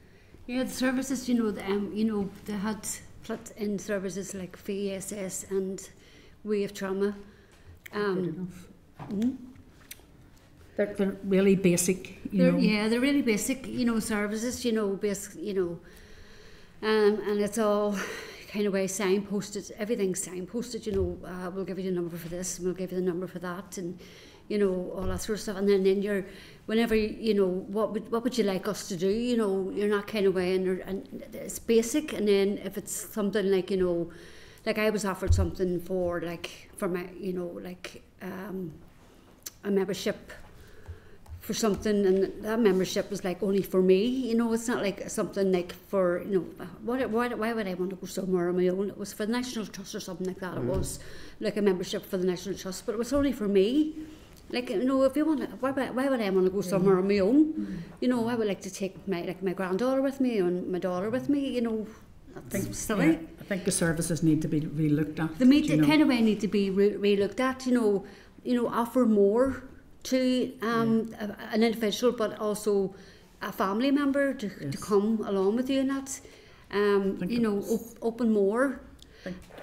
Yeah, the services, you know, the, um, you know, they had put in services like VSS and Wave Trauma. Good Um, mhm. They're, they're really basic, you They're, know. yeah, they're really basic, you know, services, you know, basic, you know, Um, and it's all kind of way signposted, everything's signposted, you know, uh, we'll give you the number for this, we'll give you the number for that, and, you know, all that sort of stuff. And then, then you're, whenever, you know, what would, what would you like us to do? You know, you're not kind of way, and, and it's basic. And then if it's something like, you know, like I was offered something for, like, for my, you know, like um, a membership for something and that membership was like only for me you know? It's not like something like for you know what why, why would I want to go somewhere on my own? It was for the National Trust or something like that it mm. was like a membership for the National Trust but it was only for me. Like you know if you want to, why, would- why would I want to go somewhere on my own? Mm. You know I would like to take my like my granddaughter with me and my daughter with me you know? That's silly. Yeah, I think the services need to be relooked at. the meat you know. kind of way need to be re- re-looked at. You know, you know, offer more to um, a, an individual, but also a family member to, to come along with you in that. Um, you know, op- open more.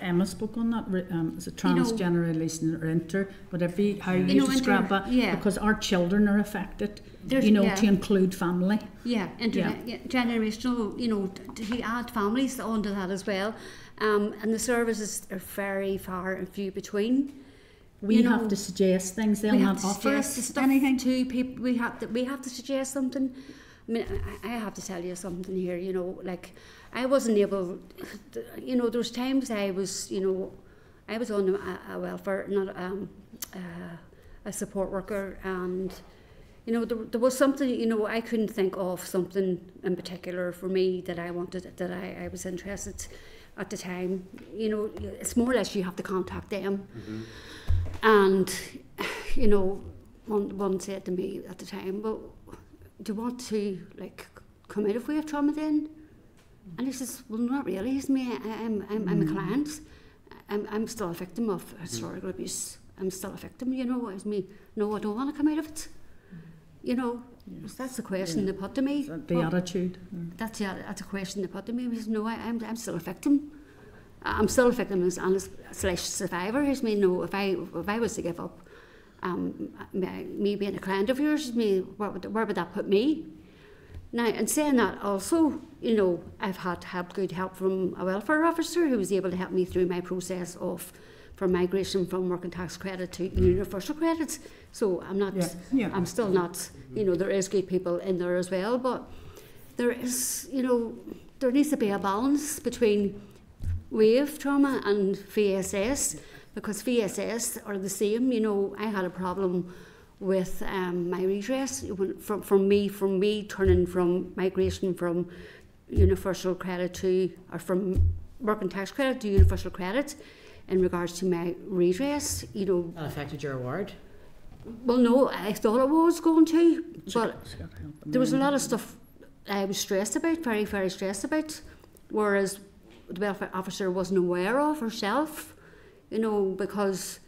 Emma spoke on that. Um, is it You know- or inter? Whatever you, how you, You know, describe inter- that, yeah. because our children are affected. There's- you know, yeah. to include family. Yeah, intergenerational. You know, to, to add families onto that as well. Um, and the services are very far and few between. We You have to suggest things. They'll we not have to offer suggest us stuff anything. to people. We have to we have to suggest something. I mean, I, I have to tell you something here. You know, like I wasn't able. You know, there was times I was. You know, I was on a, a welfare, not um, uh, a support worker, and you know, there, there was something. You know, I couldn't think of something in particular for me that I wanted, that I, I was interested at the time. You know, it's more or less you have to contact them. And, you know, one, one said to me at the time, well, do you want to, like, come out of wave trauma then? And he says, well, not really. It's me. I, I'm, I'm, I'm a hmm. client. I'm, I'm still a victim of hmm. historical mm. abuse. I'm still a victim, you know. It's me. No, I don't want to come out of it. Hmm. You know, yes. that's the question yeah. they put to me. The well, attitude. Mm. That's, the, that's a question they put to me. He says, no, I, I'm, I'm still a victim. I'm still a victim and a slash survivor. He says, me, no, if I, if I was to give up, um, me me being a client of yours, me, where would, where would that put me? Now, in saying that, also, you know, I've had help, good help from a welfare officer who was able to help me through my process of from migration from working tax credit to universal credits. So I'm not, yeah. I'm still not, you know, there is good people in there as well, but there is, you know, there needs to be a balance between wave trauma and VSS because VSS are the same. You know, I had a problem with um, my redress from, from me, from me turning from migration from universal credit to, or from working tax credit to universal credit in regards to my redress. You know, That affected your award. well, no, I thought it was going to, but there was a lot of stuff I was stressed about, very, very stressed about, whereas the welfare officer wasn't aware of herself, you know, because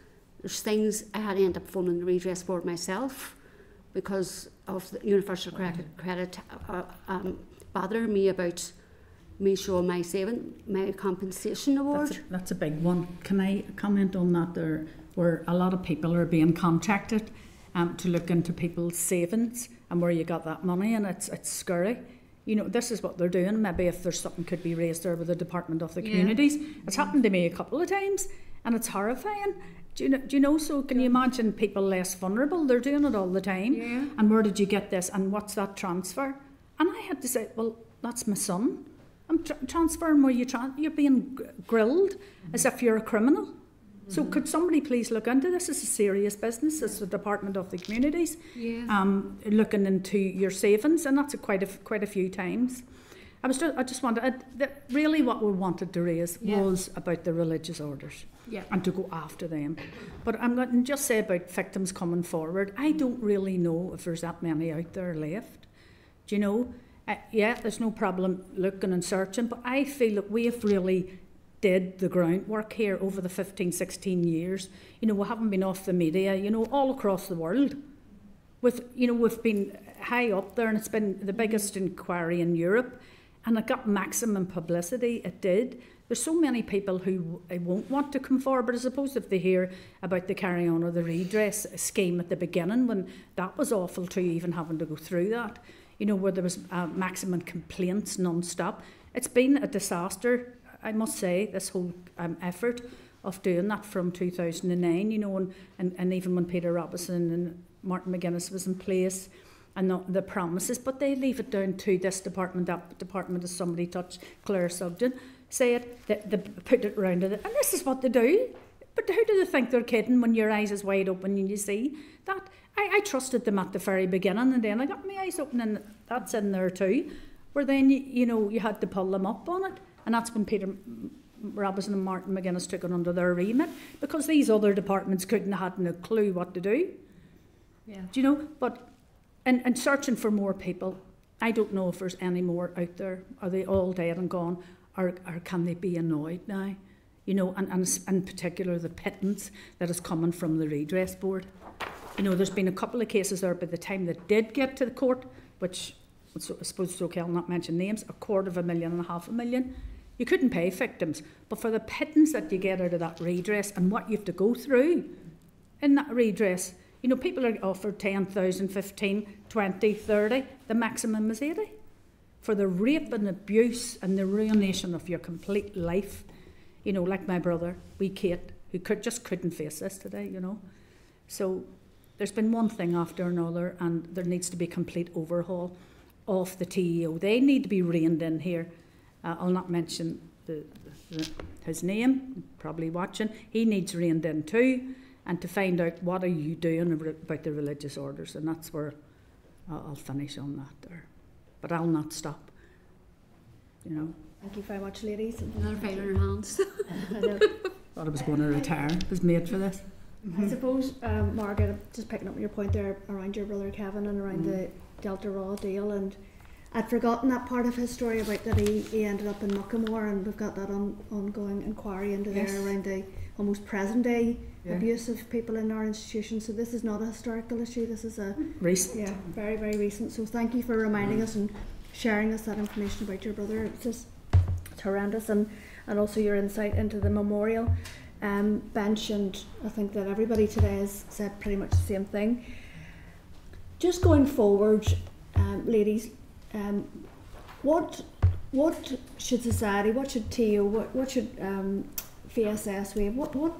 there's things I had to end up phoning the redress board myself because of the universal credit, credit uh, um, bothering me about me showing my saving, my compensation award. That's a, that's a big one. Can I comment on that there? Where a lot of people are being contacted um, to look into people's savings and where you got that money, and it's it's scary. You know, this is what they're doing. Maybe if there's something could be raised there with the Department of the Yeah. Communities. It's happened to me a couple of times, and it's horrifying. Do you know? Do you know? So can you imagine people less vulnerable? They're doing it all the time. Yeah. And where did you get this? And what's that transfer? And I had to say, well, that's my son. I'm tr- transferring where you tra- you're being gr- grilled as mm-hmm. if you're a criminal. So could somebody please look into this? It's a serious business. It's the Department of the Communities Yeah. um, looking into your savings, and that's a quite a quite a few times. I was just, I just wanted I, the, really what we wanted to raise Yeah. was about the religious orders Yeah. and to go after them. But I'm going to just say about victims coming forward. I don't really know if there's that many out there left. Do you know? Uh, yeah, there's no problem looking and searching, but I feel that we have really did the groundwork here over the 15, 16 years. You know, we haven't been off the media, you know, all across the world. With, you know, we've been high up there and it's been the biggest inquiry in Europe and it got maximum publicity, it did. There's so many people who uh, won't want to come forward, but I suppose if they hear about the carry on or the redress scheme at the beginning, when that was awful too, even having to go through that, you know, where there was uh, maximum complaints non-stop. It's been a disaster, I must say, this whole um, effort of doing that from 2009, you know, and, and, and even when Peter Robinson and Martin McGuinness was in place, and not the promises, but they leave it down to this department, that department, as somebody touched Claire Sugden, say it, they, they put it round it, and this is what they do. But who do they think they're kidding when your eyes is wide open and you see that? I, I trusted them at the very beginning, and then I got my eyes open, and that's in there too. Where then you, you know you had to pull them up on it, and that's when Peter Robinson and Martin McGuinness took it under their remit because these other departments couldn't have had no clue what to do. Yeah. Do you know? But and, and searching for more people, I don't know if there's any more out there. Are they all dead and gone, or, or can they be annoyed now? You know, and, and in particular the pittance that is coming from the redress board. You know, there's been a couple of cases there by the time that did get to the court, which I suppose it's okay, I'll not mention names, a quarter of a million and a half a million. You couldn't pay victims, but for the pittance that you get out of that redress and what you have to go through in that redress, you know, people are offered 10,000, 15, 20, 30. The maximum is 80. For the rape and abuse and the ruination of your complete life. You know, like my brother, wee Kate, who could, just couldn't face this today, you know. So there's been one thing after another, and there needs to be complete overhaul of the TEO. They need to be reined in here. Uh, I'll not mention the, the, his name, probably watching. He needs reined in too, and to find out what are you doing about the religious orders, and that's where I'll, I'll finish on that there. But I'll not stop. You know. Thank you very much, ladies. Another fight in your hands. I. Thought I was going to retire. Was made for this. I suppose, um, Margaret, just picking up on your point there around your brother Kevin and around Mm. the Delta Raw deal, and I'd forgotten that part of his story about that he, he ended up in Muckamore, and we've got that on, ongoing inquiry into Yes. there around the almost present day Yeah. abuse of people in our institutions. So this is not a historical issue. This is a Recent. yeah, very very recent. So thank you for reminding us and sharing us that information about your brother. It's just it's horrendous, and and also your insight into the memorial um, bench. And I think that everybody today has said pretty much the same thing. Just going forward, um, ladies, um, what what should society, what should TO, what, what should um, VSS wave, what what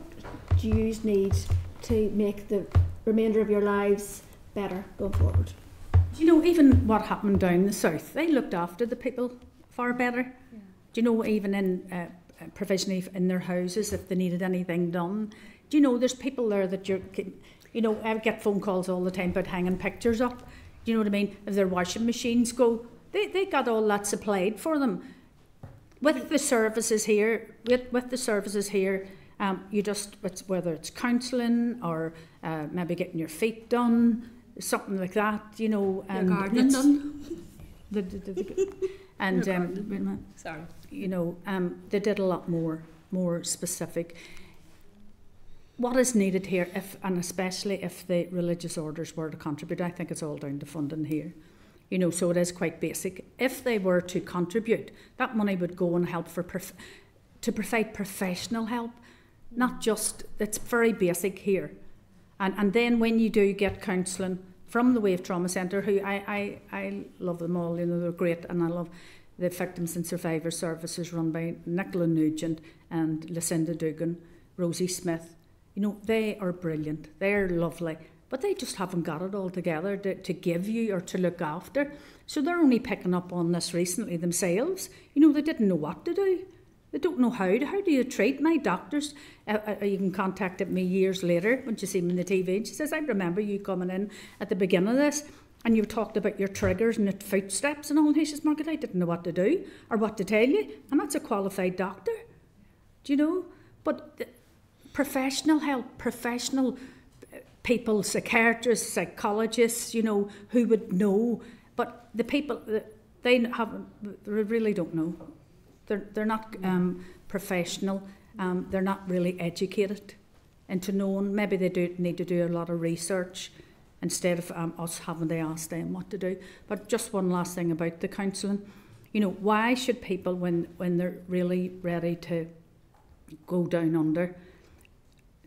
do you need to make the remainder of your lives better going forward? Do you know even what happened down the south? They looked after the people far better. Do you know even in uh, uh, provisionally in their houses if they needed anything done? Do you know there's people there that you're, you know, I get phone calls all the time about hanging pictures up. Do you know what I mean? If their washing machines go, they they got all that supplied for them. With the services here, with with the services here, um, you just it's, whether it's counselling or uh, maybe getting your feet done, something like that. You know, Your and gardening it's- done. the, the, the, and um, sorry, you know, um, they did a lot more, more specific. What is needed here, if and especially if the religious orders were to contribute, I think it's all down to funding here. You know, so it is quite basic. If they were to contribute, that money would go and help for prof- to provide professional help, not just it's very basic here. And and then when you do get counselling from the Wave Trauma Centre, who I, I, I love them all, you know, they're great and I love the Victims and Survivors Services run by Nicola Nugent and Lucinda Dugan, Rosie Smith. You know, they are brilliant. They're lovely. But they just haven't got it all together to, to give you or to look after. So they're only picking up on this recently themselves. You know, they didn't know what to do. They don't know how to. How do you treat my doctors? Uh, uh, you can contact me years later when you see me on the TV. And she says, I remember you coming in at the beginning of this and you talked about your triggers and your footsteps and all. And he says, Margaret, I didn't know what to do or what to tell you. And that's a qualified doctor. Do you know? But professional help, professional uh, people, psychiatrists, psychologists, you know, who would know. But the people, uh, they haven't, they really don't know. They're, they're not um, professional, um, they're not really educated into knowing. Maybe they do need to do a lot of research instead of um, us having to ask them what to do. But just one last thing about the counselling. You know, why should people, when, when they're really ready to go down under,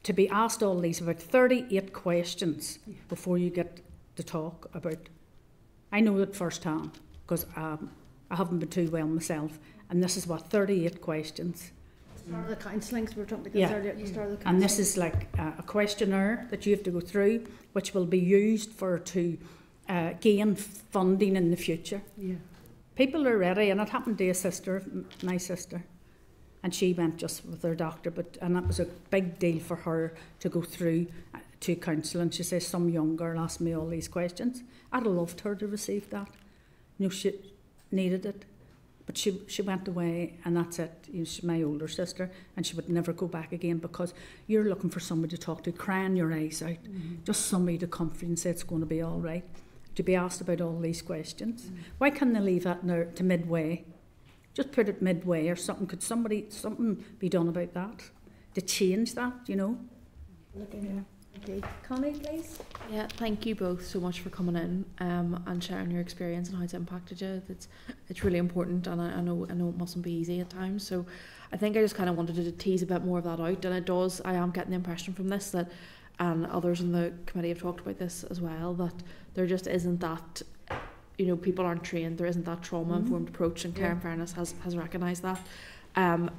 to be asked all these about 38 questions before you get to talk about? I know it firsthand because um, I haven't been too well myself, and this is what 38 questions. Part of the counselling, so we're talking Yeah. earlier at the start of the And this is like uh, a questionnaire that you have to go through, which will be used for to uh, gain funding in the future. Yeah. People are ready, and it happened to a sister, my sister, and she went just with her doctor, but and that was a big deal for her to go through uh, to to counselling. She says some young girl asked me all these questions. I'd have loved her to receive that. You know, she needed it. But she she went away, and that's it. You know, she's my older sister, and she would never go back again because you're looking for somebody to talk to, crying your eyes out, mm-hmm. just somebody to comfort you and say it's going to be all right. To be asked about all these questions, mm-hmm. why can't they leave that now to midway? Just put it midway or something. Could somebody something be done about that to change that? You know. Looking Okay, Connie, please. Yeah, thank you both so much for coming in um, and sharing your experience and how it's impacted you. It's it's really important, and I, I know I know it mustn't be easy at times. So, I think I just kind of wanted to tease a bit more of that out, and it does. I am getting the impression from this that, and others in the committee have talked about this as well, that there just isn't that. You know, people aren't trained. There isn't that trauma-informed approach, and Care Yeah. and Fairness has has recognised that. Um,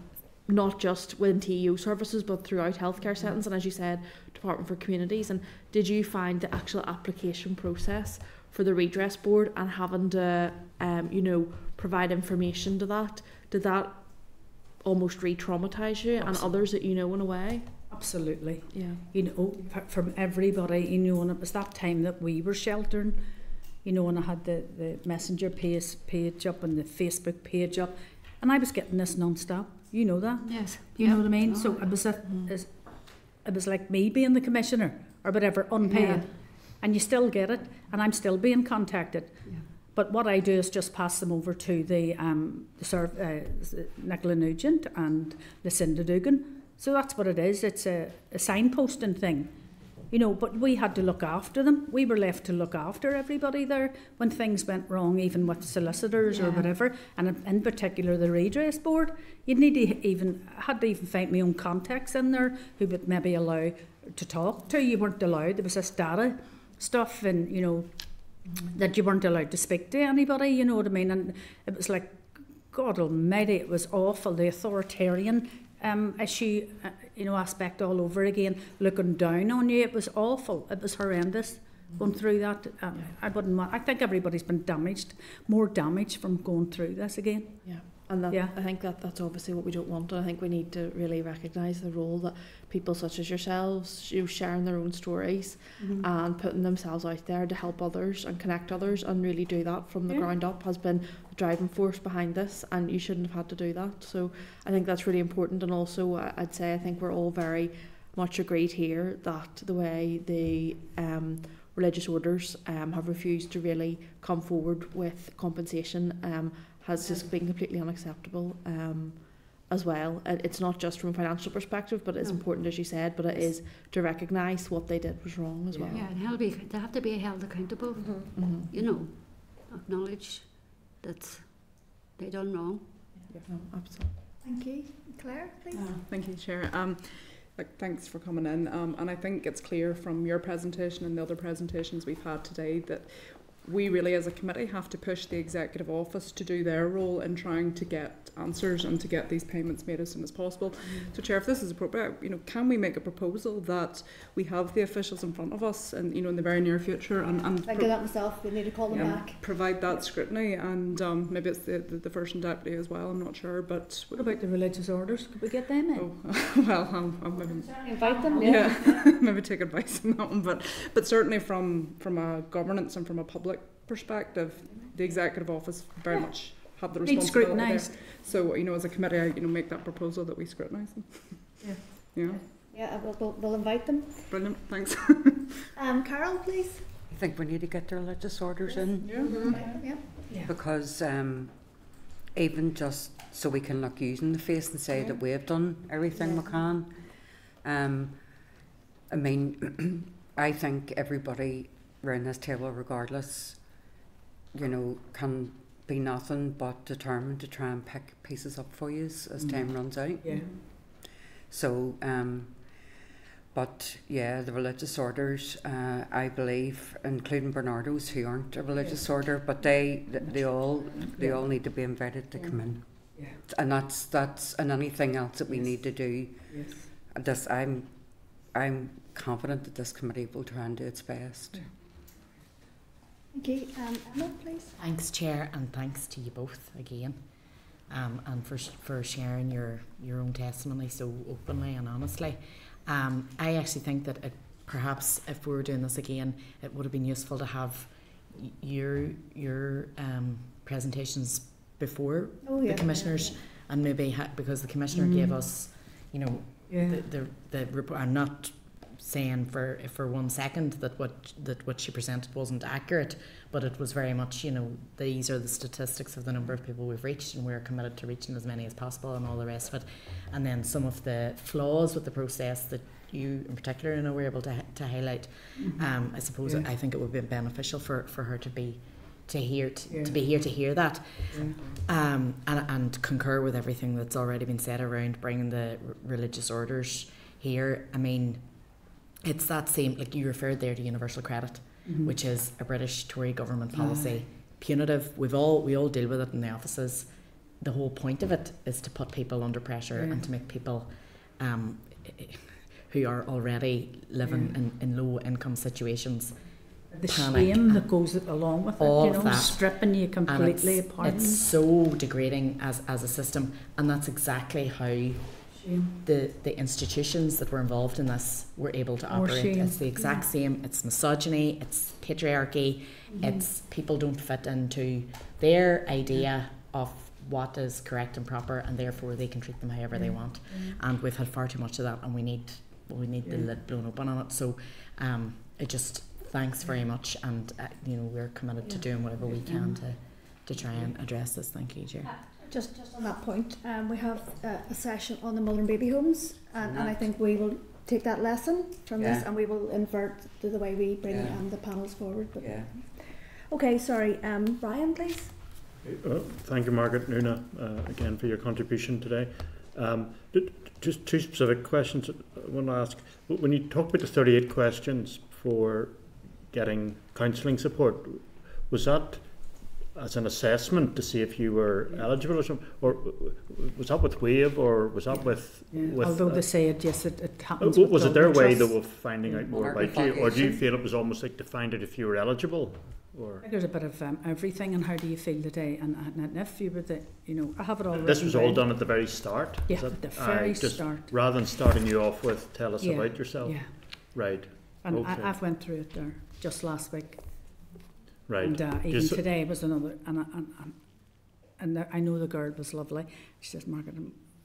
not just within TEO services, but throughout healthcare settings, and as you said, Department for Communities. And did you find the actual application process for the redress board and having to, um, you know, provide information to that? Did that almost re-traumatise you and others that you know in a way? Absolutely. Yeah. You know, from everybody, you know, and it was that time that we were sheltering, you know, and I had the, the messenger page, page up and the Facebook page up, and I was getting this non-stop. You know that? Yes. You know what I mean? So it was a, is- it was like me being the commissioner or whatever, unpaid. Yeah. And you still get it, and I'm still being contacted. Yeah. But what I do is just pass them over to the um, the serv- uh, Nicola Nugent and Lucinda Dugan. So that's what it is. It's a, a signposting thing, you know. But we had to look after them. We were left to look after everybody there when things went wrong, even with solicitors or whatever, and in- in particular the redress board. You'd need to even had to even find my own contacts in there who would maybe allow to talk to. You weren't allowed. There was this data stuff, and you know that you weren't allowed to speak to anybody, you know what I mean? And it was like, God almighty, it was awful, the authoritarian um, issue, uh, you know, aspect all over again, looking down on you. It was awful. It was horrendous going through that. Um, I wouldn't want, I think everybody's been damaged, more damaged from going through this again. Yeah. And that, Yeah. I think that that's obviously what we don't want. And I think we need to really recognise the role that people such as yourselves, you know, sharing their own stories Mm-hmm. and putting themselves out there to help others and connect others and really do that from the Yeah. ground up has been the driving force behind this. And you shouldn't have had to do that. So I think that's really important. And also, I- I'd say I think we're all very much agreed here that the way the um, religious orders um, have refused to really come forward with compensation um, has just been completely unacceptable um, as well. It's not just from a financial perspective, but it's No. important, as you said, but it is to recognise what they did was wrong as well. Yeah, and held be, they have to be held accountable. Mhm. You know, acknowledge that they done wrong. No, absolutely. Thank you. Claire, please. Uh, Thank you, Chair. Um, like, thanks for coming in. Um, and I think it's clear from your presentation and the other presentations we've had today that we really, as a committee, have to push the executive office to do their role in trying to get answers and to get these payments made as soon as possible. So, Chair, if this is appropriate, you know, can we make a proposal that we have the officials in front of us, and you know, in the very near future, and, and I that myself. We need to call them yeah, back. provide that scrutiny, and um, maybe it's the, the, the first and deputy as well. I'm not sure, but What about the religious orders? Could we get them in? Oh, well, I'll, I'll maybe Invite them. yeah, maybe take advice on that one. But but certainly from from a governance and from a public perspective, the executive office very much have the responsibility. there. scrutinised. So you know, as a committee, I you know make that proposal that we scrutinise them. Yeah. Yeah, Yeah, we'll, we'll, we'll invite them. brilliant. Thanks. Um, Carol, please. I think we need to get the religious orders in Yeah. Yeah. because um, even just so we can look using the face and say that we've done everything we can. Um, I mean, I think everybody around this table, regardless, you know, can be nothing but determined to try and pick pieces up for you as, as Mm. time runs out. Yeah. So, um, but yeah, the religious orders, uh, I believe, including Barnardo's, who aren't a religious order, but they, they all, they Yeah. all need to be invited to come in. Yeah. And that's that's and anything else that we Yes. need to do. Yes. This, I'm, I'm confident that this committee will try and do its best. You. Um, Emma, please. Thanks, Chair, and thanks to you both again, um, and for for sharing your your own testimony so openly and honestly. Um, I actually think that it, perhaps if we were doing this again, it would have been useful to have your your um, presentations before Oh, yeah. the commissioners, and maybe ha- because the commissioner gave us, you know, Yeah. the the, the report. I'm not saying for for one second that what that what she presented wasn't accurate, but it was very much you know these are the statistics of the number of people we've reached, and we're committed to reaching as many as possible, and all the rest of it, and then some of the flaws with the process that you in particular you know were able to to highlight. Um, I suppose Yeah. I think it would be beneficial for for her to be to hear t- Yeah. to be here to hear that Yeah. um, and, and concur with everything that's already been said around bringing the r- religious orders here. I mean, it's that same, like you referred there to universal credit, Mhm. which is a British Tory government Aye. policy, punitive. We've all we all deal with it in the offices. The whole point of it is to put people under pressure Yeah. and to make people um, who are already living Yeah. in, in low income situations The panic shame that goes along with it, all you of know, that. stripping you completely it's, apart. it's so degrading as, as a system and that's exactly how Shame. the, the institutions that were involved in this were able to More operate. shame, It's the exact same. It's misogyny. It's patriarchy. Mhm. It's people don't fit into their idea of what is correct and proper, and therefore they can treat them however they Yeah. want. Yeah. And we've had far too much of that, and we need we need the lid blown open on it. So, um, it just thanks very much, and uh, you know we're committed to doing whatever we can to to try and address this. Thank you, Chair. Just, just on that point, um, we have uh, a session on the Mullen baby homes, and, and I think we will take that lesson from this, and we will invert to the way we bring Yeah. um, the panels forward. But Yeah. Okay, sorry, um, Brian, please. Uh, Thank you, Margaret Nuna, uh, again for your contribution today. Um, Just two specific questions I want to ask. When you talk about the 38 questions for getting counselling support, was that as an assessment to see if you were eligible or something? Or w- w- was that with WAVE or was that with... Yeah. with Although uh, they say it, yes, it, it uh, happens. w- with was it their way though Trust. of finding out more about you? Or do you feel it was almost like to find out if you were eligible? Or... I think There's a bit of um, everything, and how do you feel today? And, and, and if you were the, you know, I have it all. This was all done at the very start? is Yeah, it? at the Aye, very just start. Rather than starting you off with, tell us Yeah, about yourself? Yeah, Right, and Okay. I, I've went through it there just last week. Right. And uh, even Just, today was another, and, I, and, and, and the, I know the girl was lovely. She says, Margaret,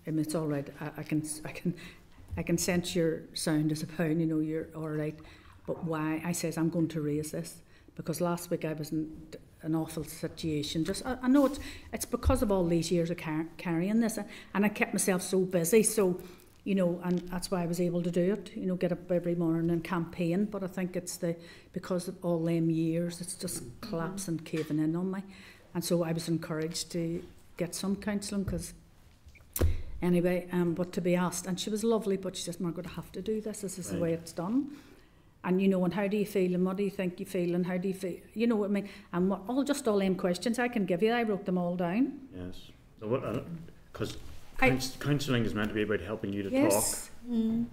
it's all right. I, I can, I can, I can sense your sound as a pound. You know, you're all right. But why? I says, I'm going to raise this because last week I was in an awful situation. Just I, I know it's it's because of all these years of car- carrying this, and I kept myself so busy. So you know, and that's why I was able to do it. You know, get up every morning and campaign. But I think it's the because of all them years, it's just collapsing, caving in on me, and so I was encouraged to get some counselling because. Anyway, um, but to be asked, and she was lovely, but she Margaret, I have to do this. This is right. the way it's done. And you know, and how do you feel, and what do you think you feel, and how do you feel? You know what I mean? And what, all just all them questions I can give you. I wrote them all down. Yes. So what? Because counselling is meant to be about helping you to yes. talk. Mm.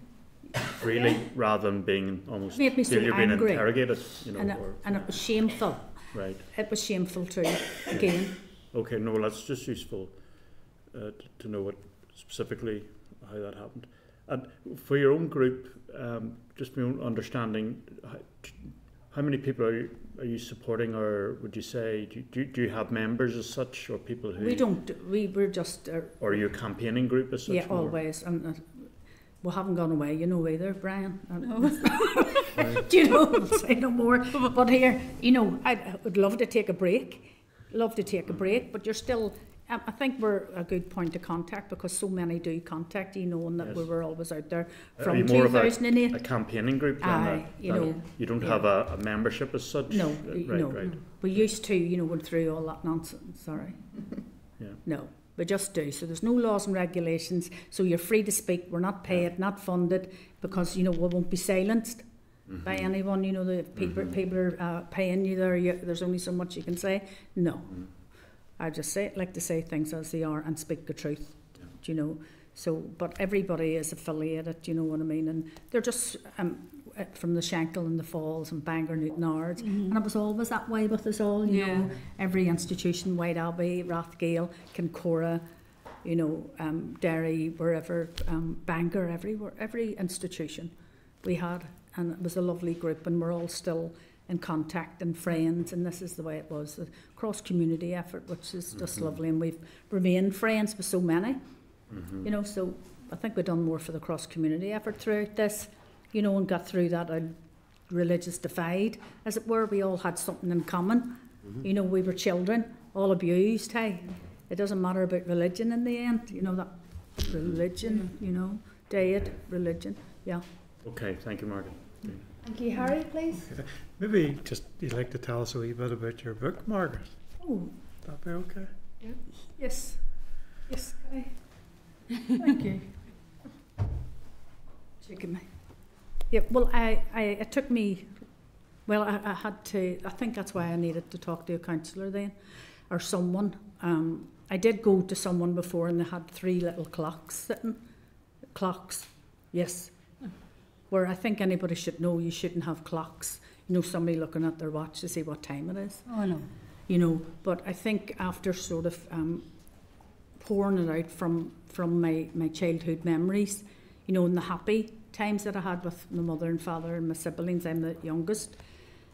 Freely, yeah. rather than being almost made me so you're being angry. interrogated, you know, and, it, or, and it was shameful. Right. It was shameful too. Again. okay, no, well, that's just useful uh, to know what specifically how that happened. And for your own group, um, just my own understanding, how, how many people are you, are you supporting, or would you say do, do, do you have members as such, or people who we don't? We we're just. Uh, or are you a campaiigning group as such? Yeah, more? always. And uh, we haven't gone away, you know, either, Brian. No. do you know? say no more. But here, you know, I would love to take a break. Love to take a break, but you're still um, I think we're a good point of contact because so many do contact you, knowing that yes. we were always out there from Are you more 2008. Of a, a campaigning group, then, Aye, that, you know, you don't yeah. have a, a, membership as such. No, uh, right, no. Right. We used to, you know, went through all that nonsense. Sorry. yeah. No, we just do. So there's no laws and regulations. So you're free to speak. We're not paid, not funded, because you know we won't be silenced. Mm-hmm. By anyone, you know, the people, mm-hmm. people are uh, paying you there. You, there's only so much you can say. No, mm-hmm. I just say like to say things as they are and speak the truth. Yeah. Do you know? So, but everybody is affiliated. Do you know what I mean? And they're just um, from the Shankill and the Falls and Bangor, Newtownards, mm-hmm. and it was always that way with us all. You yeah. know, every institution, White Abbey, Rathgael, Kincora, you know, um, Derry, wherever, um, Bangor, everywhere, every institution we had, and it was a lovely group, and we're all still in contact and friends, and this is the way it was a cross community effort, which is just mm-hmm. lovely, and we've remained friends with so many, mm-hmm. you know. So I think we've done more for the cross community effort throughout this, you know, and got through that uh, religious divide, as it were. We all had something in common, mm-hmm. you know. We were children, all abused. Hey, it doesn't matter about religion in the end, you know that religion, you know, diet, religion, yeah. Okay, thank you, Margaret. Thank you, Harry, please. Maybe just you'd like to tell us a wee bit about your book, Margaret. Oh, that be okay? Yeah. Yes. Yes, Guy. Thank you. Taking me. Yeah. Well, I, I, it took me. Well, I, I had to. I think that's why I needed to talk to a counsellor then, or someone. Um, I did go to someone before, and they had three little clocks sitting. Clocks. Yes where I think anybody should know you shouldn't have clocks. You know, somebody looking at their watch to see what time it is. Oh, no. You know, but I think after sort of um, pouring it out from, from my, my childhood memories, you know, and the happy times that I had with my mother and father and my siblings, I'm the youngest.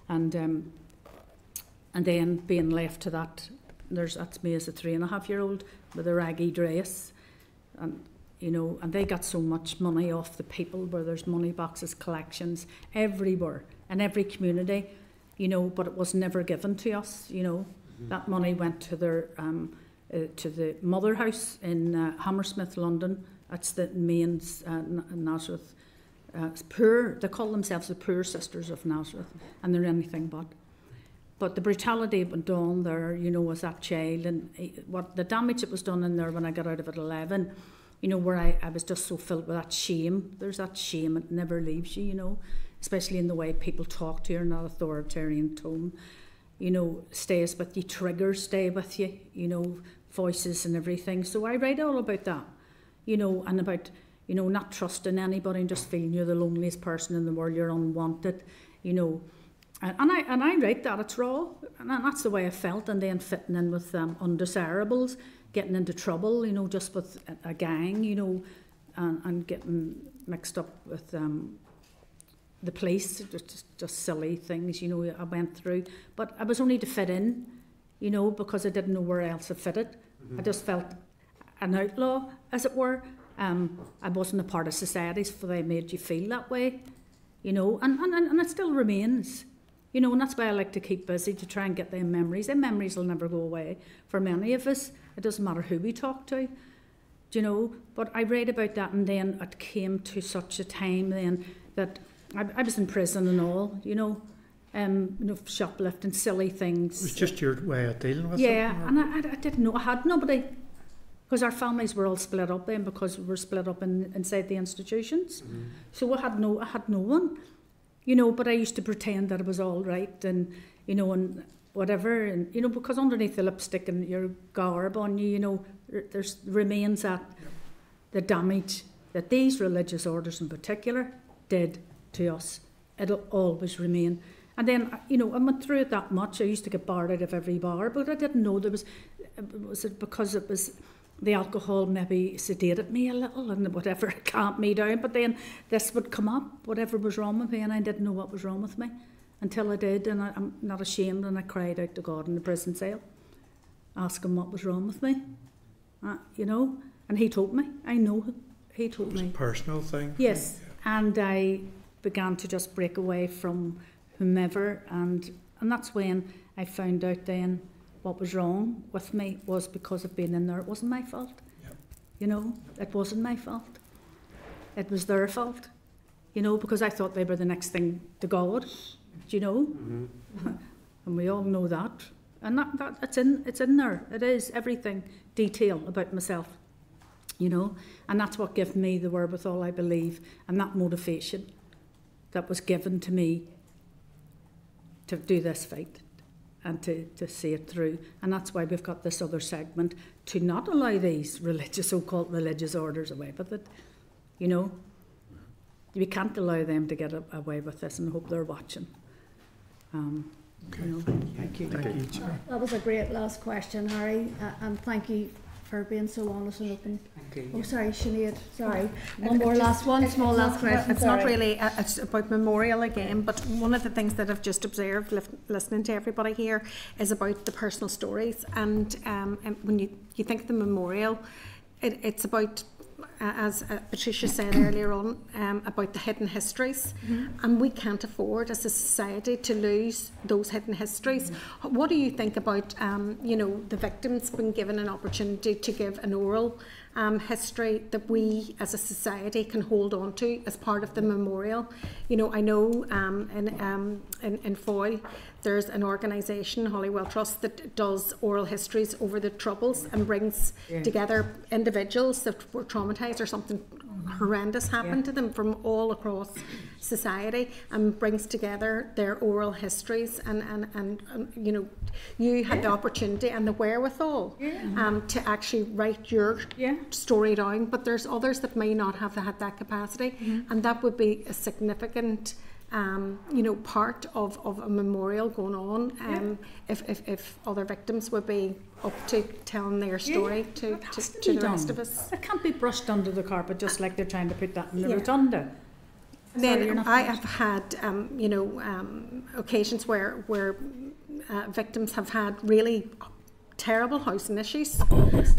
And um, and then being left to that, there's that's me as a three and a half year old with a raggy dress. And you know, and they got so much money off the people where there's money boxes, collections everywhere in every community, you know, but it was never given to us, you know. Mm-hmm. That money went to their um, uh, to the mother house in uh, Hammersmith, London. That's the main uh, Nazareth. Uh, poor, they call themselves the poor sisters of Nazareth, and they're anything but. But the brutality went on there, you know, as that child, and what the damage that was done in there when I got out of it at 11 you know, where I, I was just so filled with that shame. There's that shame, it never leaves you, you know, especially in the way people talk to you in that authoritarian tone. You know, stays with you, triggers stay with you, you know, voices and everything. So I write all about that, you know, and about, you know, not trusting anybody and just feeling you're the loneliest person in the world, you're unwanted, you know. And, and I and I write that, it's raw. And that's the way I felt, and then fitting in with um, undesirables getting into trouble, you know, just with a, a gang, you know, and, and getting mixed up with um, the police, just, just silly things, you know, I went through. But I was only to fit in, you know, because I didn't know where else I fitted. Mm-hmm. I just felt an outlaw, as it were. Um, I wasn't a part of society, so they made you feel that way, you know, and, and, and it still remains. You know, and that's why I like to keep busy to try and get them memories. Them memories will never go away for many of us. It doesn't matter who we talk to, you know. But I read about that, and then it came to such a time then that I, I was in prison and all, you know, um, you know, shoplifting, silly things. It was just your way of dealing with yeah, it. Yeah, and I, I, I didn't know. I had nobody because our families were all split up then because we were split up in, inside the institutions. Mm-hmm. So I had no, I had no one, you know. But I used to pretend that it was all right, and you know, and whatever, and you know, because underneath the lipstick and your garb on you, you know, there- there's remains that the damage that these religious orders in particular did to us. It'll always remain. And then, you know, I went through it that much. I used to get barred out of every bar, but I didn't know there was, was it because it was the alcohol maybe sedated me a little and whatever calmed me down. But then this would come up, whatever was wrong with me, and I didn't know what was wrong with me until I did. And I, I'm not ashamed, and I cried out to God in the prison cell, asking what was wrong with me. Uh, you know, and He told me. I know He told me. Personal thing. Yes, and I began to just break away from whomever, and and that's when I found out then what was wrong with me was because of being in there. It wasn't my fault. You know, it wasn't my fault. It was their fault. You know, because I thought they were the next thing to God. Do you know? Mm-hmm. and we all know that. And that, that it's in it's in there. It is everything detail about myself you know, and that's what gave me the wherewithal, I believe, and that motivation that was given to me to do this fight and to, to see it through. And that's why we've got this other segment to not allow these religious, so called religious orders away with it. You know, we can't allow them to get away with this and hope they're watching. Um, you know, thank you. Thank you, Chair. That was a great last question, Harry, uh, and thank you for being so honest and open. Thank Oh, sorry, Sinead, sorry. It- One more just- last one, small last not- question, It's not really, uh, it's about memorial again, but one of the things that I've just observed lif- listening to everybody here is about the personal stories. And, um, and when you, you think of the memorial, it, it's about, as uh, Patricia said earlier on, um, about the hidden histories. And we can't afford as a society to lose those hidden histories. What do you think about, um, you know, the victims being given an opportunity to give an oral um, history that we as a society can hold on to as part of the memorial. You know, I know um, in, um, in, in Foyle there's an organisation, Holywell Trust, that does oral histories over the Troubles and brings Yeah. together individuals that were traumatised or something horrendous happened to them from all across society and brings together their oral histories and, and, and, um, you know you had the opportunity and the wherewithal um, to actually write your story down but there's others that may not have had that capacity and that would be a significant um, you know, part of, of a memorial going on. Um, if, if, if other victims would be up to telling their story to, to, to, to the rest of us. It can't be brushed under the carpet just like they're trying to put that in the Yeah. rotunda. Sorry, Then I have had, um, you know, um, occasions where where uh, victims have had really terrible housing issues.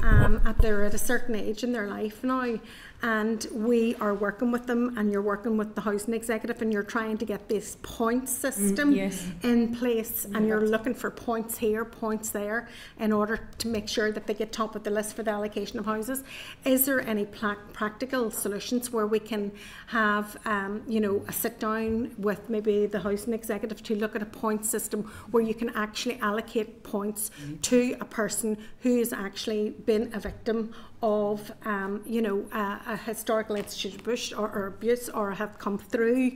Um, at they're at a certain age in their life now, and we are working with them, and you're working with the housing executive, and you're trying to get this point system yes. in place, and you're looking for points here, points there, in order to make sure that they get top of the list for the allocation of houses. Is there any practical solutions where we can have, um, you know, a sit down with maybe the housing executive to look at a point system where you can actually allocate points to a person who has actually been a victim of, um, you know, a, a historical institution abuse or, or abuse or have come through,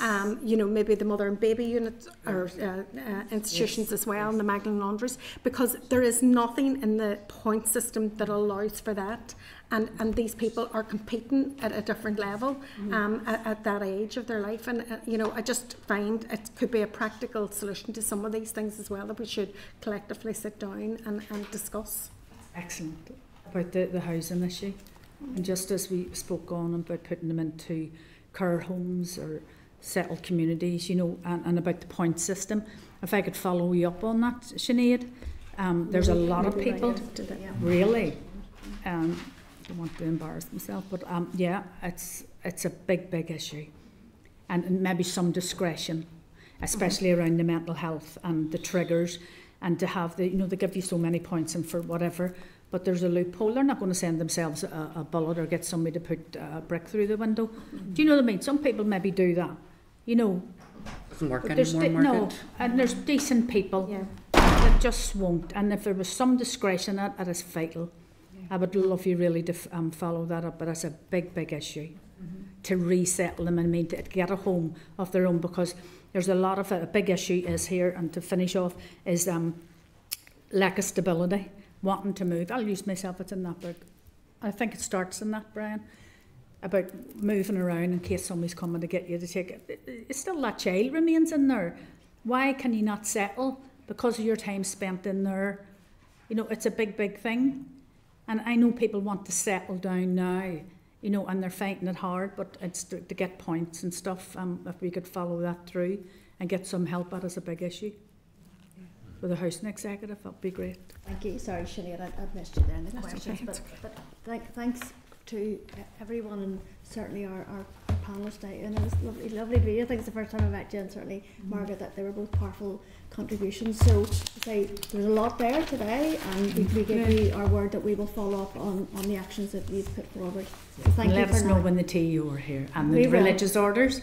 um, you know, maybe the mother and baby units or uh, uh, institutions as well, and the Magdalen laundries, because there is nothing in the point system that allows for that. And, and these people are competing at a different level um, at, at that age of their life. And, uh, you know, I just find it could be a practical solution to some of these things as well that we should collectively sit down and, and discuss. Excellent. About the, the housing issue. And just as we spoke on about putting them into care homes or settled communities, you know, and, and about the point system, if I could follow you up on that, Sinead, um, there's a lot of people, right that. really, um, don't want to embarrass myself, but um, yeah, it's, it's a big, big issue. and, and maybe some discretion, especially around the mental health and the triggers, and to have the, you know, they give you so many points and for whatever, but there's a loophole. They're not going to send themselves a, a bullet or get somebody to put a brick through the window. Do you know what I mean? Some people maybe do that, you know. Doesn't work But there's anymore, de- no, and there's decent people yeah. that just won't. And if there was some discretion, that, that is fatal. I would love you really to f- um, follow that up, but it's a big, big issue to resettle them and mean to get a home of their own because there's a lot of it. A big issue is here, and to finish off is um, lack of stability, wanting to move. I'll use myself. It's in that book. I think it starts in that, Brian, about moving around in case somebody's coming to get you to take it. It's still that child remains in there. Why can you not settle because of your time spent in there? You know, it's a big, big thing. And I know people want to settle down now, you know, and they're fighting it hard, but it's to, to get points and stuff. Um, if we could follow that through and get some help, that is a big issue. With the housing executive, that'd be great. Thank you. Sorry, Sinead, I, I missed you there in the That's questions. okay, But, but thank, thanks to everyone and certainly our, our, our panellists today. And it was lovely, lovely to meet you. I think it's the first time I met you and certainly mm-hmm. Margaret that they were both powerful contributions. So say there's a lot there today and we, we give mm-hmm. you our word that we will follow up on, on the actions that you've put forward. So thank and you let for us know when the TEO are here and We the will. religious orders.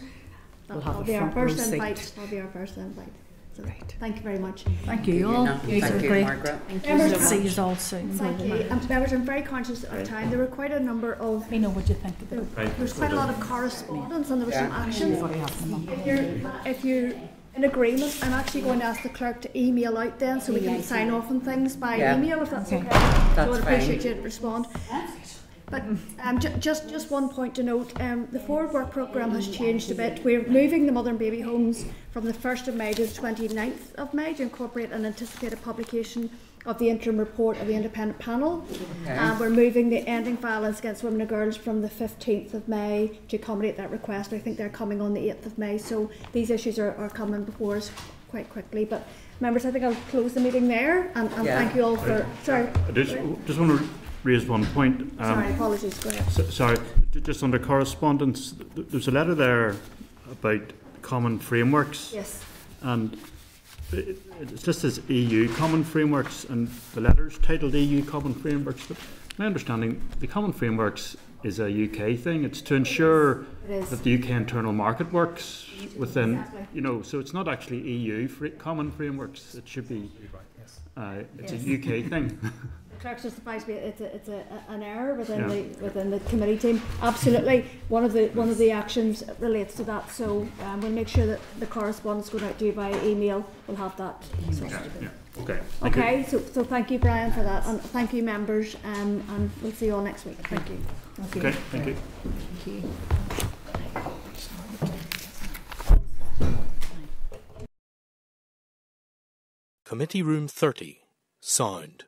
That'll, have that'll a be our front row first invite. That'll be our first invite. So thank you very much. Thank you all. Thank These you, are great. Margaret. Thank Members, you. See you all soon. Thank you. Um, members, I'm very conscious of time. There were quite a number of. We know what you think about There, there was quite a lot of correspondence and there was some Yeah. actions. Everybody has. If you're, if you're in agreement, I'm actually going to ask the clerk to email out then so we can sign off on things by Yeah. email if that's okay. Okay. So I'd appreciate fine. you to respond. But um, ju- just just one point to note: um, the forward work programme has changed a bit. We're moving the mother and baby homes from the 1st of May to the 29th of May to incorporate an anticipated publication of the interim report of the independent panel. Okay. And we're moving the ending violence against women and girls from the 15th of May to accommodate that request. I think they're coming on the 8th of May, so these issues are, are coming before us quite quickly. But members, I think I'll close the meeting there and, and Yeah. thank you all for. Sorry. I just, just want to raise one point. Um, Sorry, apologies. Go ahead. S- Sorry, j- just under correspondence, th- there's a letter there about common frameworks. Yes. And it- it's listed as EU common frameworks, and the letter's titled EU common frameworks. But my understanding, the common frameworks is a UK thing. It's to ensure It is. that the UK internal market works within, Exactly. you know, so it's not actually EU fr- common frameworks. It should be, uh, it's a UK thing. The clerk's just advised me it's a, it's a, a- an error within Yeah. the within the committee team. Absolutely, one of the one of the actions relates to that. So um, we'll make sure that the correspondence going out to you via email. We'll have that. sorted. Yeah, okay. Thank you. Okay, so so thank you, Brian, for that, and thank you, members, um, and we'll see you all next week. Thank you. Okay, thank you. Thank you. Committee Room 30. Sound.